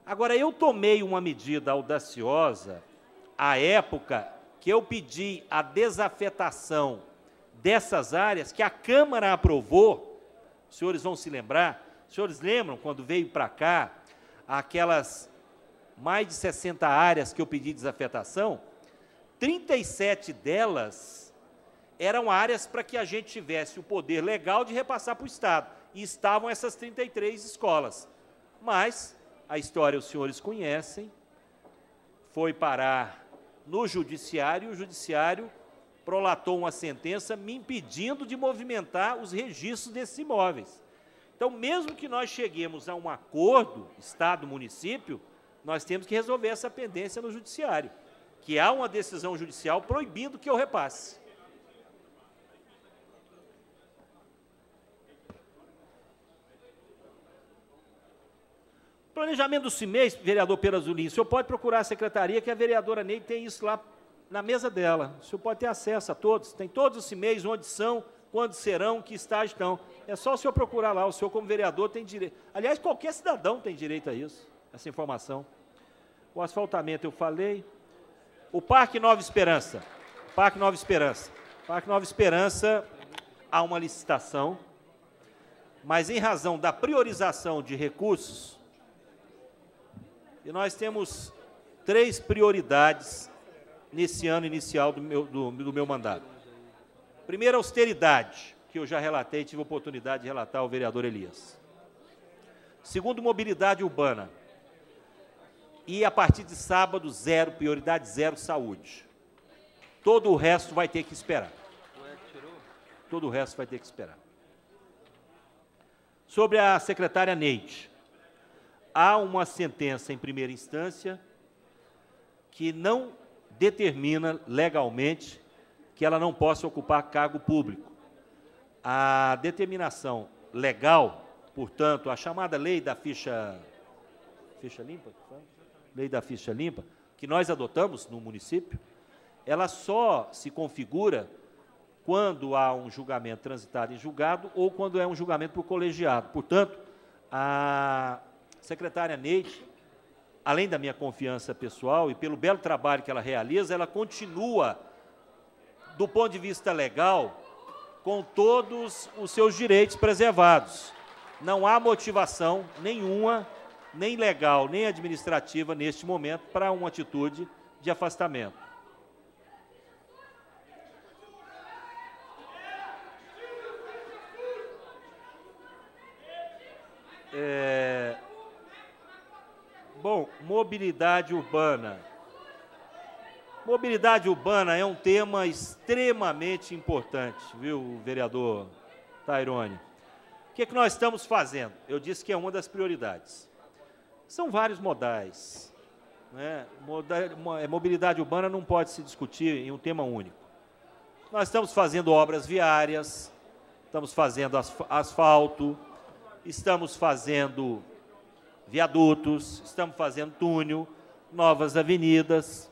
Agora, eu tomei uma medida audaciosa, à época que eu pedi a desafetação dessas áreas, que a Câmara aprovou, os senhores vão se lembrar, os senhores lembram quando veio para cá aquelas mais de 60 áreas que eu pedi desafetação? 37 delas eram áreas para que a gente tivesse o poder legal de repassar para o Estado. E estavam essas 33 escolas. Mas a história os senhores conhecem, foi parar no judiciário, e o judiciário prolatou uma sentença me impedindo de movimentar os registros desses imóveis. Então, mesmo que nós cheguemos a um acordo, Estado-município, nós temos que resolver essa pendência no judiciário que há uma decisão judicial proibindo que eu repasse. Planejamento do CIMEIS, vereador Perazulin, o senhor pode procurar a secretaria, que a vereadora Ney tem isso lá na mesa dela. O senhor pode ter acesso a todos, tem todos os CIMEIs, onde são, quando serão, que estágio estão. É só o senhor procurar lá, o senhor como vereador tem direito. Aliás, qualquer cidadão tem direito a isso, essa informação. O asfaltamento eu falei, o Parque Nova Esperança. Parque Nova Esperança. Parque Nova Esperança, há uma licitação, mas em razão da priorização de recursos, e nós temos três prioridades nesse ano inicial do meu, do, do meu mandato. Primeiro, austeridade, que eu já relatei, tive a oportunidade de relatar ao vereador Elias. Segundo, mobilidade urbana. E a partir de sábado, zero, prioridade zero, saúde. Todo o resto vai ter que esperar. Todo o resto vai ter que esperar. Sobre a secretária Neide, há uma sentença em primeira instância que não determina legalmente que ela não possa ocupar cargo público. A determinação legal, portanto, a chamada lei da ficha ficha limpa, lei da ficha limpa, que nós adotamos no município, ela só se configura quando há um julgamento transitado em julgado ou quando é um julgamento por colegiado. Portanto, a secretária Neide, além da minha confiança pessoal e pelo belo trabalho que ela realiza, ela continua, do ponto de vista legal, com todos os seus direitos preservados. Não há motivação nenhuma nem legal, nem administrativa neste momento para uma atitude de afastamento. É... Bom, mobilidade urbana. Mobilidade urbana é um tema extremamente importante, viu, vereador Tairone? O que, é que nós estamos fazendo? Eu disse que é uma das prioridades. São vários modais. Né? É, mobilidade urbana não pode se discutir em um tema único. Nós estamos fazendo obras viárias, estamos fazendo asfalto, estamos fazendo viadutos, estamos fazendo túnel, novas avenidas,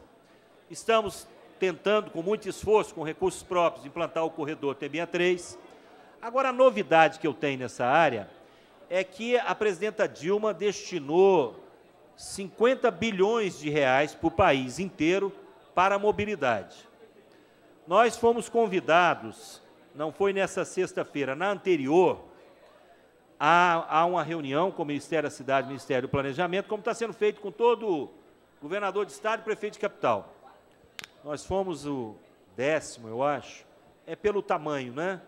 estamos tentando, com muito esforço, com recursos próprios, implantar o corredor TBA3. Agora, a novidade que eu tenho nessa área é que a presidenta Dilma destinou 50 bilhões de reais para o país inteiro para a mobilidade. Nós fomos convidados, não foi nessa sexta-feira, na anterior, a, a, uma reunião com o Ministério da Cidade, Ministério do Planejamento, como está sendo feito com todo governador de Estado e prefeito de capital. Nós fomos o décimo, eu acho, é pelo tamanho, né?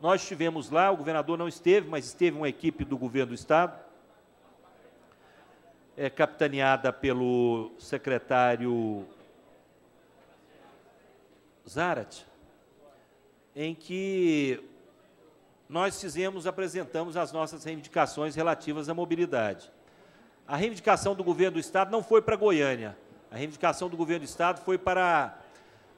Nós estivemos lá, o governador não esteve, mas esteve uma equipe do governo do Estado, é, capitaneada pelo secretário Zarat, em que nós fizemos, apresentamos as nossas reivindicações relativas à mobilidade. A reivindicação do governo do Estado não foi para Goiânia, a reivindicação do governo do Estado foi para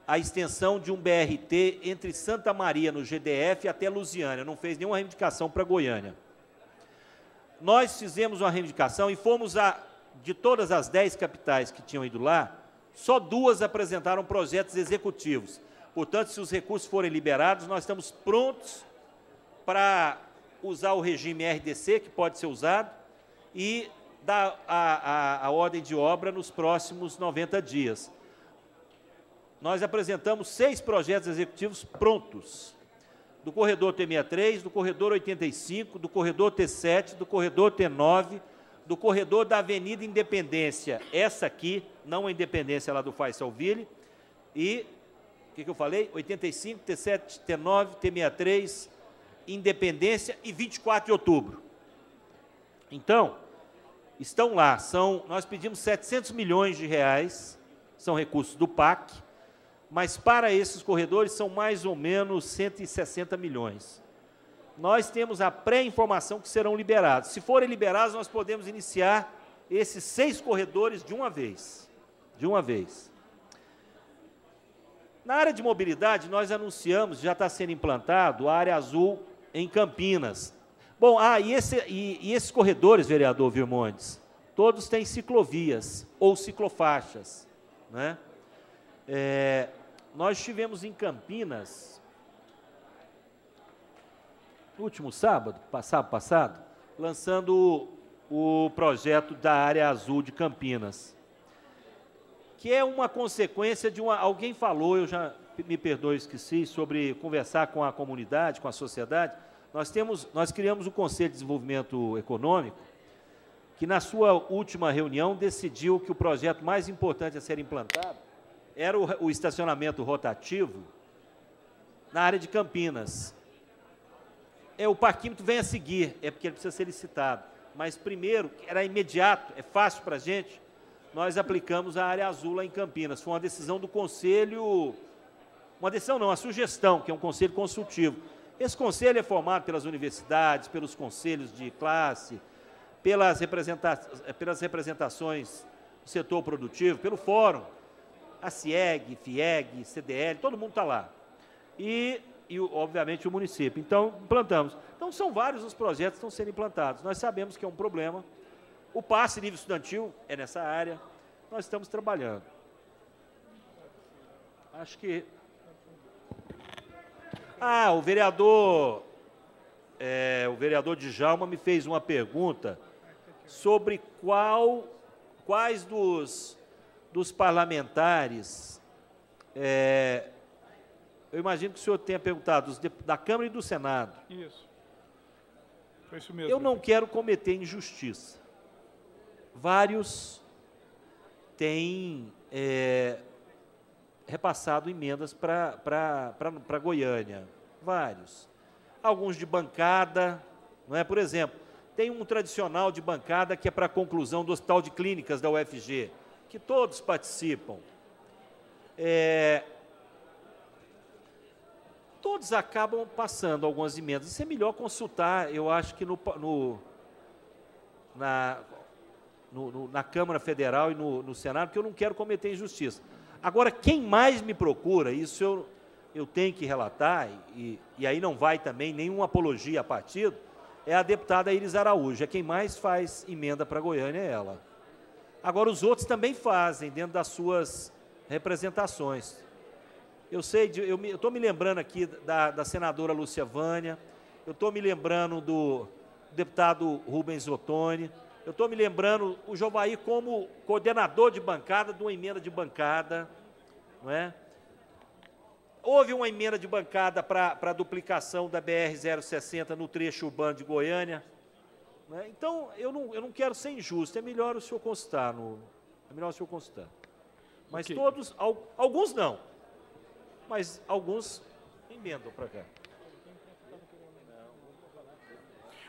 a extensão de um BRT entre Santa Maria, no GDF, até Lusiânia. Não fez nenhuma reivindicação para Goiânia. Nós fizemos uma reivindicação e fomos a, de todas as dez capitais que tinham ido lá, só duas apresentaram projetos executivos. Portanto, se os recursos forem liberados, nós estamos prontos para usar o regime RDC, que pode ser usado, e dar a, a, a ordem de obra nos próximos 90 dias. Nós apresentamos seis projetos executivos prontos, do corredor T63, do corredor 85, do corredor T7, do corredor T9, do corredor da Avenida Independência, essa aqui, não a Independência lá do Faisalville, e, o que, que eu falei? 85, T7, T9, T63, Independência e 24 de outubro. Então, estão lá, são, nós pedimos 700 milhões de reais, são recursos do PAC, mas para esses corredores são mais ou menos 160 milhões. Nós temos a pré-informação que serão liberados. Se forem liberados, nós podemos iniciar esses seis corredores de uma vez. De uma vez. Na área de mobilidade, nós anunciamos, já está sendo implantado, a área azul em Campinas. Bom, ah, e, esse, e, e esses corredores, vereador Virmontes, todos têm ciclovias ou ciclofaixas. Né? É, nós estivemos em Campinas, último sábado, passado, passado, lançando o, o projeto da área azul de Campinas, que é uma consequência de uma. Alguém falou, eu já me perdoe, esqueci, sobre conversar com a comunidade, com a sociedade. Nós, temos, nós criamos o Conselho de Desenvolvimento Econômico, que na sua última reunião decidiu que o projeto mais importante a ser implantado era o, o estacionamento rotativo na área de Campinas. É, o parquímetro vem a seguir, é porque ele precisa ser licitado. Mas primeiro, era imediato, é fácil para a gente, nós aplicamos a área azul lá em Campinas. Foi uma decisão do Conselho uma decisão não, uma sugestão, que é um conselho consultivo. Esse conselho é formado pelas universidades, pelos conselhos de classe, pelas, representa pelas representações do setor produtivo, pelo fórum, a CIEG, FIEG, CDL, todo mundo está lá. E, e, obviamente, o município. Então, implantamos. Então, são vários os projetos que estão sendo implantados. Nós sabemos que é um problema. O passe nível estudantil é nessa área. Nós estamos trabalhando. Acho que ah, o vereador, é, o vereador Djalma me fez uma pergunta sobre qual, quais dos, dos parlamentares, é, eu imagino que o senhor tenha perguntado, da Câmara e do Senado. Isso. Foi isso mesmo. Eu não quero cometer injustiça. Vários têm é, repassado emendas para Goiânia. Vários. Alguns de bancada, não é? Por exemplo, tem um tradicional de bancada que é para a conclusão do Hospital de Clínicas da UFG, que todos participam. É, todos acabam passando algumas emendas. Isso é melhor consultar, eu acho que no, no na, no, no, na Câmara Federal e no, no Senado, porque eu não quero cometer injustiça. Agora, quem mais me procura, isso eu, eu tenho que relatar, e, e aí não vai também nenhuma apologia a partido, é a deputada Iris Araújo. É quem mais faz emenda para Goiânia, é ela. Agora, os outros também fazem, dentro das suas representações. Eu sei, de, eu estou me lembrando aqui da, da senadora Lúcia Vânia, eu estou me lembrando do deputado Rubens Ottoni, eu estou me lembrando o Jovaí como coordenador de bancada de uma emenda de bancada, não é? Houve uma emenda de bancada para a duplicação da BR-060 no trecho urbano de Goiânia. Né? Então, eu não, eu não quero ser injusto, é melhor o senhor constar. No, é melhor o senhor constar. Mas okay. todos, alguns não, mas alguns emendam para cá.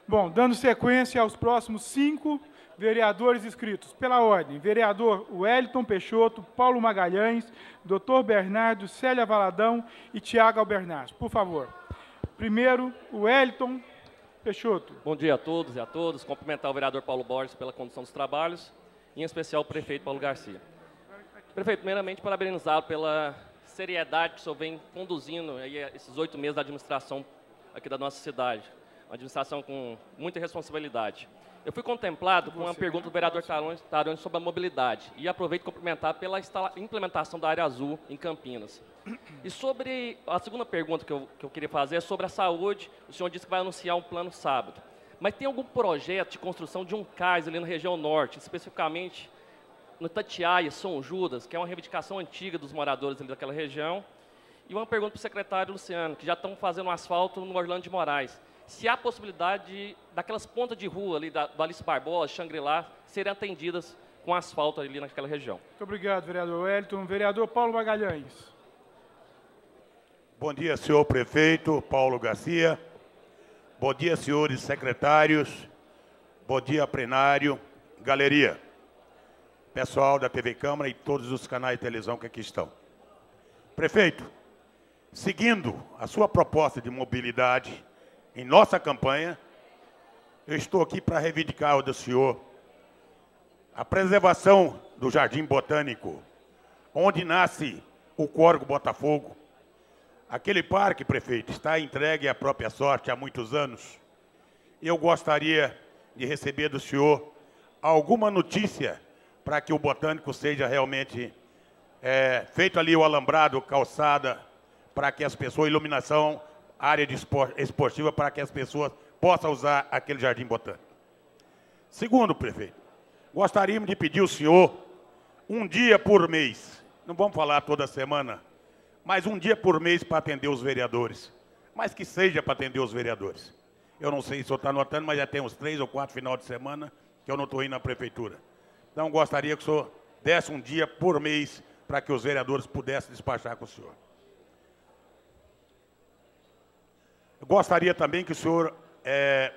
Bom, dando sequência aos próximos cinco vereadores inscritos. Pela ordem, vereador Wellington Peixoto, Paulo Magalhães, doutor Bernardo, Célia Valadão e Tiago Albernaz. Por favor. Primeiro, Wellington Peixoto. Bom dia a todos e a todas. Cumprimentar o vereador Paulo Borges pela condução dos trabalhos, em especial o prefeito Paulo Garcia. Prefeito, primeiramente, parabenizado pela seriedade que o senhor vem conduzindo esses oito meses da administração aqui da nossa cidade. Uma administração com muita responsabilidade. Eu fui contemplado com uma pergunta do vereador Tarone sobre a mobilidade e aproveito cumprimentar pela implementação da área azul em Campinas. E sobre a segunda pergunta que eu, que eu queria fazer é sobre a saúde. O senhor disse que vai anunciar um plano sábado. Mas tem algum projeto de construção de um cais ali na região norte, especificamente no Tatiaia, São Judas, que é uma reivindicação antiga dos moradores ali daquela região? E uma pergunta para o secretário Luciano, que já estão fazendo um asfalto no Orlando de Moraes se há possibilidade de, daquelas pontas de rua ali, da, do Alice Barbosa, Xangri-Lá, serem atendidas com asfalto ali naquela região. Muito obrigado, vereador Wellington. Vereador Paulo Magalhães. Bom dia, senhor prefeito Paulo Garcia. Bom dia, senhores secretários. Bom dia, plenário, galeria, pessoal da TV Câmara e todos os canais de televisão que aqui estão. Prefeito, seguindo a sua proposta de mobilidade, em nossa campanha, eu estou aqui para reivindicar o do senhor a preservação do Jardim Botânico, onde nasce o Córrego Botafogo. Aquele parque, prefeito, está entregue à própria sorte há muitos anos. Eu gostaria de receber do senhor alguma notícia para que o Botânico seja realmente é, feito ali o alambrado, calçada, para que as pessoas, iluminação, área esportiva para que as pessoas possam usar aquele jardim botânico. Segundo, prefeito, gostaríamos de pedir ao senhor um dia por mês, não vamos falar toda semana, mas um dia por mês para atender os vereadores, mas que seja para atender os vereadores. Eu não sei se o senhor está notando, mas já tem uns três ou quatro final de semana que eu não estou indo na prefeitura. Então, gostaria que o senhor desse um dia por mês para que os vereadores pudessem despachar com o senhor. Gostaria também que o senhor é,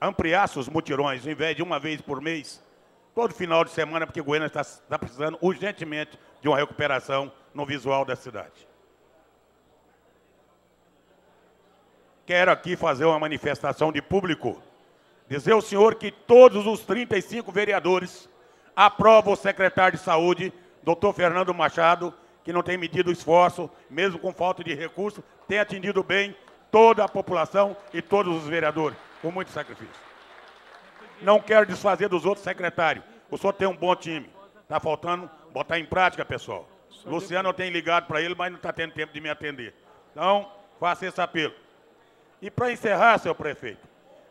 ampliasse os mutirões, ao invés de uma vez por mês, todo final de semana, porque Goiânia está, está precisando urgentemente de uma recuperação no visual da cidade. Quero aqui fazer uma manifestação de público, dizer ao senhor que todos os 35 vereadores aprovam o secretário de saúde, doutor Fernando Machado, que não tem medido esforço, mesmo com falta de recurso, tem atendido bem toda a população e todos os vereadores, com muito sacrifício. Não quero desfazer dos outros secretários. O senhor tem um bom time. Está faltando botar em prática, pessoal. Luciano, eu tenho ligado para ele, mas não está tendo tempo de me atender. Então, faça esse apelo. E para encerrar, seu prefeito,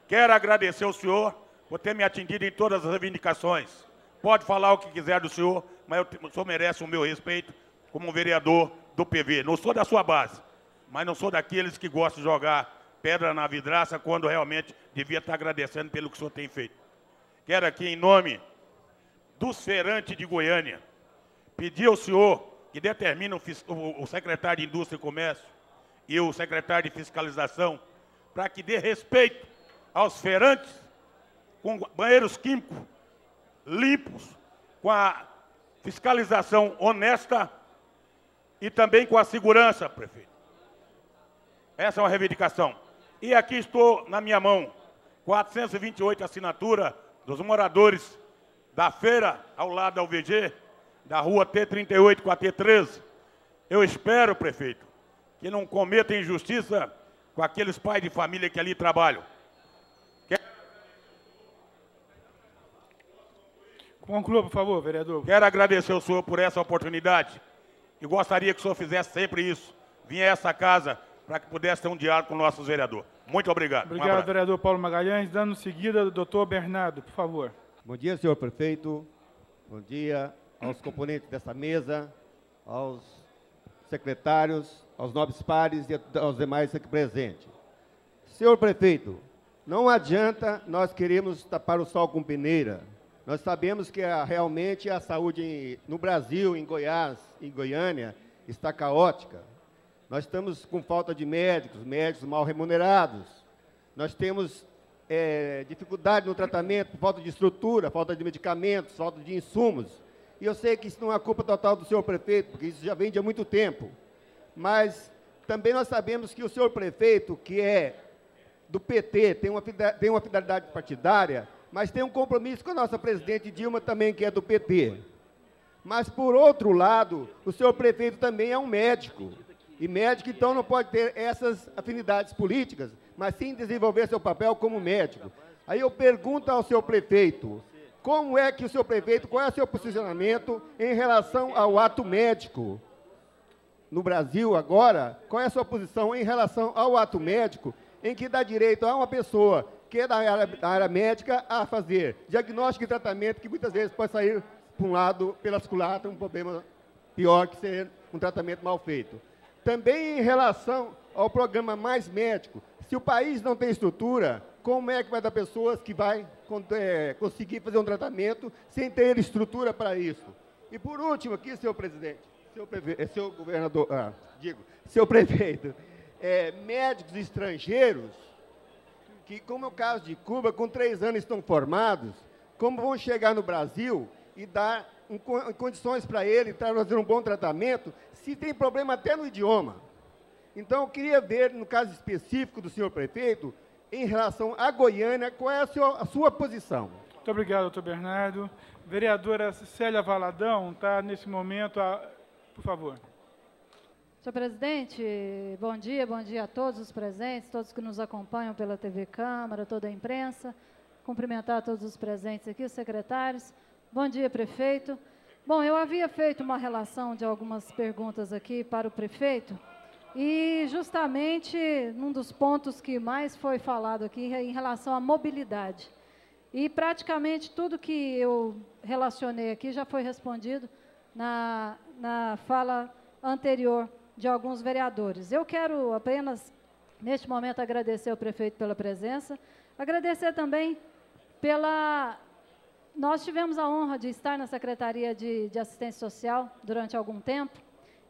quero agradecer ao senhor por ter me atendido em todas as reivindicações. Pode falar o que quiser do senhor, mas o senhor merece o meu respeito como vereador do PV. Não sou da sua base, mas não sou daqueles que gostam de jogar pedra na vidraça quando realmente devia estar agradecendo pelo que o senhor tem feito. Quero aqui, em nome dos feirantes de Goiânia, pedir ao senhor que determine o, o secretário de Indústria e Comércio e o secretário de Fiscalização para que dê respeito aos feirantes com banheiros químicos limpos, com a fiscalização honesta e também com a segurança, prefeito. Essa é uma reivindicação. E aqui estou na minha mão, 428 assinaturas dos moradores da feira ao lado da UVG, da rua T38 com a T13. Eu espero, prefeito, que não cometa injustiça com aqueles pais de família que ali trabalham. Conclua, por favor, vereador. Quero agradecer ao senhor por essa oportunidade e gostaria que o senhor fizesse sempre isso. Vinha a essa casa para que pudesse ter um diálogo com nossos vereadores. Muito obrigado. Um Obrigado, abraço. vereador Paulo Magalhães. Dando seguida, doutor Bernardo, por favor. Bom dia, senhor prefeito. Bom dia aos componentes dessa mesa, aos secretários, aos nobres pares e aos demais aqui presentes. Senhor prefeito, não adianta nós queremos tapar o sol com peneira. Nós sabemos que a- realmente a saúde em- no Brasil, em Goiás, em Goiânia, está caótica. Nós estamos com falta de médicos, médicos mal remunerados. Nós temos eh, dificuldade no tratamento, falta de estrutura, falta de medicamentos, falta de insumos. E eu sei que isso não é culpa total do senhor prefeito, porque isso já vem de há muito tempo. Mas também nós sabemos que o senhor prefeito, que é do PT, tem uma, tem uma fidelidade partidária, mas tem um compromisso com a nossa presidente Dilma também, que é do PT. Mas, por outro lado, o senhor prefeito também é um médico. E médico, então, não pode ter essas afinidades políticas, mas sim desenvolver seu papel como médico. Aí eu pergunto ao senhor prefeito, como é que o senhor prefeito, qual é o seu posicionamento em relação ao ato médico? No Brasil, agora, qual é a sua posição em relação ao ato médico, em que dá direito a uma pessoa que é da área, da área médica a fazer diagnóstico e tratamento, que muitas vezes pode sair, por um lado, pelas culatas, um problema pior que ser um tratamento mal feito. Também em relação ao programa Mais Médico, se o país não tem estrutura, como é que vai dar pessoas que vai eh, conseguir fazer um tratamento sem ter estrutura para isso? E por último aqui, senhor presidente, senhor, eh, senhor governador, ah, digo, senhor *laughs* prefeito, eh, médicos estrangeiros, que como é o caso de Cuba, com três anos estão formados, como vão chegar no Brasil e dar um co- condições para ele trazer um bom tratamento, se tem problema até no idioma. Então, eu queria ver, no caso específico do senhor prefeito, em relação à Goiânia, qual é a sua, a sua posição? Muito obrigado, doutor Bernardo. Vereadora Célia Valadão está nesse momento, a- por favor. Senhor presidente, bom dia, bom dia a todos os presentes, todos que nos acompanham pela TV Câmara, toda a imprensa. Cumprimentar todos os presentes aqui, os secretários. Bom dia, prefeito. Bom, eu havia feito uma relação de algumas perguntas aqui para o prefeito e justamente num dos pontos que mais foi falado aqui é em relação à mobilidade. E praticamente tudo que eu relacionei aqui já foi respondido na, na fala anterior de alguns vereadores. Eu quero apenas, neste momento, agradecer ao prefeito pela presença, agradecer também pela. Nós tivemos a honra de estar na Secretaria de, de Assistência Social durante algum tempo,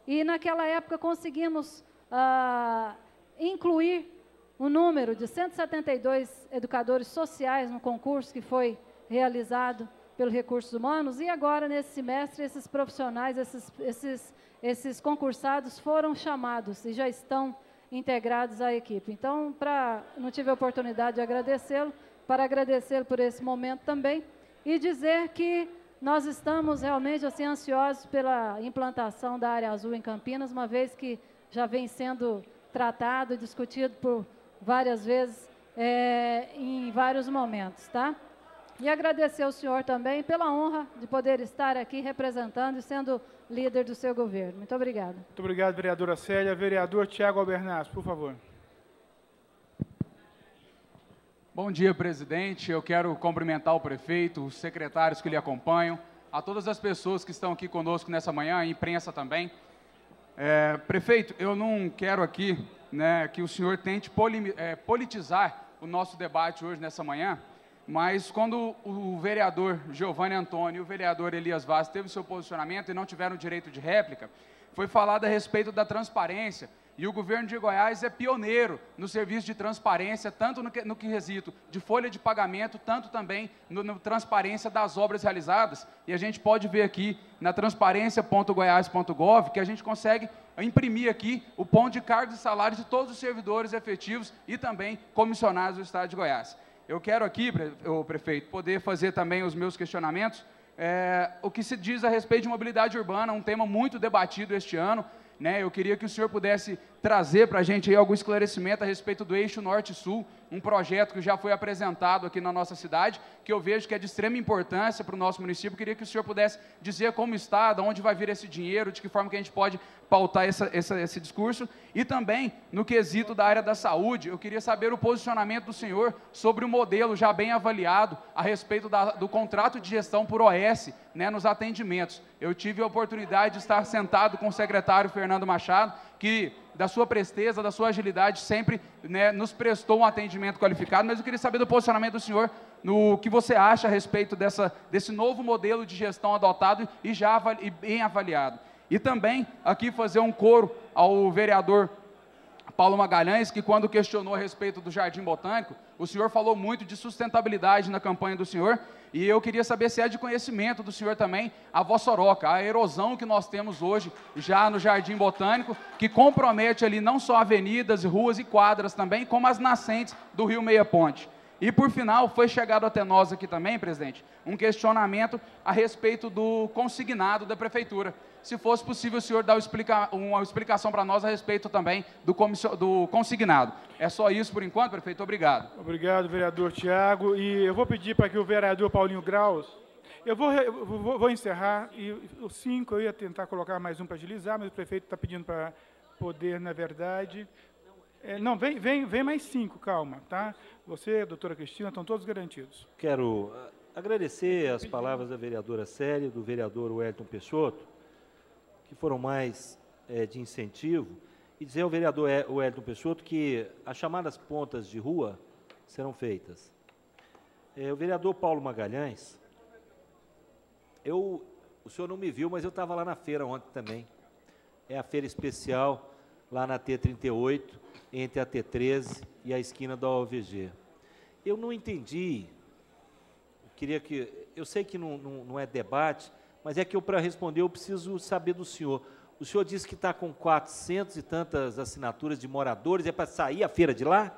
e naquela época conseguimos ah, incluir o número de 172 educadores sociais no concurso que foi realizado pelo Recursos Humanos, e agora, nesse semestre, esses profissionais, esses, esses, esses concursados foram chamados e já estão integrados à equipe. Então, pra, não tive a oportunidade de agradecê-lo, para agradecê-lo por esse momento também, e dizer que nós estamos realmente assim ansiosos pela implantação da área azul em Campinas, uma vez que já vem sendo tratado e discutido por várias vezes eh, em vários momentos, tá? E agradecer ao senhor também pela honra de poder estar aqui representando e sendo líder do seu governo. Muito obrigada. Muito obrigado, vereadora Célia. Vereador Tiago Albernaz, por favor. Bom dia, presidente. Eu quero cumprimentar o prefeito, os secretários que lhe acompanham, a todas as pessoas que estão aqui conosco nessa manhã, a imprensa também. É, prefeito, eu não quero aqui né, que o senhor tente é, politizar o nosso debate hoje nessa manhã, mas quando o vereador Giovanni Antônio e o vereador Elias Vaz teve seu posicionamento e não tiveram direito de réplica, foi falado a respeito da transparência. E o governo de Goiás é pioneiro no serviço de transparência, tanto no, que, no quesito de folha de pagamento, tanto também no transparência das obras realizadas. E a gente pode ver aqui na transparência.goiás.gov que a gente consegue imprimir aqui o ponto de cargos e salários de todos os servidores efetivos e também comissionados do Estado de Goiás. Eu quero aqui, prefeito, poder fazer também os meus questionamentos. É, o que se diz a respeito de mobilidade urbana, um tema muito debatido este ano. Né? Eu queria que o senhor pudesse trazer para a gente algum esclarecimento a respeito do eixo norte-sul, um projeto que já foi apresentado aqui na nossa cidade, que eu vejo que é de extrema importância para o nosso município. Queria que o senhor pudesse dizer como está, de onde vai vir esse dinheiro, de que forma que a gente pode pautar essa, essa, esse discurso. E também, no quesito da área da saúde, eu queria saber o posicionamento do senhor sobre o modelo já bem avaliado a respeito da, do contrato de gestão por OS né, nos atendimentos. Eu tive a oportunidade de estar sentado com o secretário Fernando Machado, que da sua presteza, da sua agilidade, sempre né, nos prestou um atendimento qualificado, mas eu queria saber do posicionamento do senhor no que você acha a respeito dessa, desse novo modelo de gestão adotado e já avali, e bem avaliado. E também aqui fazer um coro ao vereador Paulo Magalhães, que quando questionou a respeito do Jardim Botânico, o senhor falou muito de sustentabilidade na campanha do senhor, e eu queria saber se é de conhecimento do senhor também a Vossoroca, a erosão que nós temos hoje já no Jardim Botânico, que compromete ali não só avenidas, ruas e quadras também, como as nascentes do Rio Meia Ponte. E por final, foi chegado até nós aqui também, presidente, um questionamento a respeito do consignado da prefeitura. Se fosse possível o senhor dar uma explicação para nós a respeito também do, do consignado. É só isso por enquanto, prefeito? Obrigado. Obrigado, vereador Tiago. E eu vou pedir para que o vereador Paulinho Graus. Eu vou, eu vou, vou encerrar, e os cinco eu ia tentar colocar mais um para agilizar, mas o prefeito está pedindo para poder, na verdade. É, não, vem, vem, vem mais cinco, calma, tá? Você, doutora Cristina, estão todos garantidos. Quero ah, agradecer as palavras da vereadora Célia, do vereador Wellington Peixoto, que foram mais é, de incentivo, e dizer ao vereador Wellington Peixoto que as chamadas pontas de rua serão feitas. É, o vereador Paulo Magalhães, eu, o senhor não me viu, mas eu estava lá na feira ontem também. É a feira especial lá na T38, entre a T13 e a esquina da OVG. Eu não entendi, queria que, eu sei que não, não, não é debate, mas é que eu, para responder, eu preciso saber do senhor. O senhor disse que está com 400 e tantas assinaturas de moradores, é para sair a feira de lá?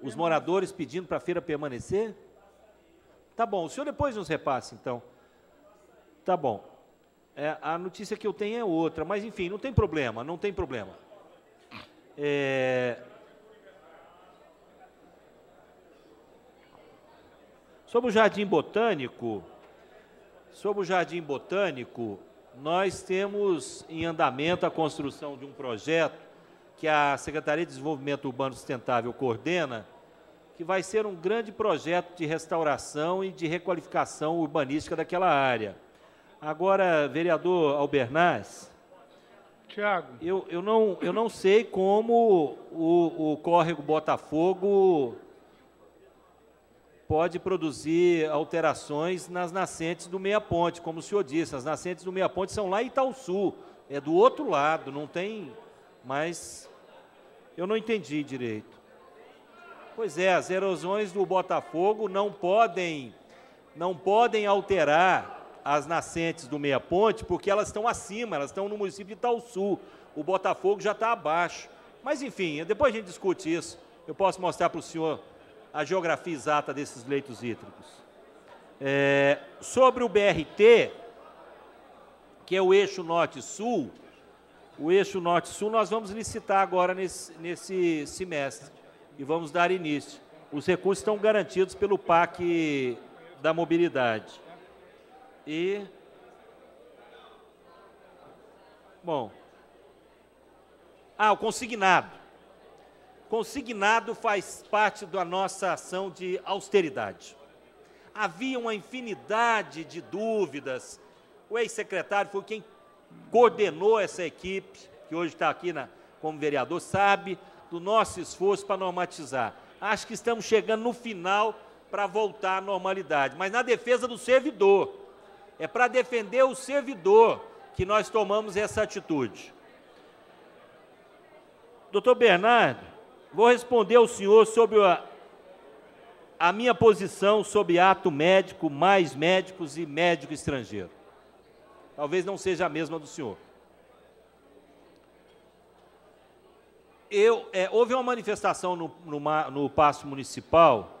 Os moradores pedindo para a feira permanecer? Tá bom, o senhor depois nos repasse, então. Tá bom. É, a notícia que eu tenho é outra, mas enfim, não tem problema, não tem problema. É... Sobre o Jardim Botânico, sobre o Jardim Botânico, nós temos em andamento a construção de um projeto que a Secretaria de Desenvolvimento Urbano Sustentável coordena, que vai ser um grande projeto de restauração e de requalificação urbanística daquela área. Agora, vereador Albernaz, Tiago. Eu, eu, não, eu não sei como o, o córrego Botafogo pode produzir alterações nas nascentes do Meia Ponte, como o senhor disse, as nascentes do Meia Ponte são lá em Itaúsu, é do outro lado, não tem, mas eu não entendi direito. Pois é, as erosões do Botafogo não podem, não podem alterar as nascentes do Meia Ponte, porque elas estão acima, elas estão no município de Itaúsu. O Botafogo já está abaixo. Mas, enfim, depois a gente discute isso. Eu posso mostrar para o senhor a geografia exata desses leitos hídricos. É, sobre o BRT, que é o eixo norte-sul, o eixo norte-sul nós vamos licitar agora nesse, nesse semestre e vamos dar início. Os recursos estão garantidos pelo PAC da mobilidade. E. Bom. Ah, o consignado. Consignado faz parte da nossa ação de austeridade. Havia uma infinidade de dúvidas. O ex-secretário foi quem coordenou essa equipe, que hoje está aqui na, como vereador, sabe do nosso esforço para normatizar. Acho que estamos chegando no final para voltar à normalidade, mas na defesa do servidor é para defender o servidor que nós tomamos essa atitude. Doutor Bernardo, vou responder ao senhor sobre a, a minha posição sobre ato médico, mais médicos e médico estrangeiro. Talvez não seja a mesma do senhor. Eu, é, houve uma manifestação no, no, no Municipal,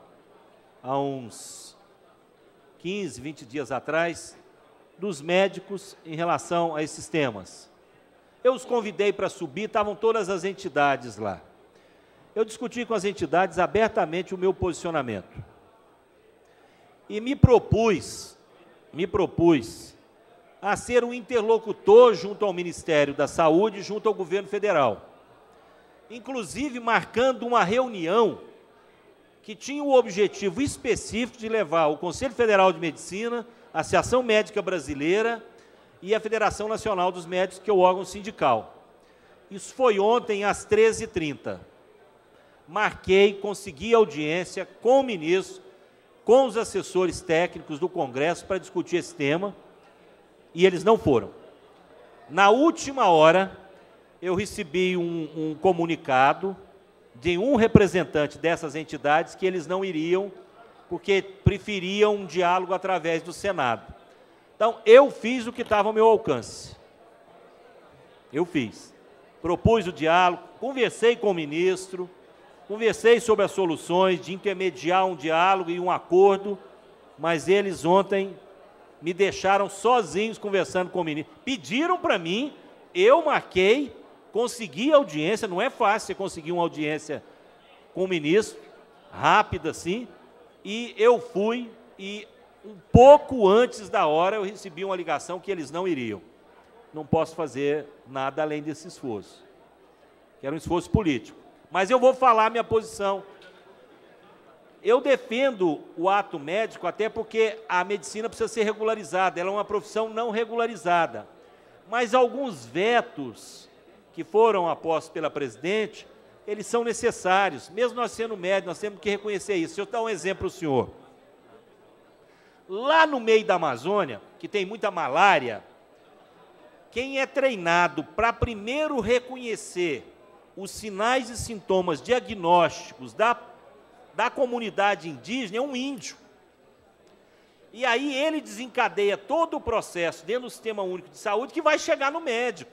há uns 15, 20 dias atrás, dos médicos em relação a esses temas. Eu os convidei para subir, estavam todas as entidades lá. Eu discuti com as entidades abertamente o meu posicionamento. E me propus, me propus a ser um interlocutor junto ao Ministério da Saúde, junto ao governo federal. Inclusive marcando uma reunião que tinha o objetivo específico de levar o Conselho Federal de Medicina, a Associação Médica Brasileira e a Federação Nacional dos Médicos, que é o órgão sindical. Isso foi ontem às 13h30. Marquei, consegui audiência com o ministro, com os assessores técnicos do Congresso para discutir esse tema e eles não foram. Na última hora, eu recebi um, um comunicado de um representante dessas entidades que eles não iriam, porque preferiam um diálogo através do Senado. Então, eu fiz o que estava ao meu alcance. Eu fiz. Propus o diálogo, conversei com o ministro, conversei sobre as soluções de intermediar um diálogo e um acordo, mas eles ontem me deixaram sozinhos conversando com o ministro. Pediram para mim, eu marquei Consegui audiência, não é fácil você conseguir uma audiência com o ministro, rápida assim, e eu fui e um pouco antes da hora eu recebi uma ligação que eles não iriam. Não posso fazer nada além desse esforço, que era um esforço político. Mas eu vou falar minha posição. Eu defendo o ato médico até porque a medicina precisa ser regularizada, ela é uma profissão não regularizada. Mas alguns vetos que foram apostos pela presidente, eles são necessários. Mesmo nós sendo médicos, nós temos que reconhecer isso. Eu dar um exemplo para o senhor. Lá no meio da Amazônia, que tem muita malária, quem é treinado para primeiro reconhecer os sinais e sintomas diagnósticos da, da comunidade indígena é um índio. E aí ele desencadeia todo o processo dentro do Sistema Único de Saúde que vai chegar no médico.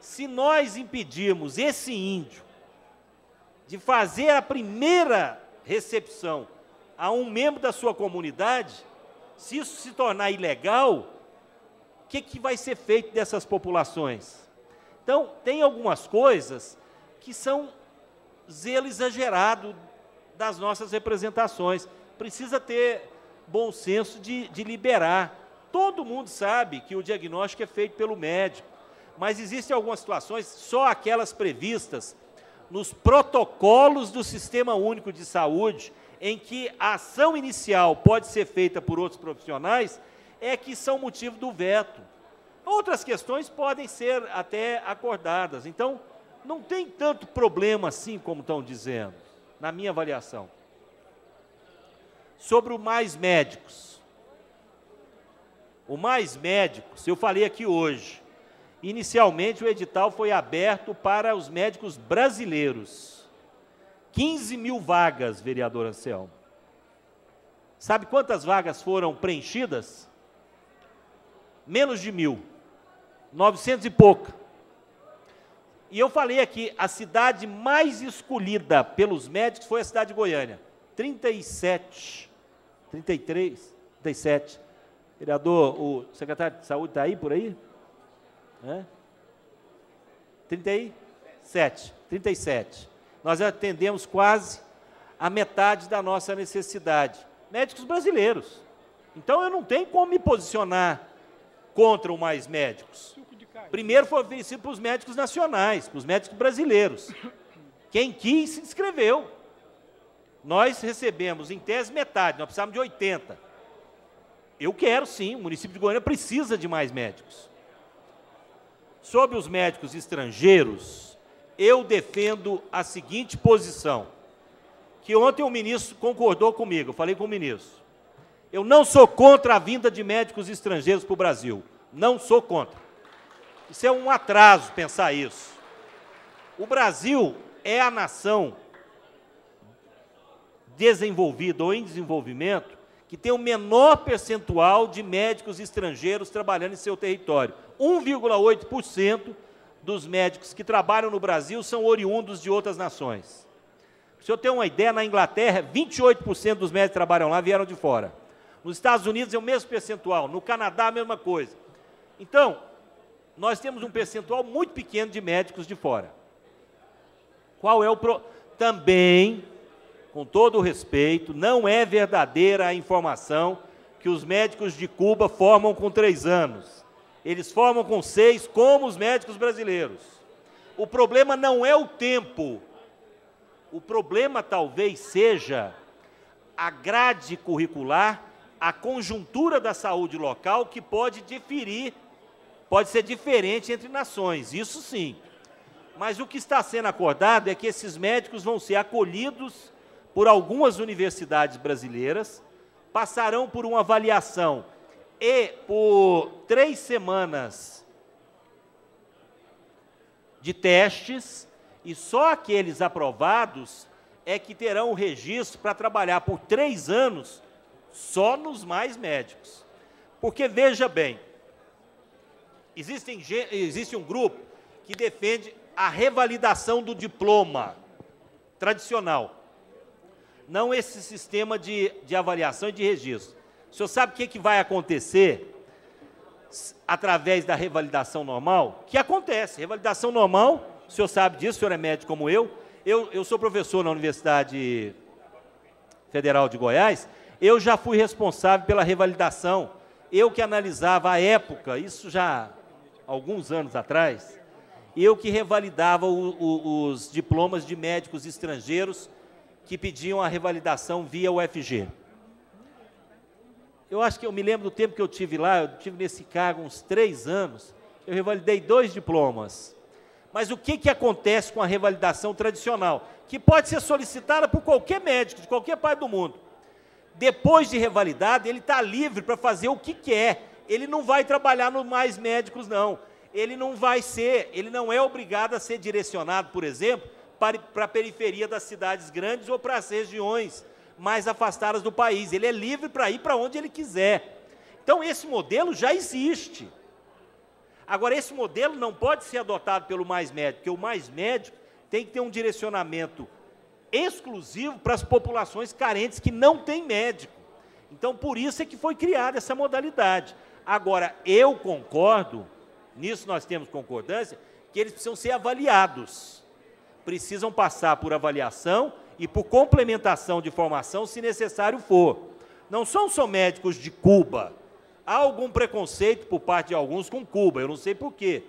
Se nós impedirmos esse índio de fazer a primeira recepção a um membro da sua comunidade, se isso se tornar ilegal, o que, que vai ser feito dessas populações? Então, tem algumas coisas que são zelo exagerado das nossas representações. Precisa ter bom senso de, de liberar. Todo mundo sabe que o diagnóstico é feito pelo médico mas existem algumas situações, só aquelas previstas nos protocolos do Sistema Único de Saúde, em que a ação inicial pode ser feita por outros profissionais, é que são motivo do veto. Outras questões podem ser até acordadas. Então, não tem tanto problema assim como estão dizendo, na minha avaliação. Sobre o mais médicos. O mais médicos, eu falei aqui hoje, Inicialmente, o edital foi aberto para os médicos brasileiros. 15 mil vagas, vereador Anselmo. Sabe quantas vagas foram preenchidas? Menos de mil. 900 e pouca. E eu falei aqui, a cidade mais escolhida pelos médicos foi a cidade de Goiânia. 37, 33, 37. Vereador, o secretário de saúde está aí por aí? Né? 37. 37. Nós atendemos quase a metade da nossa necessidade. Médicos brasileiros. Então eu não tenho como me posicionar contra o mais médicos. Primeiro foi oferecido para os médicos nacionais, para os médicos brasileiros. Quem quis se inscreveu. Nós recebemos em tese metade, nós precisamos de 80. Eu quero sim, o município de Goiânia precisa de mais médicos. Sobre os médicos estrangeiros, eu defendo a seguinte posição, que ontem o ministro concordou comigo, eu falei com o ministro. Eu não sou contra a vinda de médicos estrangeiros para o Brasil. Não sou contra. Isso é um atraso pensar isso. O Brasil é a nação desenvolvida ou em desenvolvimento que tem o menor percentual de médicos estrangeiros trabalhando em seu território. 1,8% dos médicos que trabalham no Brasil são oriundos de outras nações. Se eu tenho uma ideia, na Inglaterra, 28% dos médicos que trabalham lá vieram de fora. Nos Estados Unidos é o mesmo percentual, no Canadá a mesma coisa. Então, nós temos um percentual muito pequeno de médicos de fora. Qual é o pro... Também, com todo o respeito, não é verdadeira a informação que os médicos de Cuba formam com três anos. Eles formam com seis, como os médicos brasileiros. O problema não é o tempo. O problema talvez seja a grade curricular, a conjuntura da saúde local que pode diferir, pode ser diferente entre nações, isso sim. Mas o que está sendo acordado é que esses médicos vão ser acolhidos por algumas universidades brasileiras, passarão por uma avaliação e por três semanas de testes, e só aqueles aprovados é que terão o registro para trabalhar por três anos só nos mais médicos. Porque veja bem, existem, existe um grupo que defende a revalidação do diploma tradicional, não esse sistema de, de avaliação e de registro. O senhor sabe o que, que vai acontecer através da revalidação normal? Que acontece? Revalidação normal, o senhor sabe disso, o senhor é médico como eu, eu, eu sou professor na Universidade Federal de Goiás, eu já fui responsável pela revalidação. Eu que analisava a época, isso já alguns anos atrás, eu que revalidava o, o, os diplomas de médicos estrangeiros que pediam a revalidação via UFG. Eu acho que eu me lembro do tempo que eu tive lá, eu tive nesse cargo uns três anos, eu revalidei dois diplomas. Mas o que, que acontece com a revalidação tradicional? Que pode ser solicitada por qualquer médico, de qualquer parte do mundo. Depois de revalidado, ele está livre para fazer o que quer. Ele não vai trabalhar no mais médicos, não. Ele não vai ser, ele não é obrigado a ser direcionado, por exemplo, para, a periferia das cidades grandes ou para as regiões mais afastadas do país. Ele é livre para ir para onde ele quiser. Então, esse modelo já existe. Agora, esse modelo não pode ser adotado pelo mais médico, porque o mais médico tem que ter um direcionamento exclusivo para as populações carentes que não têm médico. Então, por isso é que foi criada essa modalidade. Agora, eu concordo, nisso nós temos concordância, que eles precisam ser avaliados. Precisam passar por avaliação e por complementação de formação, se necessário for. Não são só médicos de Cuba, Há algum preconceito por parte de alguns com Cuba, eu não sei por quê.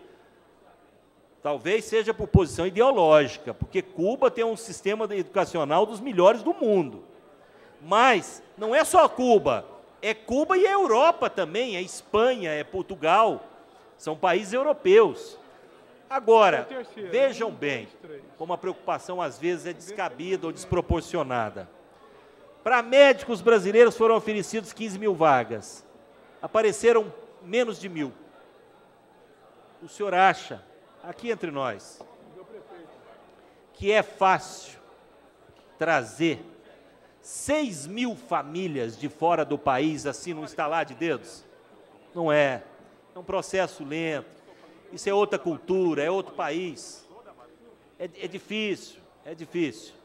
Talvez seja por posição ideológica, porque Cuba tem um sistema educacional dos melhores do mundo. Mas não é só Cuba, é Cuba e a Europa também, é Espanha, é Portugal, são países europeus. Agora, vejam bem como a preocupação às vezes é descabida ou desproporcionada. Para médicos brasileiros foram oferecidos 15 mil vagas apareceram menos de mil. O senhor acha, aqui entre nós, que é fácil trazer 6 mil famílias de fora do país assim num estalar de dedos? Não é. É um processo lento. Isso é outra cultura, é outro país. É, é difícil, é difícil.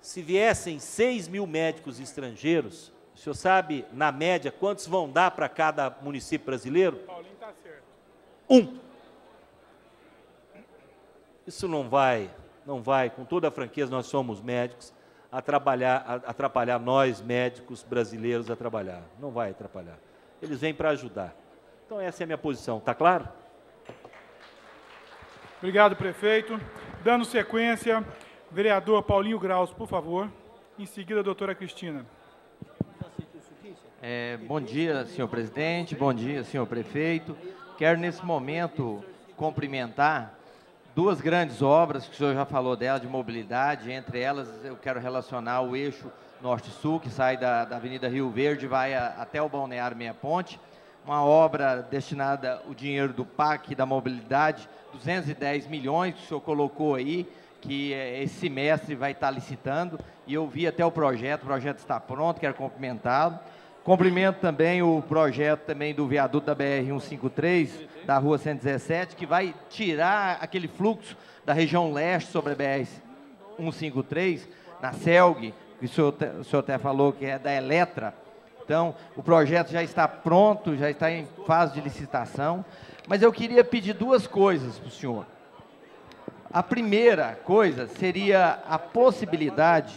Se viessem 6 mil médicos estrangeiros, o senhor sabe, na média, quantos vão dar para cada município brasileiro? Paulinho está certo. Um. Isso não vai, não vai, com toda a franqueza, nós somos médicos, atrapalhar, atrapalhar nós, médicos brasileiros, a trabalhar. Não vai atrapalhar. Eles vêm para ajudar. Então, essa é a minha posição. Está claro? Obrigado, prefeito. Dando sequência, vereador Paulinho Graus, por favor. Em seguida, a doutora Cristina. É, bom dia, senhor presidente, bom dia, senhor prefeito. Quero, nesse momento, cumprimentar duas grandes obras, que o senhor já falou dela, de mobilidade. Entre elas, eu quero relacionar o eixo Norte-Sul, que sai da, da Avenida Rio Verde e vai a, até o Balneário Meia Ponte. Uma obra destinada, o dinheiro do PAC, da mobilidade, 210 milhões, que o senhor colocou aí, que é, esse semestre vai estar licitando. E eu vi até o projeto, o projeto está pronto, quero cumprimentá-lo. Cumprimento também o projeto também do viaduto da BR-153, da rua 117, que vai tirar aquele fluxo da região leste sobre a BR-153, na CELG, que o senhor, o senhor até falou que é da Eletra. Então, o projeto já está pronto, já está em fase de licitação. Mas eu queria pedir duas coisas para o senhor. A primeira coisa seria a possibilidade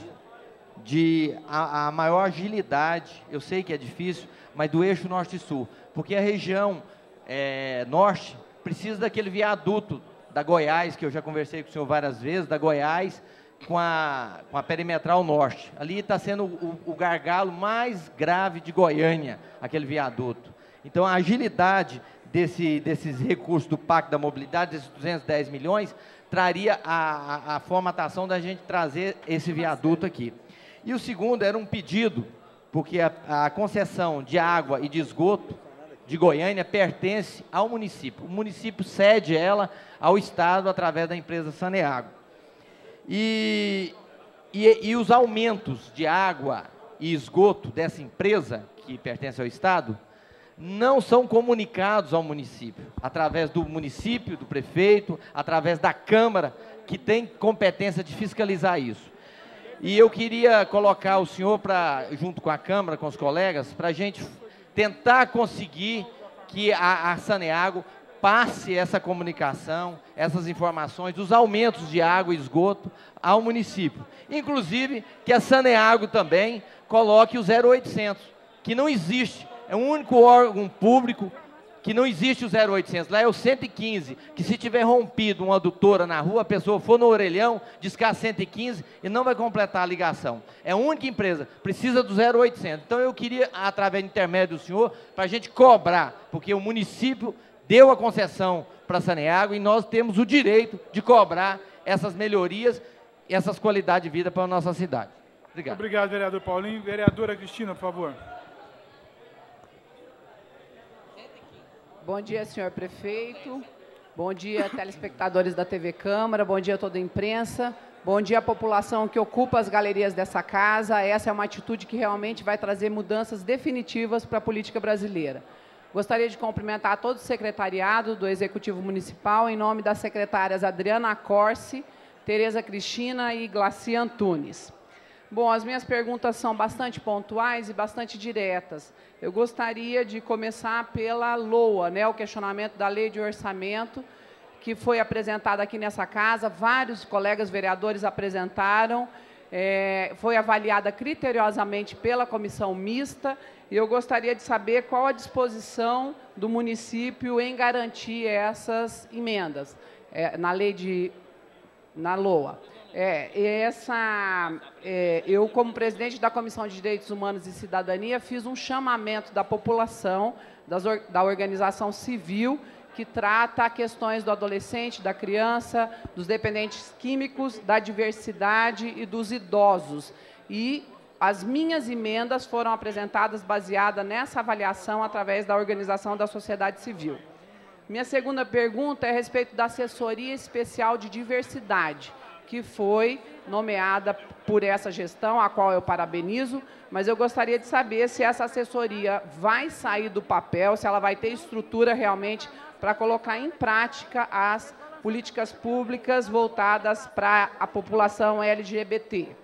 de a, a, maior agilidade, eu sei que é difícil, mas do eixo norte-sul, porque a região é, norte precisa daquele viaduto da Goiás, que eu já conversei com o senhor várias vezes, da Goiás com a, com a perimetral norte. Ali está sendo o, o gargalo mais grave de Goiânia, aquele viaduto. Então, a agilidade desse, desses recursos do Pacto da Mobilidade, desses 210 milhões, traria a, a, a formatação da gente trazer esse viaduto aqui. E o segundo era um pedido, porque a, a concessão de água e de esgoto de Goiânia pertence ao município. O município cede ela ao Estado através da empresa Saneago. E, e, e os aumentos de água e esgoto dessa empresa, que pertence ao Estado, não são comunicados ao município, através do município, do prefeito, através da Câmara, que tem competência de fiscalizar isso. E eu queria colocar o senhor, pra, junto com a Câmara, com os colegas, para a gente tentar conseguir que a, a Saneago passe essa comunicação, essas informações dos aumentos de água e esgoto ao município. Inclusive, que a Saneago também coloque o 0800, que não existe. É o único órgão público que não existe o 0800. Lá é o 115, que se tiver rompido uma adutora na rua, a pessoa for no orelhão, discar 115 e não vai completar a ligação. É a única empresa, precisa do 0800. Então eu queria, através do intermédio do senhor, para a gente cobrar, porque o município deu a concessão para a Saneago e nós temos o direito de cobrar essas melhorias e essas qualidades de vida para a nossa cidade. Obrigado. Obrigado, vereador Paulinho. Vereadora Cristina, por favor. Bom dia, senhor prefeito. Bom dia, telespectadores da TV Câmara. Bom dia a toda a imprensa. Bom dia à população que ocupa as galerias dessa casa. Essa é uma atitude que realmente vai trazer mudanças definitivas para a política brasileira. Gostaria de cumprimentar todo o secretariado do Executivo Municipal, em nome das secretárias Adriana Corse, Tereza Cristina e Glacia Antunes. Bom, as minhas perguntas são bastante pontuais e bastante diretas. Eu gostaria de começar pela LOA, né, o questionamento da lei de orçamento, que foi apresentada aqui nessa casa, vários colegas vereadores apresentaram, é, foi avaliada criteriosamente pela comissão mista, e eu gostaria de saber qual a disposição do município em garantir essas emendas é, na lei de na LOA. É, essa, é, eu, como presidente da Comissão de Direitos Humanos e Cidadania, fiz um chamamento da população, das, da organização civil, que trata questões do adolescente, da criança, dos dependentes químicos, da diversidade e dos idosos. E as minhas emendas foram apresentadas baseadas nessa avaliação através da organização da sociedade civil. Minha segunda pergunta é a respeito da assessoria especial de diversidade, que foi nomeada por essa gestão, a qual eu parabenizo, mas eu gostaria de saber se essa assessoria vai sair do papel, se ela vai ter estrutura realmente para colocar em prática as políticas públicas voltadas para a população LGBT.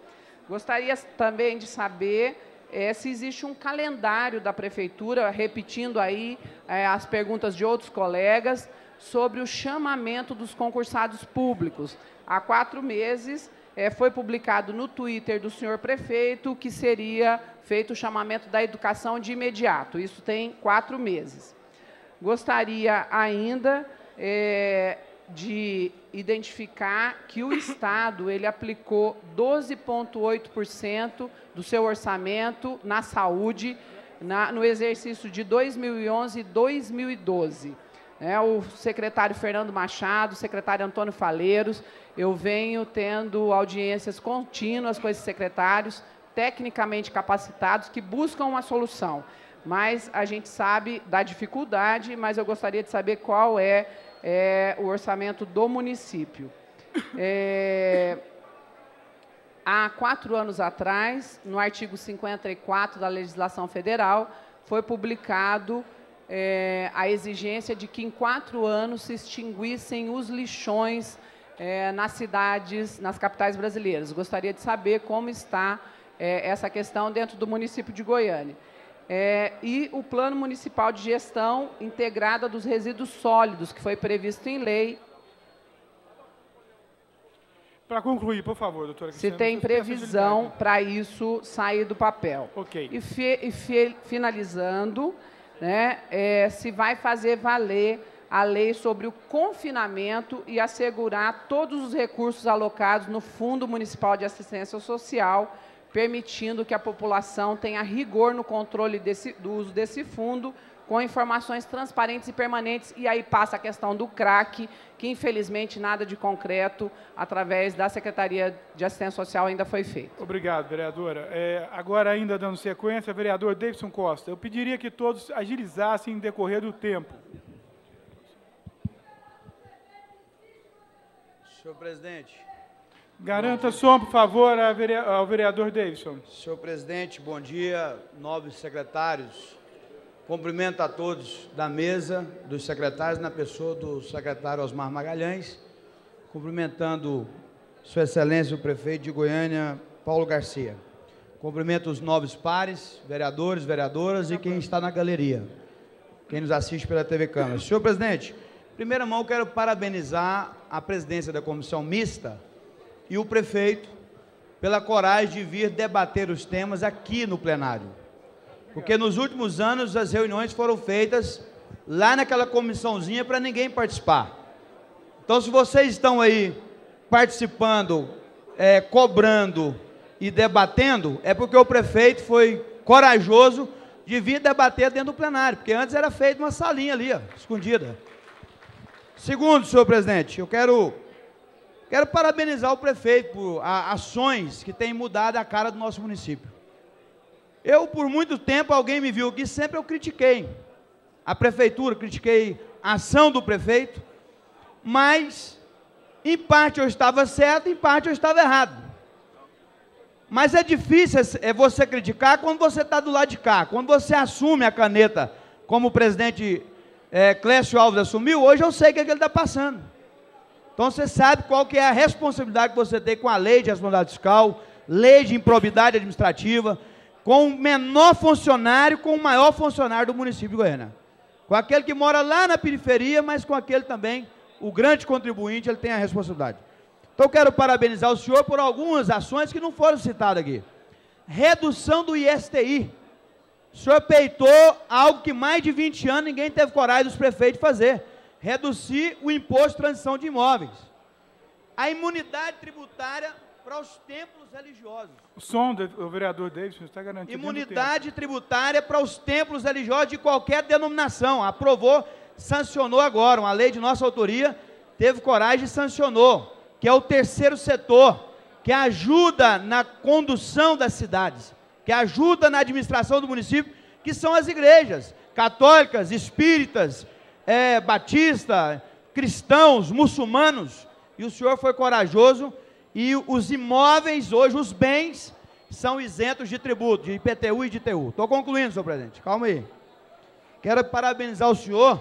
Gostaria também de saber é, se existe um calendário da prefeitura, repetindo aí é, as perguntas de outros colegas, sobre o chamamento dos concursados públicos. Há quatro meses é, foi publicado no Twitter do senhor prefeito que seria feito o chamamento da educação de imediato. Isso tem quatro meses. Gostaria ainda é, de identificar que o Estado ele aplicou 12,8% do seu orçamento na saúde na, no exercício de 2011 e 2012. É, o secretário Fernando Machado, o secretário Antônio Faleiros, eu venho tendo audiências contínuas com esses secretários, tecnicamente capacitados, que buscam uma solução mas a gente sabe da dificuldade, mas eu gostaria de saber qual é, é o orçamento do município. É, há quatro anos atrás, no artigo 54 da legislação federal, foi publicado é, a exigência de que em quatro anos se extinguissem os lixões é, nas cidades, nas capitais brasileiras. Gostaria de saber como está é, essa questão dentro do município de Goiânia. É, e o Plano Municipal de Gestão Integrada dos Resíduos Sólidos, que foi previsto em lei. Para concluir, por favor, doutora Se Cristiana. tem previsão para isso sair do papel. Ok. E, fi- e fi- finalizando, né, é, se vai fazer valer a lei sobre o confinamento e assegurar todos os recursos alocados no Fundo Municipal de Assistência Social, permitindo que a população tenha rigor no controle desse- do uso desse fundo, com informações transparentes e permanentes. E aí passa a questão do CRAC, que infelizmente nada de concreto, através da Secretaria de Assistência Social, ainda foi feito. Obrigado, vereadora. É, agora, ainda dando sequência, vereador Davidson Costa, eu pediria que todos agilizassem em decorrer do tempo. Senhor presidente. Garanta som, por favor, ao vereador Davidson. Senhor presidente, bom dia, nobres secretários. Cumprimento a todos da mesa, dos secretários, na pessoa do secretário Osmar Magalhães. Cumprimentando Sua Excelência o prefeito de Goiânia, Paulo Garcia. Cumprimento os nobres pares, vereadores, vereadoras e quem está na galeria, quem nos assiste pela TV Câmara. Senhor presidente, em primeira mão quero parabenizar a presidência da comissão mista e o prefeito pela coragem de vir debater os temas aqui no plenário. Porque nos últimos anos as reuniões foram feitas lá naquela comissãozinha para ninguém participar. Então, se vocês estão aí participando, é, cobrando e debatendo, é porque o prefeito foi corajoso de vir debater dentro do plenário, porque antes era feito uma salinha ali, ó, escondida. Segundo, senhor presidente, eu quero Quero parabenizar o prefeito por ações que têm mudado a cara do nosso município. Eu, por muito tempo, alguém me viu aqui, sempre eu critiquei a prefeitura, critiquei a ação do prefeito, mas, em parte eu estava certo, em parte eu estava errado. Mas é difícil é você criticar quando você está do lado de cá, quando você assume a caneta, como o presidente é, Clécio Alves assumiu, hoje eu sei o que, é que ele está passando. Então você sabe qual que é a responsabilidade que você tem com a lei de responsabilidade fiscal, lei de improbidade administrativa, com o menor funcionário, com o maior funcionário do município de Goiânia. Com aquele que mora lá na periferia, mas com aquele também, o grande contribuinte, ele tem a responsabilidade. Então eu quero parabenizar o senhor por algumas ações que não foram citadas aqui. Redução do ISTI. O senhor peitou algo que mais de 20 anos ninguém teve coragem dos prefeitos fazer. Reduzir o imposto de transição de imóveis. A imunidade tributária para os templos religiosos. O som do vereador Davidson está garantido. Imunidade tributária para os templos religiosos de qualquer denominação. Aprovou, sancionou agora. Uma lei de nossa autoria teve coragem e sancionou. Que é o terceiro setor, que ajuda na condução das cidades, que ajuda na administração do município, que são as igrejas católicas, espíritas, é, batista, cristãos, muçulmanos. E o senhor foi corajoso e os imóveis, hoje, os bens, são isentos de tributo, de IPTU e de ITU. Estou concluindo, senhor presidente, calma aí. Quero parabenizar o senhor,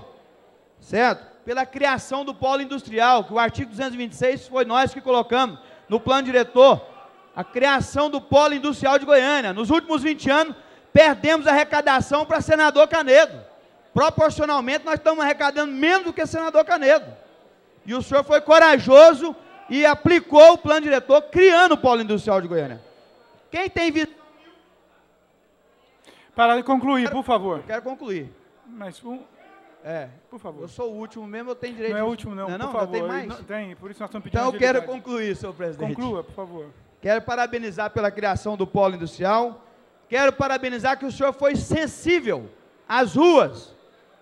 certo? Pela criação do polo industrial, que o artigo 226 foi nós que colocamos no plano diretor. A criação do polo industrial de Goiânia. Nos últimos 20 anos, perdemos a arrecadação para senador Canedo. Proporcionalmente, nós estamos arrecadando menos do que senador Canedo. E o senhor foi corajoso e aplicou o plano diretor, criando o polo industrial de Goiânia. Quem tem visto. Para concluir, por favor. Quero concluir. Mas um. É. Por favor. Eu sou o último mesmo, eu tenho direito. Não é o de- último, não. Não, não, favor. tem mais? Não, tem, por isso nós estamos pedindo Então eu quero concluir, senhor presidente. Conclua, por favor. Quero parabenizar pela criação do polo industrial. Quero parabenizar que o senhor foi sensível às ruas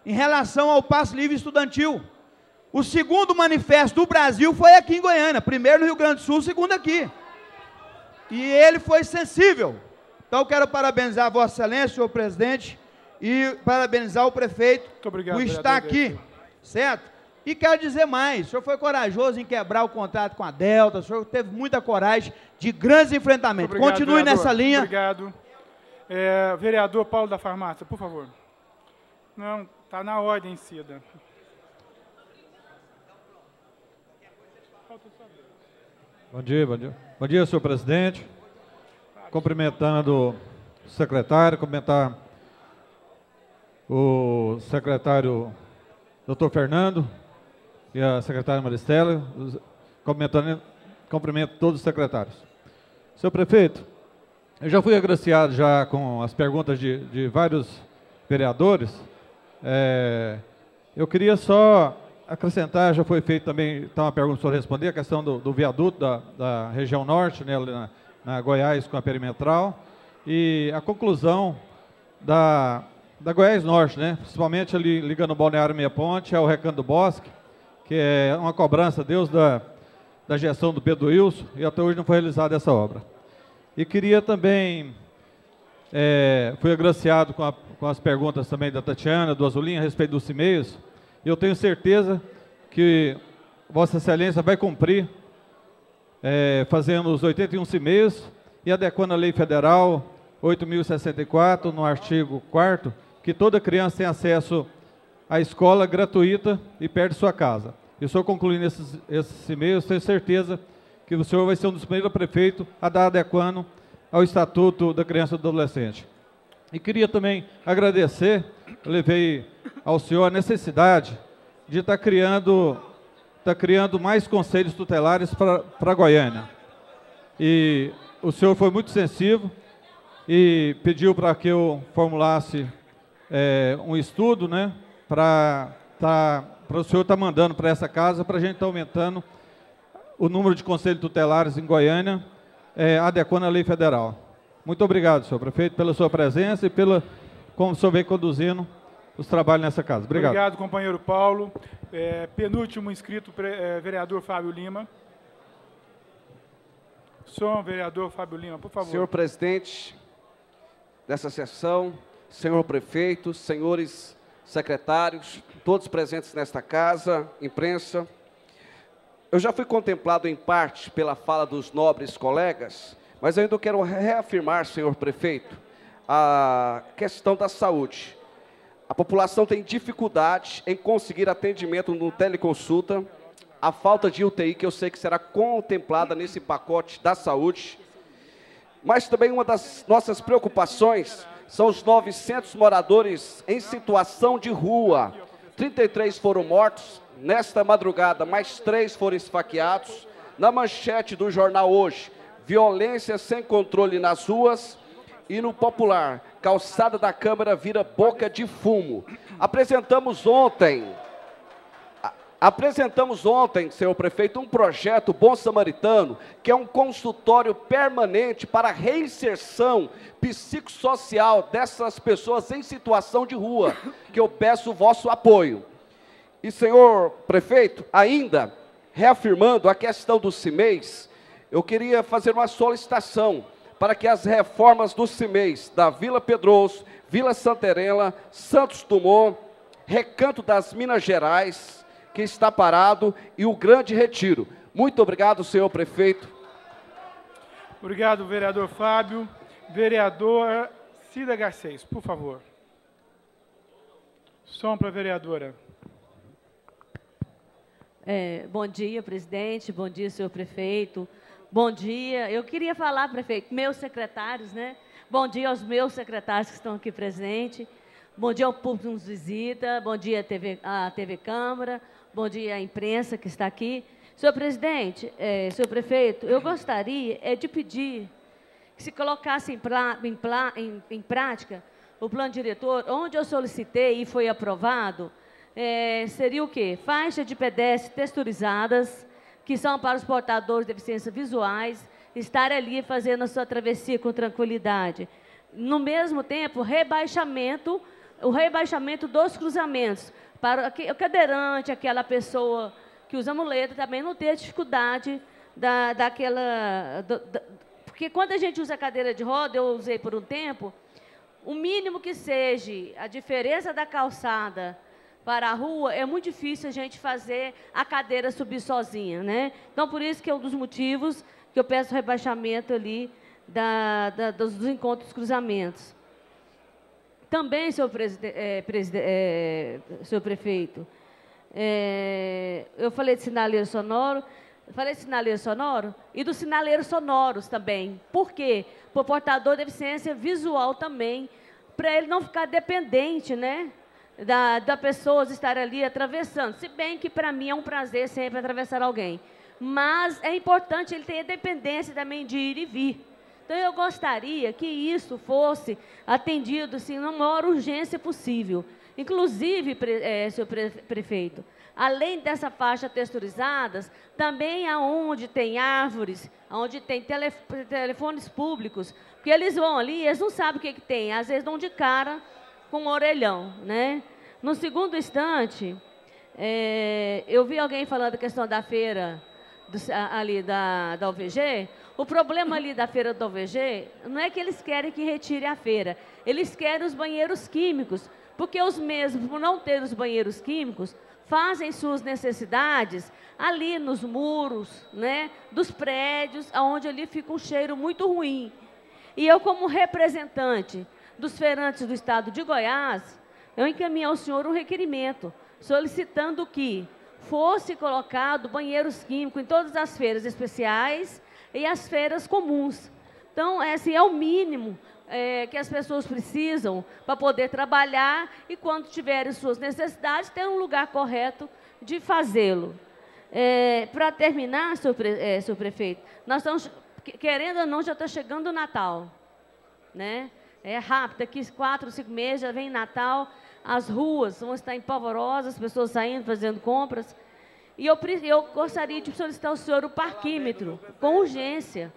em relação ao passe livre estudantil. O segundo manifesto do Brasil foi aqui em Goiânia, primeiro no Rio Grande do Sul, segundo aqui. E ele foi sensível. Então eu quero parabenizar Vossa Excelência, senhor presidente, e parabenizar o prefeito obrigado, por estar aqui, certo? E quero dizer mais, o senhor foi corajoso em quebrar o contrato com a Delta, o senhor teve muita coragem de grandes enfrentamentos. Obrigado, Continue vereador. nessa linha. Obrigado. É, vereador Paulo da Farmácia, por favor. Não, está na ordem, Cida. Bom dia, bom dia. Bom dia, senhor presidente. Cumprimentando o secretário, cumprimentar o secretário Dr. Fernando e a secretária Maristela, cumprimentando- cumprimento todos os secretários. Senhor prefeito, eu já fui agraciado já com as perguntas de, de vários vereadores. É, eu queria só acrescentar, já foi feito também, então uma pergunta para responder, a questão do, do viaduto da, da região norte, né, na, na Goiás com a perimetral, e a conclusão da, da Goiás Norte, né, principalmente ali ligando o Balneário Meia Ponte ao Recanto do Bosque, que é uma cobrança, Deus, da, da gestão do Pedro Wilson, e até hoje não foi realizada essa obra. E queria também, é, fui agraciado com, a- com as perguntas também da Tatiana, do Azulinha, a respeito dos CIMEIs, e eu tenho certeza que Vossa Excelência vai cumprir, é, fazendo os 81 CIMEIs e adequando a Lei Federal 8.064, no artigo 4 que toda criança tem acesso à escola gratuita e perto de sua casa. E o senhor concluindo esses, esses e-mails, tenho certeza que o senhor vai ser um dos primeiros prefeitos a dar adequando ao Estatuto da Criança e do Adolescente. E queria também agradecer, levei ao senhor a necessidade de estar criando, estar criando mais conselhos tutelares para Goiânia. E o senhor foi muito sensível e pediu para que eu formulasse é, um estudo, né, para tá, o senhor estar mandando para essa casa, para a gente estar aumentando o número de conselhos tutelares em Goiânia, é, adequando a lei federal. Muito obrigado, senhor prefeito, pela sua presença e pela como o senhor vem conduzindo os trabalhos nessa casa. Obrigado. Obrigado, companheiro Paulo. É, penúltimo inscrito, pre- é, vereador Fábio Lima. Som, vereador Fábio Lima, por favor. Senhor presidente dessa sessão, senhor prefeito, senhores secretários, todos presentes nesta casa, imprensa. Eu já fui contemplado em parte pela fala dos nobres colegas, mas eu ainda quero reafirmar, senhor prefeito, a questão da saúde. A população tem dificuldade em conseguir atendimento no teleconsulta, a falta de UTI, que eu sei que será contemplada nesse pacote da saúde. Mas também uma das nossas preocupações são os 900 moradores em situação de rua. 33 foram mortos nesta madrugada, mais três foram esfaqueados. Na manchete do jornal hoje, violência sem controle nas ruas e no popular, calçada da Câmara vira boca de fumo. Apresentamos ontem Apresentamos ontem, senhor prefeito, um projeto Bom Samaritano, que é um consultório permanente para reinserção psicossocial dessas pessoas em situação de rua, que eu peço o vosso apoio. E, senhor prefeito, ainda reafirmando a questão dos CIMEIs, eu queria fazer uma solicitação para que as reformas dos CIMEIs da Vila Pedroso, Vila Santerela, Santos Dumont, Recanto das Minas Gerais, que está parado, e o Grande Retiro. Muito obrigado, senhor prefeito. Obrigado, vereador Fábio. Vereador Cida Garcês, por favor. Som para a vereadora. É, bom dia, presidente. Bom dia, senhor prefeito. Bom dia. Eu queria falar, prefeito, meus secretários, né? Bom dia aos meus secretários que estão aqui presentes. Bom dia ao público que nos visita. Bom dia à TV, à TV Câmara. Bom dia à imprensa que está aqui. Senhor presidente, é, senhor prefeito, eu gostaria é, de pedir que se colocasse em, plá- em plá- em- em prática o plano diretor, onde eu solicitei e foi aprovado, é, seria o quê? Faixa de pedestres texturizadas, que são para os portadores de deficiências visuais, estar ali fazendo a sua travessia com tranquilidade. No mesmo tempo, rebaixamento, o rebaixamento dos cruzamentos, para o cadeirante, aquela pessoa que usa muleta, também não ter dificuldade da, daquela... do- da- porque quando a gente usa cadeira de roda, eu usei por um tempo, o mínimo que seja a diferença da calçada para a rua, é muito difícil a gente fazer a cadeira subir sozinha, né? Então, por isso que é um dos motivos que eu peço rebaixamento ali da, da- dos, encontros cruzamentos. Também, senhor, preside- eh, senhor prefeito, eh, eu falei de sinaleiro sonoro, falei de sinaleiro sonoro e dos sinaleiros sonoros também. Por quê? Por portador de deficiência visual também para ele não ficar dependente, né? Da, da pessoas estar ali atravessando. Se bem que para mim é um prazer sempre atravessar alguém. Mas é importante ele ter independência também de ir e vir. Então eu gostaria que isso fosse atendido assim, na maior urgência possível. Inclusive, é, senhor pre, prefeito, além dessa faixa texturizadas, também aonde tem árvores, onde tem telef telefones públicos, porque eles vão ali, eles não sabem o que, que tem, às vezes dão de cara com um orelhão, né? No segundo instante, é, eu vi alguém falando da questão da feira do, ali da, da UVG, o problema ali da feira da UVG não é que eles querem que retire a feira, eles querem os banheiros químicos, porque os mesmos, por não ter os banheiros químicos, fazem suas necessidades ali nos muros, né, dos prédios, onde ali fica um cheiro muito ruim. E eu, como representante dos feirantes do estado de Goiás, eu encaminhei ao senhor um requerimento solicitando que fosse colocado banheiros químicos em todas as feiras especiais e as feiras comuns. Então, esse é o mínimo é, que as pessoas precisam para poder trabalhar e, quando tiverem suas necessidades, ter um lugar correto de fazê-lo. É, para terminar, senhor, pre, é, senhor, prefeito, nós estamos, querendo ou não, já está chegando o Natal. Né? É rápido, daqui quatro, cinco meses já vem Natal, as ruas vão estar empolvorosas, as pessoas saindo, fazendo compras. E eu, eu gostaria de solicitar ao senhor o parquímetro, com urgência.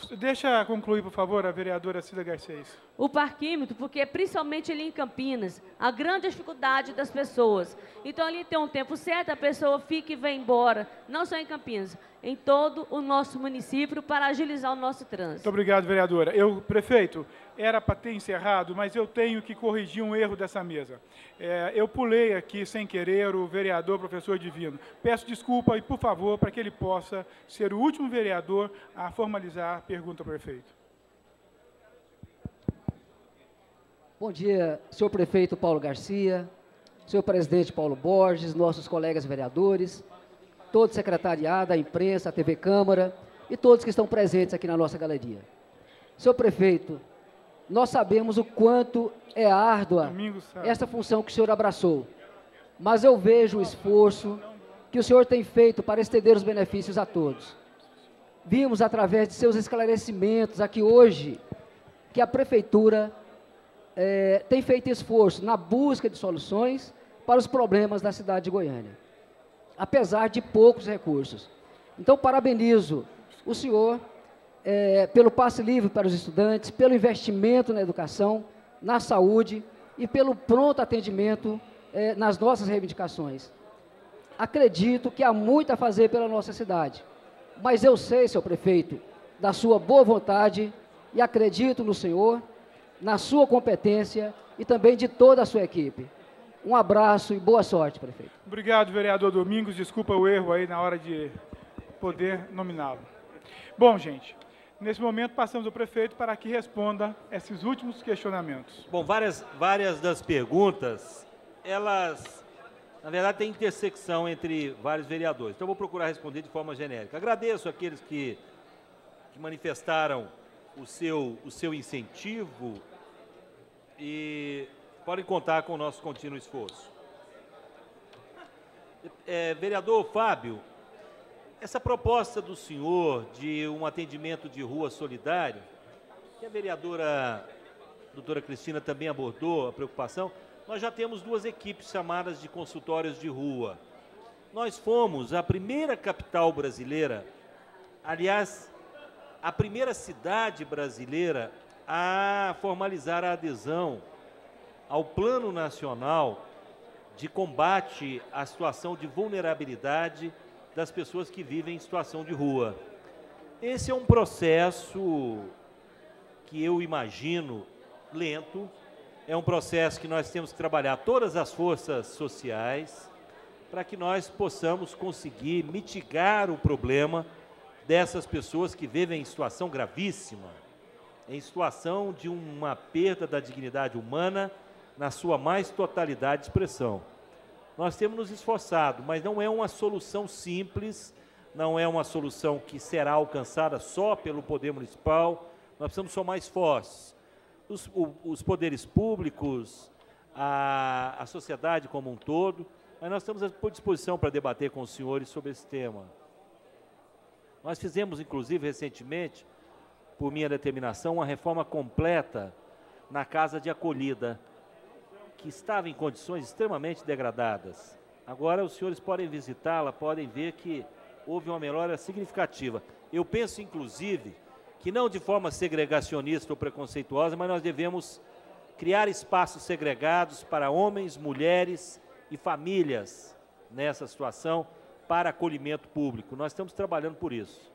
*laughs* Deixa concluir, por favor, a vereadora Cida Garcês. O parquímetro, porque principalmente ali em Campinas, a grande dificuldade das pessoas. Então, ali tem um tempo certo, a pessoa fica e vem embora, não só em Campinas, em todo o nosso município, para agilizar o nosso trânsito. Muito obrigado, vereadora. Eu, prefeito, era para ter encerrado, mas eu tenho que corrigir um erro dessa mesa. É, eu pulei aqui, sem querer, o vereador professor Divino. Peço desculpa e, por favor, para que ele possa ser o último vereador a formalizar a pergunta ao prefeito. Bom dia, senhor prefeito Paulo Garcia, senhor presidente Paulo Borges, nossos colegas vereadores, todo o secretariado, a imprensa, a TV Câmara e todos que estão presentes aqui na nossa galeria. Senhor prefeito, nós sabemos o quanto é árdua esta função que o senhor abraçou. Mas eu vejo o esforço que o senhor tem feito para estender os benefícios a todos. Vimos através de seus esclarecimentos aqui hoje que a prefeitura é, tem feito esforço na busca de soluções para os problemas da cidade de Goiânia, apesar de poucos recursos. Então, parabenizo o senhor é, pelo passe livre para os estudantes, pelo investimento na educação, na saúde e pelo pronto atendimento é, nas nossas reivindicações. Acredito que há muito a fazer pela nossa cidade, mas eu sei, senhor prefeito, da sua boa vontade e acredito no senhor, na sua competência e também de toda a sua equipe. Um abraço e boa sorte, prefeito. Obrigado, vereador Domingos. Desculpa o erro aí na hora de poder nominá-lo. Bom, gente, Nesse momento, passamos ao prefeito para que responda esses últimos questionamentos. Bom, várias, várias das perguntas, elas, na verdade, têm intersecção entre vários vereadores. Então, eu vou procurar responder de forma genérica. Agradeço aqueles que, que manifestaram o seu, o seu incentivo e podem contar com o nosso contínuo esforço. É, vereador Fábio, essa proposta do senhor de um atendimento de rua solidário, que a vereadora doutora Cristina também abordou a preocupação, nós já temos duas equipes chamadas de consultórios de rua. Nós fomos a primeira capital brasileira, aliás, a primeira cidade brasileira a formalizar a adesão ao Plano Nacional de Combate à Situação de Vulnerabilidade das pessoas que vivem em situação de rua. Esse é um processo que eu imagino lento, é um processo que nós temos que trabalhar todas as forças sociais para que nós possamos conseguir mitigar o problema dessas pessoas que vivem em situação gravíssima, em situação de uma perda da dignidade humana na sua mais totalidade de expressão. Nós temos nos esforçado, mas não é uma solução simples, não é uma solução que será alcançada só pelo Poder Municipal, Nós precisamos somar esforços. Os, o, os poderes públicos, a, a sociedade como um todo, mas nós estamos à disposição para debater com os senhores sobre esse tema. Nós fizemos, inclusive, recentemente, por minha determinação, uma reforma completa na casa de acolhida, que estava em condições extremamente degradadas. Agora os senhores podem visitá-la, podem ver que houve uma melhora significativa. Eu penso, inclusive, que não de forma segregacionista ou preconceituosa, mas nós devemos criar espaços segregados para homens, mulheres e famílias nessa situação para acolhimento público. Nós estamos trabalhando por isso.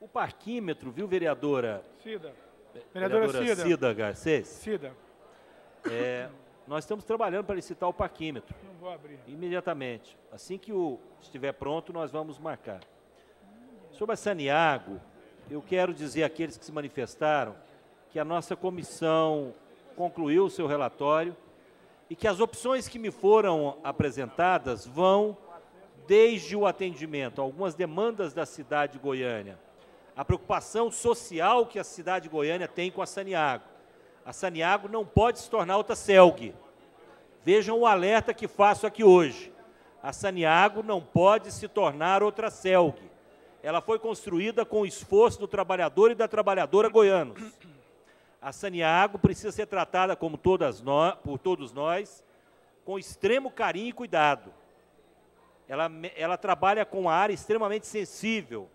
O parquímetro, viu, vereadora? Cida. Vereadora, Vereadora Cida. Cida Garcês? Cida. É, nós estamos trabalhando para licitar o parquímetro. Não vou abrir. Imediatamente. Assim que o estiver pronto, nós vamos marcar. Sobre a Saniago, eu quero dizer àqueles que se manifestaram que a nossa comissão concluiu o seu relatório e que as opções que me foram apresentadas vão desde o atendimento, algumas demandas da cidade de Goiânia, a preocupação social que a cidade de Goiânia tem com a Saniago. A Saniago não pode se tornar outra CELG. Vejam o alerta que faço aqui hoje. A Saniago não pode se tornar outra CELG. Ela foi construída com o esforço do trabalhador e da trabalhadora goianos. A Saniago precisa ser tratada como todas nós, por todos nós, com extremo carinho e cuidado. Ela, ela trabalha com uma área extremamente sensível,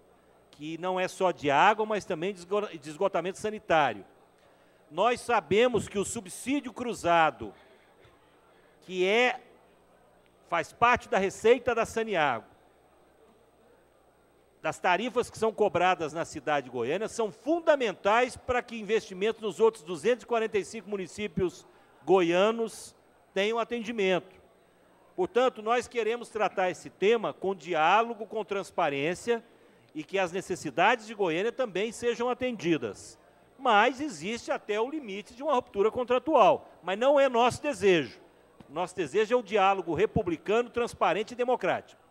que não é só de água, mas também de esgotamento sanitário. Nós sabemos que o subsídio cruzado, que é faz parte da receita da Saniago, das tarifas que são cobradas na cidade de Goiânia, são fundamentais para que investimentos nos outros 245 municípios goianos tenham atendimento. Portanto, nós queremos tratar esse tema com diálogo, com transparência e que as necessidades de Goiânia também sejam atendidas. Mas existe até o limite de uma ruptura contratual. Mas não é nosso desejo. Nosso desejo é o diálogo republicano, transparente e democrático.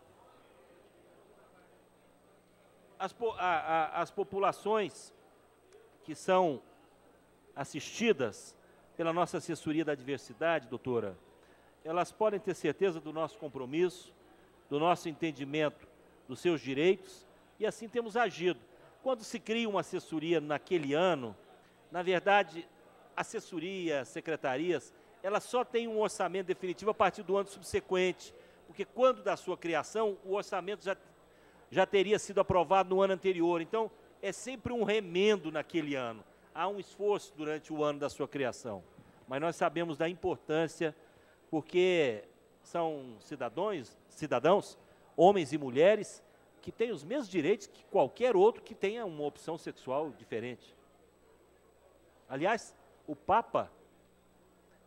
As, a, a, as populações que são assistidas pela nossa assessoria da diversidade, doutora, elas podem ter certeza do nosso compromisso, do nosso entendimento dos seus direitos e assim temos agido. Quando se cria uma assessoria naquele ano, na verdade, assessoria, secretarias, ela só tem um orçamento definitivo a partir do ano subsequente, porque quando da sua criação, o orçamento já, já teria sido aprovado no ano anterior. Então, é sempre um remendo naquele ano. Há um esforço durante o ano da sua criação. Mas nós sabemos da importância, porque são cidadãos, cidadãos, homens e mulheres, que têm os mesmos direitos que qualquer outro que tenha uma opção sexual diferente. Aliás, o Papa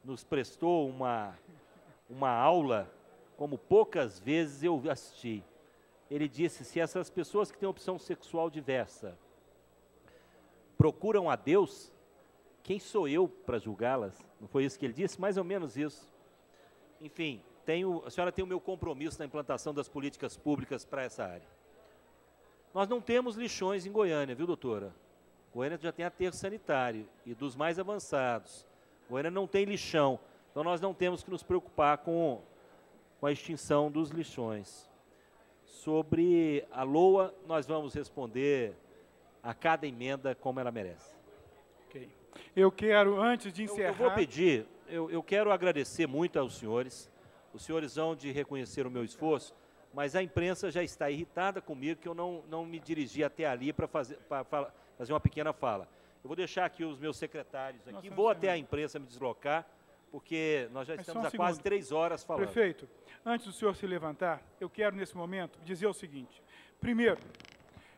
nos prestou uma, uma aula, como poucas vezes eu assisti. Ele disse: se essas pessoas que têm opção sexual diversa procuram a Deus, quem sou eu para julgá-las? Não foi isso que ele disse? Mais ou menos isso. Enfim, tenho, a senhora tem o meu compromisso na implantação das políticas públicas para essa área. Nós não temos lixões em Goiânia, viu, doutora? Goiânia já tem aterro sanitário e dos mais avançados. Goiânia não tem lixão, então nós não temos que nos preocupar com, com a extinção dos lixões. Sobre a LOA, nós vamos responder a cada emenda como ela merece. Ok. Eu quero, antes de encerrar... Eu, eu vou pedir, eu, eu quero agradecer muito aos senhores. Os senhores vão de reconhecer o meu esforço, mas a imprensa já está irritada comigo que eu não, não me dirigi até ali para fazer, fazer uma pequena fala. Eu vou deixar aqui os meus secretários aqui, vou até a imprensa me deslocar, porque nós já estamos um há quase três horas falando. Prefeito, antes do senhor se levantar, eu quero nesse momento dizer o seguinte. Primeiro,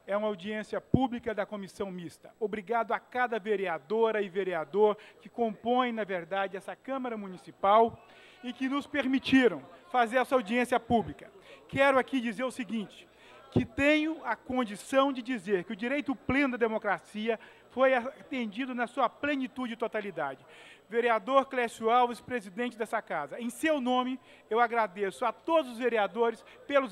é uma audiência pública da comissão mista. Obrigado a cada vereadora e vereador que compõem, na verdade, essa Câmara Municipal e que nos permitiram fazer essa audiência pública. Quero aqui dizer o seguinte, que tenho a condição de dizer que o direito pleno da democracia foi atendido na sua plenitude e totalidade. Vereador Clécio Alves, presidente dessa casa, em seu nome, eu agradeço a todos os vereadores pelo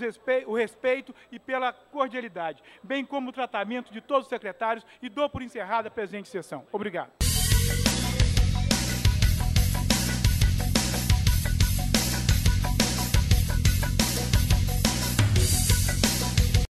o respeito e pela cordialidade, bem como o tratamento de todos os secretários e dou por encerrada a presente sessão. Obrigado.